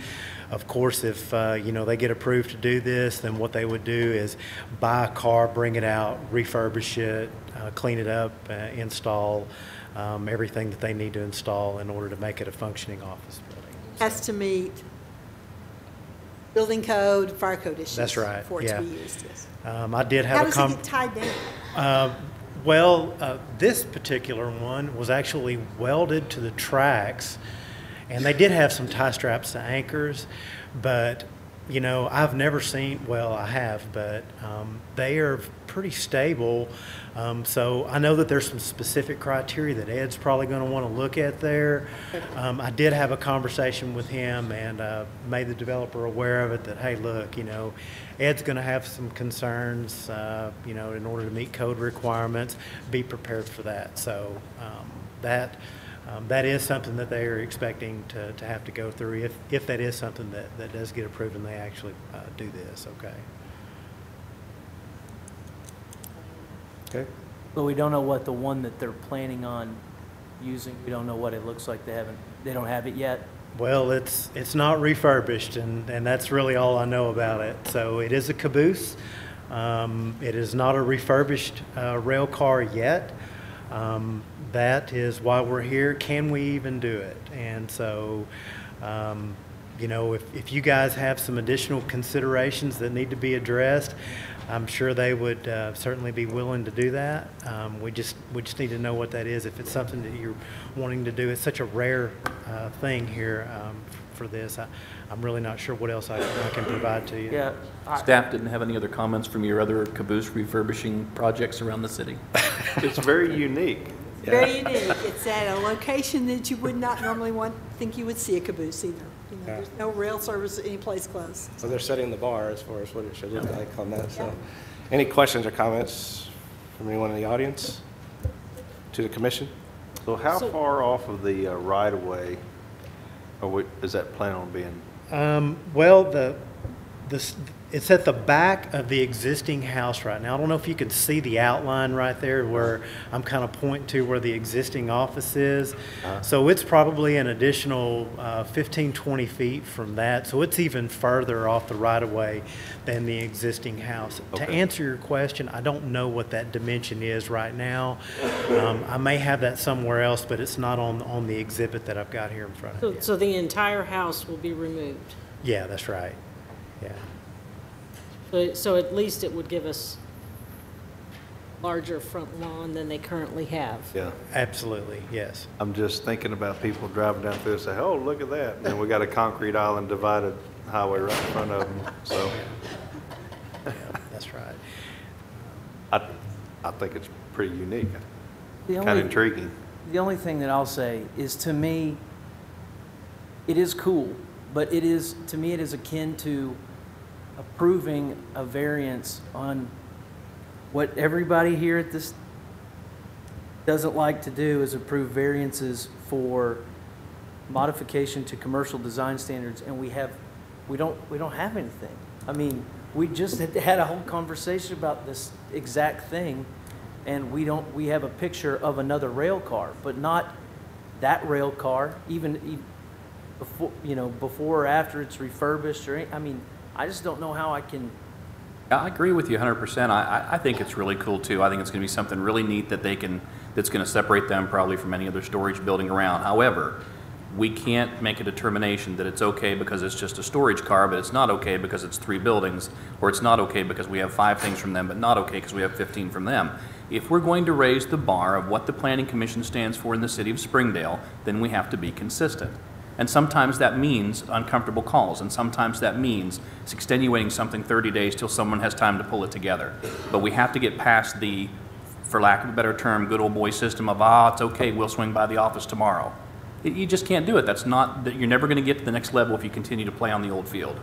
Of course, if uh, you know they get approved to do this, then what they would do is buy a car, bring it out, refurbish it, uh, clean it up, uh, install um, everything that they need to install in order to make it a functioning office building. Has to meet building code, fire code issues. That's right, For it to yeah. be used, yes. Um, I did have How a does it get tied down? Well, uh, this particular one was actually welded to the tracks, and they did have some tie straps to anchors, but you know, I've never seen. Well, I have, but um, they are pretty stable. Um, so I know that there's some specific criteria that Ed's probably going to want to look at there. Um, I did have a conversation with him and uh, made the developer aware of it. That hey, look, you know, Ed's going to have some concerns. Uh, you know, in order to meet code requirements, be prepared for that. So um, that. Um, that is something that they are expecting to, to have to go through if, if that is something that, that does get approved and they actually uh, do this, okay? Okay. But we don't know what the one that they're planning on using, we don't know what it looks like. They haven't, they don't have it yet. Well, it's, it's not refurbished, and, and that's really all I know about it. So it is a caboose. Um, it is not a refurbished uh, rail car yet. Um, that is why we're here. Can we even do it? And so, um, you know, if, if you guys have some additional considerations that need to be addressed, I'm sure they would uh, certainly be willing to do that. Um, we just we just need to know what that is. If it's something that you're wanting to do, it's such a rare uh, thing here um, for this. I, I'm really not sure what else I, I can provide to you. Yeah. Staff didn't have any other comments from your other caboose refurbishing projects around the city? It's very unique. Very unique. It's at a location that you would not normally want, think you would see a caboose either. You know, Yeah. there's no rail service any place close. So they're setting the bar as far as what it should look like on that, so. Any questions or comments from anyone in the audience? To the commission? So how far off of the uh, right-of-way are we, is that plan on being? Um, well, the, the, s- it's at the back of the existing house right now. I don't know if you can see the outline right there where I'm kind of pointing to where the existing office is. So it's probably an additional uh, 15, 20 feet from that. So it's even further off the right of way than the existing house. To answer your question, I don't know what that dimension is right now. Um, I may have that somewhere else, but it's not on, on the exhibit that I've got here in front of me. So, so the entire house will be removed? Yeah, that's right. Yeah. So, so at least it would give us larger front lawn than they currently have? Yeah. Absolutely, yes. I'm just thinking about people driving down through and say, oh, look at that. And we got a concrete island divided highway right in front of them, so. That's right. I, I think it's pretty unique, The kind of only- intriguing. The only thing that I'll say is to me, it is cool, but it is, to me, it is akin to approving a variance on what everybody here at this doesn't like to do is approve variances for modification to commercial design standards, and we have, we don't, we don't have anything. I mean, we just had a whole conversation about this exact thing, and we don't, we have a picture of another rail car, but not that rail car, even, before, you know, before or after it's refurbished or, any- I mean, I just don't know how I can, I agree with you 100%. I, I- think it's really cool too. I think it's going to be something really neat that they can, that's going to separate them probably from any other storage building around. However, we can't make a determination that it's okay because it's just a storage car, but it's not okay because it's three buildings, or it's not okay because we have five things from them, but not okay because we have 15 from them. If we're going to raise the bar of what the Planning Commission stands for in the city of Springdale, then we have to be consistent. And sometimes that means uncomfortable calls, and sometimes that means it's extenuating something 30 days till someone has time to pull it together. But we have to get past the, for lack of a better term, good old boy system of, ah, it's okay, we'll swing by the office tomorrow. You- You just can't do it. That's not, that you're never going to get to the next level if you continue to play on the old field.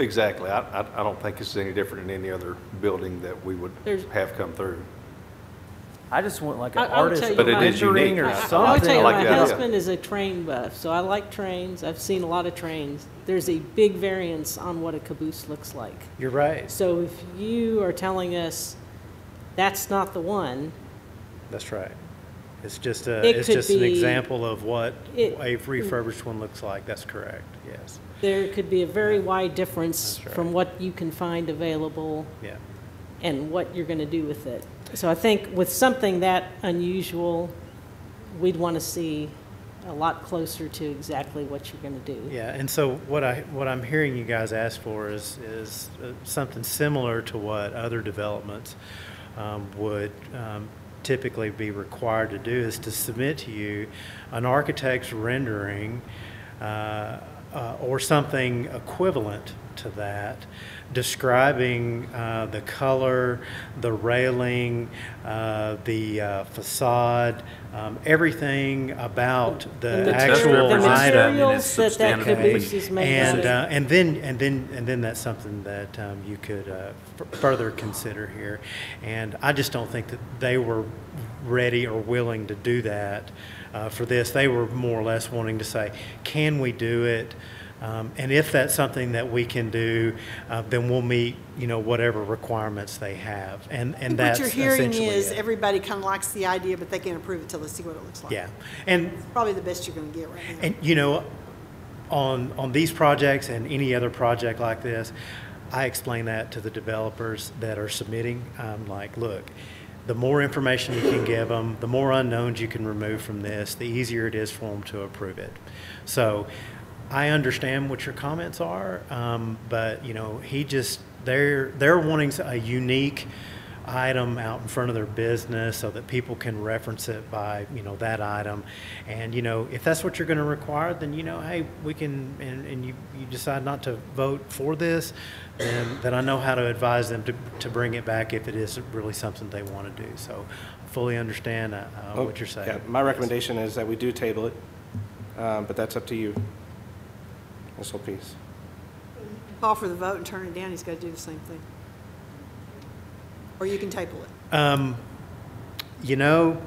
Exactly. I, I, I don't think it's any different than any other building that we would There's- have come through. I just want like an I'll artist you But it my- unique. or I- I I'll tell you, I like my the idea. husband is a train buff, so I like trains. I've seen a lot of trains. There's a big variance on what a caboose looks like. You're right. So if you are telling us that's not the one, That's right. It's just a, It it's could just an example of what it- a refurbished one looks like. That's correct, yes. there could be a very wide difference right. from what you can find available Yeah. and what you're going to do with it. So I think with something that unusual, we'd want to see a lot closer to exactly what you're going to do. Yeah, and so what I, what I'm hearing you guys ask for is, is uh, something similar to what other developments um, would um, typically be required to do, is to submit to you an architect's rendering uh, uh, or something equivalent to that, describing uh, the color, the railing, uh, the uh, facade, um, everything about the the actual The item. materials that that substantive caboose is made And, uh, and then, and then, and then that's something that um, you could uh, f- further consider here. And I just don't think that they were ready or willing to do that uh, for this. They were more or less wanting to say, can we do it? Um, And if that's something that we can do, uh, then we'll meet, you know, whatever requirements they have. And, and What that's you're hearing is it. everybody kind of likes the idea, but they can't approve it till they see what it looks like. Yeah. And It's probably the best you're going to get right now. And, you know, on, on these projects and any other project like this, I explain that to the developers that are submitting. I'm like, look, the more information you can give them, the more unknowns you can remove from this, the easier it is for them to approve it. So I understand what your comments are, um, but, you know, he just, they're, they're wanting a unique item out in front of their business so that people can reference it by, you know, that item. And, you know, if that's what you're going to require, then, you know, hey, we can, and, and you, you decide not to vote for this, then, then I know how to advise them to, to bring it back if it is really something they want to do. So fully understand uh, uh, Oh, what you're saying. yeah, My recommendation is that we do table it, um, but that's up to you. This whole piece. Call for the vote and turn it down, he's got to do the same thing. Or you can table it. Um, you know,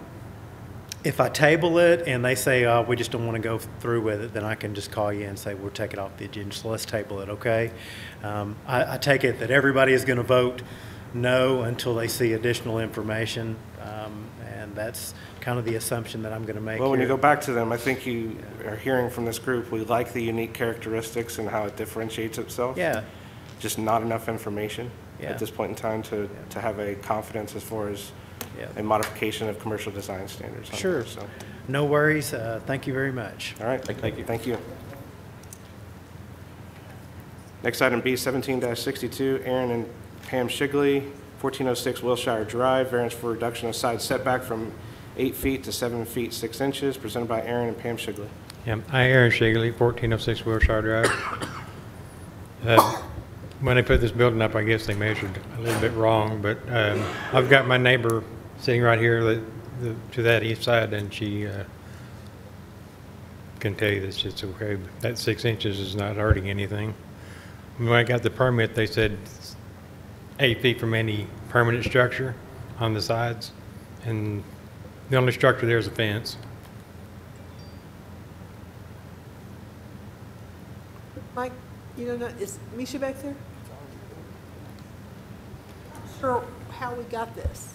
if I table it and they say, oh, we just don't want to go through with it, then I can just call you and say, we'll take it off the agenda, so let's table it, okay? Um, I, I take it that everybody is going to vote no until they see additional information, um, and that's kind of the assumption that I'm going to make Well, when you go back to them, I think you are hearing from this group, we like the unique characteristics and how it differentiates itself. Yeah. Just not enough information Yeah. at this point in time to, to have a confidence as far as Yeah. a modification of commercial design standards. Sure. there, So, No worries. Uh, Thank you very much. all right, thank you. Thank you. Next item, B seventeen sixty-two, Aaron and Pam Shigley, fourteen oh six Wilshire Drive, variance for reduction of side setback from eight feet to seven feet, six inches, presented by Aaron and Pam Shigley. Yeah, I, Aaron Shigley, 1406 Wilshire Drive. Uh, When they put this building up, I guess they measured a little bit wrong, but um, I've got my neighbor sitting right here that- the- to that east side, and she uh, can tell you that it's okay. But That six inches is not hurting anything. When I got the permit, they said eight feet from any permanent structure on the sides, and the only structure there is a fence. Mike, you don't know, is Misha back there? Sure, how we got this?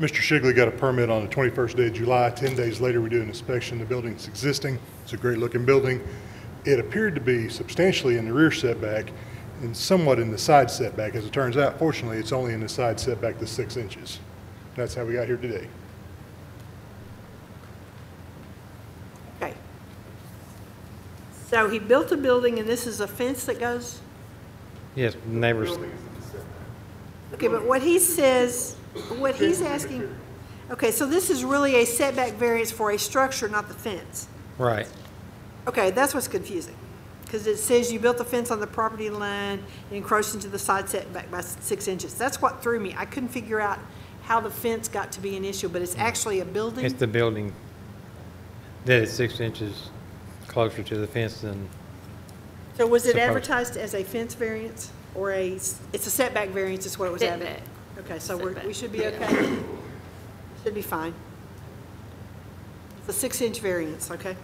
Mr. Shigley got a permit on the 21st day of July. 10 days later, we do an inspection. The building's existing. It's a great-looking building. It appeared to be substantially in the rear setback and somewhat in the side setback. As it turns out, fortunately, it's only in the side setback the six inches. That's how we got here today. Okay. So he built a building and this is a fence that goes, Yes, neighbors, okay, but what he says, what he's asking, okay, so this is really a setback variance for a structure, not the fence. right. Okay, that's what's confusing, because it says you built the fence on the property line and encroached into the side setback by six inches. That's what threw me. I couldn't figure out how the fence got to be an issue, but it's actually a building? It's the building that is six inches closer to the fence than, So was it Supposed- advertised as a fence variance or a, it's a setback variance is what it was advertised? Setback. Okay, so we're, we should be yeah. okay? Should be fine. It's a six-inch variance, okay?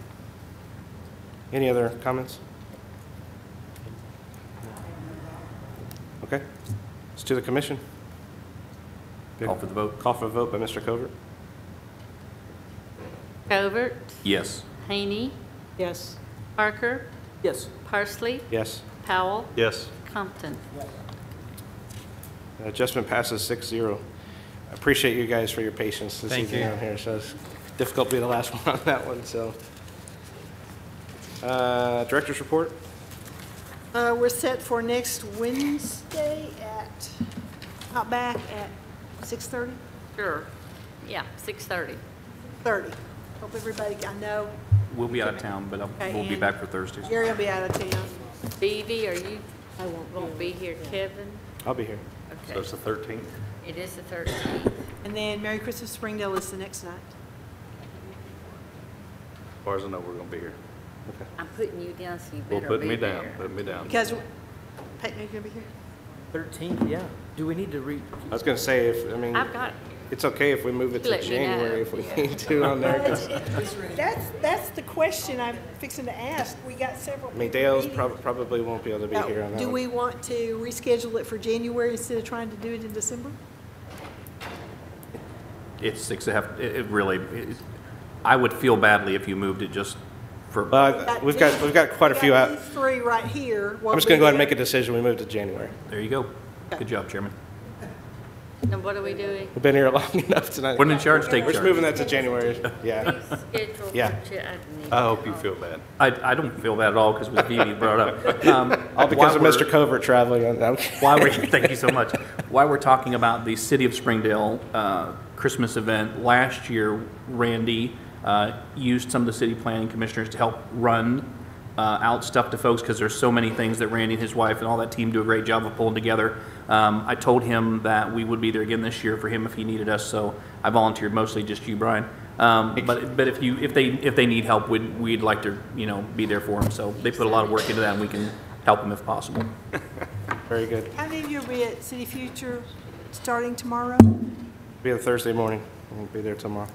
Any other comments? Okay, it's to the commission. Call for the vote. Call for a vote by Mr. Covert. Covert, Yes. Haney, Yes. Parker, Yes. Parsley, Yes. Powell, Yes. Compton. Adjustment passes six zero. I Appreciate you guys for your patience this Thank evening you. on here, so it's difficult to be the last one on that one, so. Uh, Director's report? Uh, we're set for next Wednesday at, out back at six-thirty? Sure. Yeah, 6:30. Thirty. Hope everybody, I know We'll be out of town, but I'll- Okay, we'll be and- back for Thursdays. Gary will be out of town. Phoebe, are you, I won't be here. Kevin? I'll be here. So Okay. it's the 13th? It is the 13th. And then Merry Christmas Springdale is the next night. As far as I know, we're going to be here. I'm putting you down, so you Well, better be put me down, there. put me down. Because, Peyton, are you gonna be here? Thirteenth, yeah. Do we need to read? I was gonna say, if, I mean, I've got, it's okay if we move it to Let me know. January if we need to on there, 'cause, That's, that's the question I'm fixing to ask. We got several. I mean, Dale's meeting. prob- probably won't be able to be Now, here on that Do one. we want to reschedule it for January instead of trying to do it in December? It's six and a half, it, it really, it- I would feel badly if you moved it just for, Uh, we've got, we've got quite a few out. These three right here. I'm just gonna go ahead and make a decision, we move to January. there you go. Good job, Chairman. and what are we doing? We've been here long enough tonight. When in charge, take We're just charge. moving that to January, yeah. Schedule Yeah. I hope you feel bad. I, I don't feel bad at all because it was Vivi brought up. Um, All because of while Mr. we're- Covert traveling on, I'm kidding. Why we're, thank you so much. Why we're talking about the City of Springdale uh, Christmas event, last year Randy uh, used some of the city planning commissioners to help run uh, out stuff to folks because there's so many things that Randy and his wife and all that team do a great job of pulling together. Um, I told him that we would be there again this year for him if he needed us, so I volunteered mostly just you, Brian. Um, But, but if you, if they, if they need help, we'd, we'd like to, you know, be there for them. So they put a lot of work into that and we can help them if possible. Very good. How many of you will be at City Future starting tomorrow? Be on Thursday morning, we'll be there tomorrow.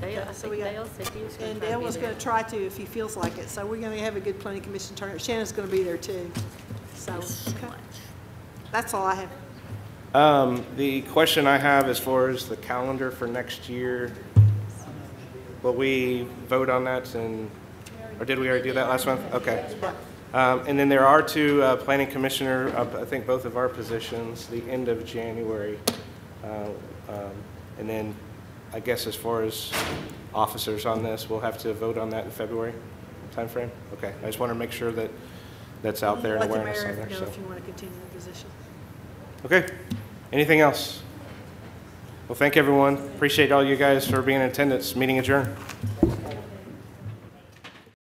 Dale, I So think we got- Dale said he was gonna And try to Dale be was there. going to try to if he feels like it, so we're going to have a good planning commission turnout. Shannon's going to be there too. So, okay. That's all I have. Um, the question I have as far as the calendar for next year, will we vote on that and, or did we already do that last month? Okay. Um, and then there are two, uh, planning commissioner, uh, I think both of our positions, the end of January. Uh, um, And then, I guess as far as officers on this, we'll have to vote on that in February timeframe? Okay, I just want to make sure that that's out there and Let the awareness on mayor there, know so. if you want to continue the position. Okay, anything else? Well, thank everyone. Appreciate all you guys for being in attendance. Meeting adjourned.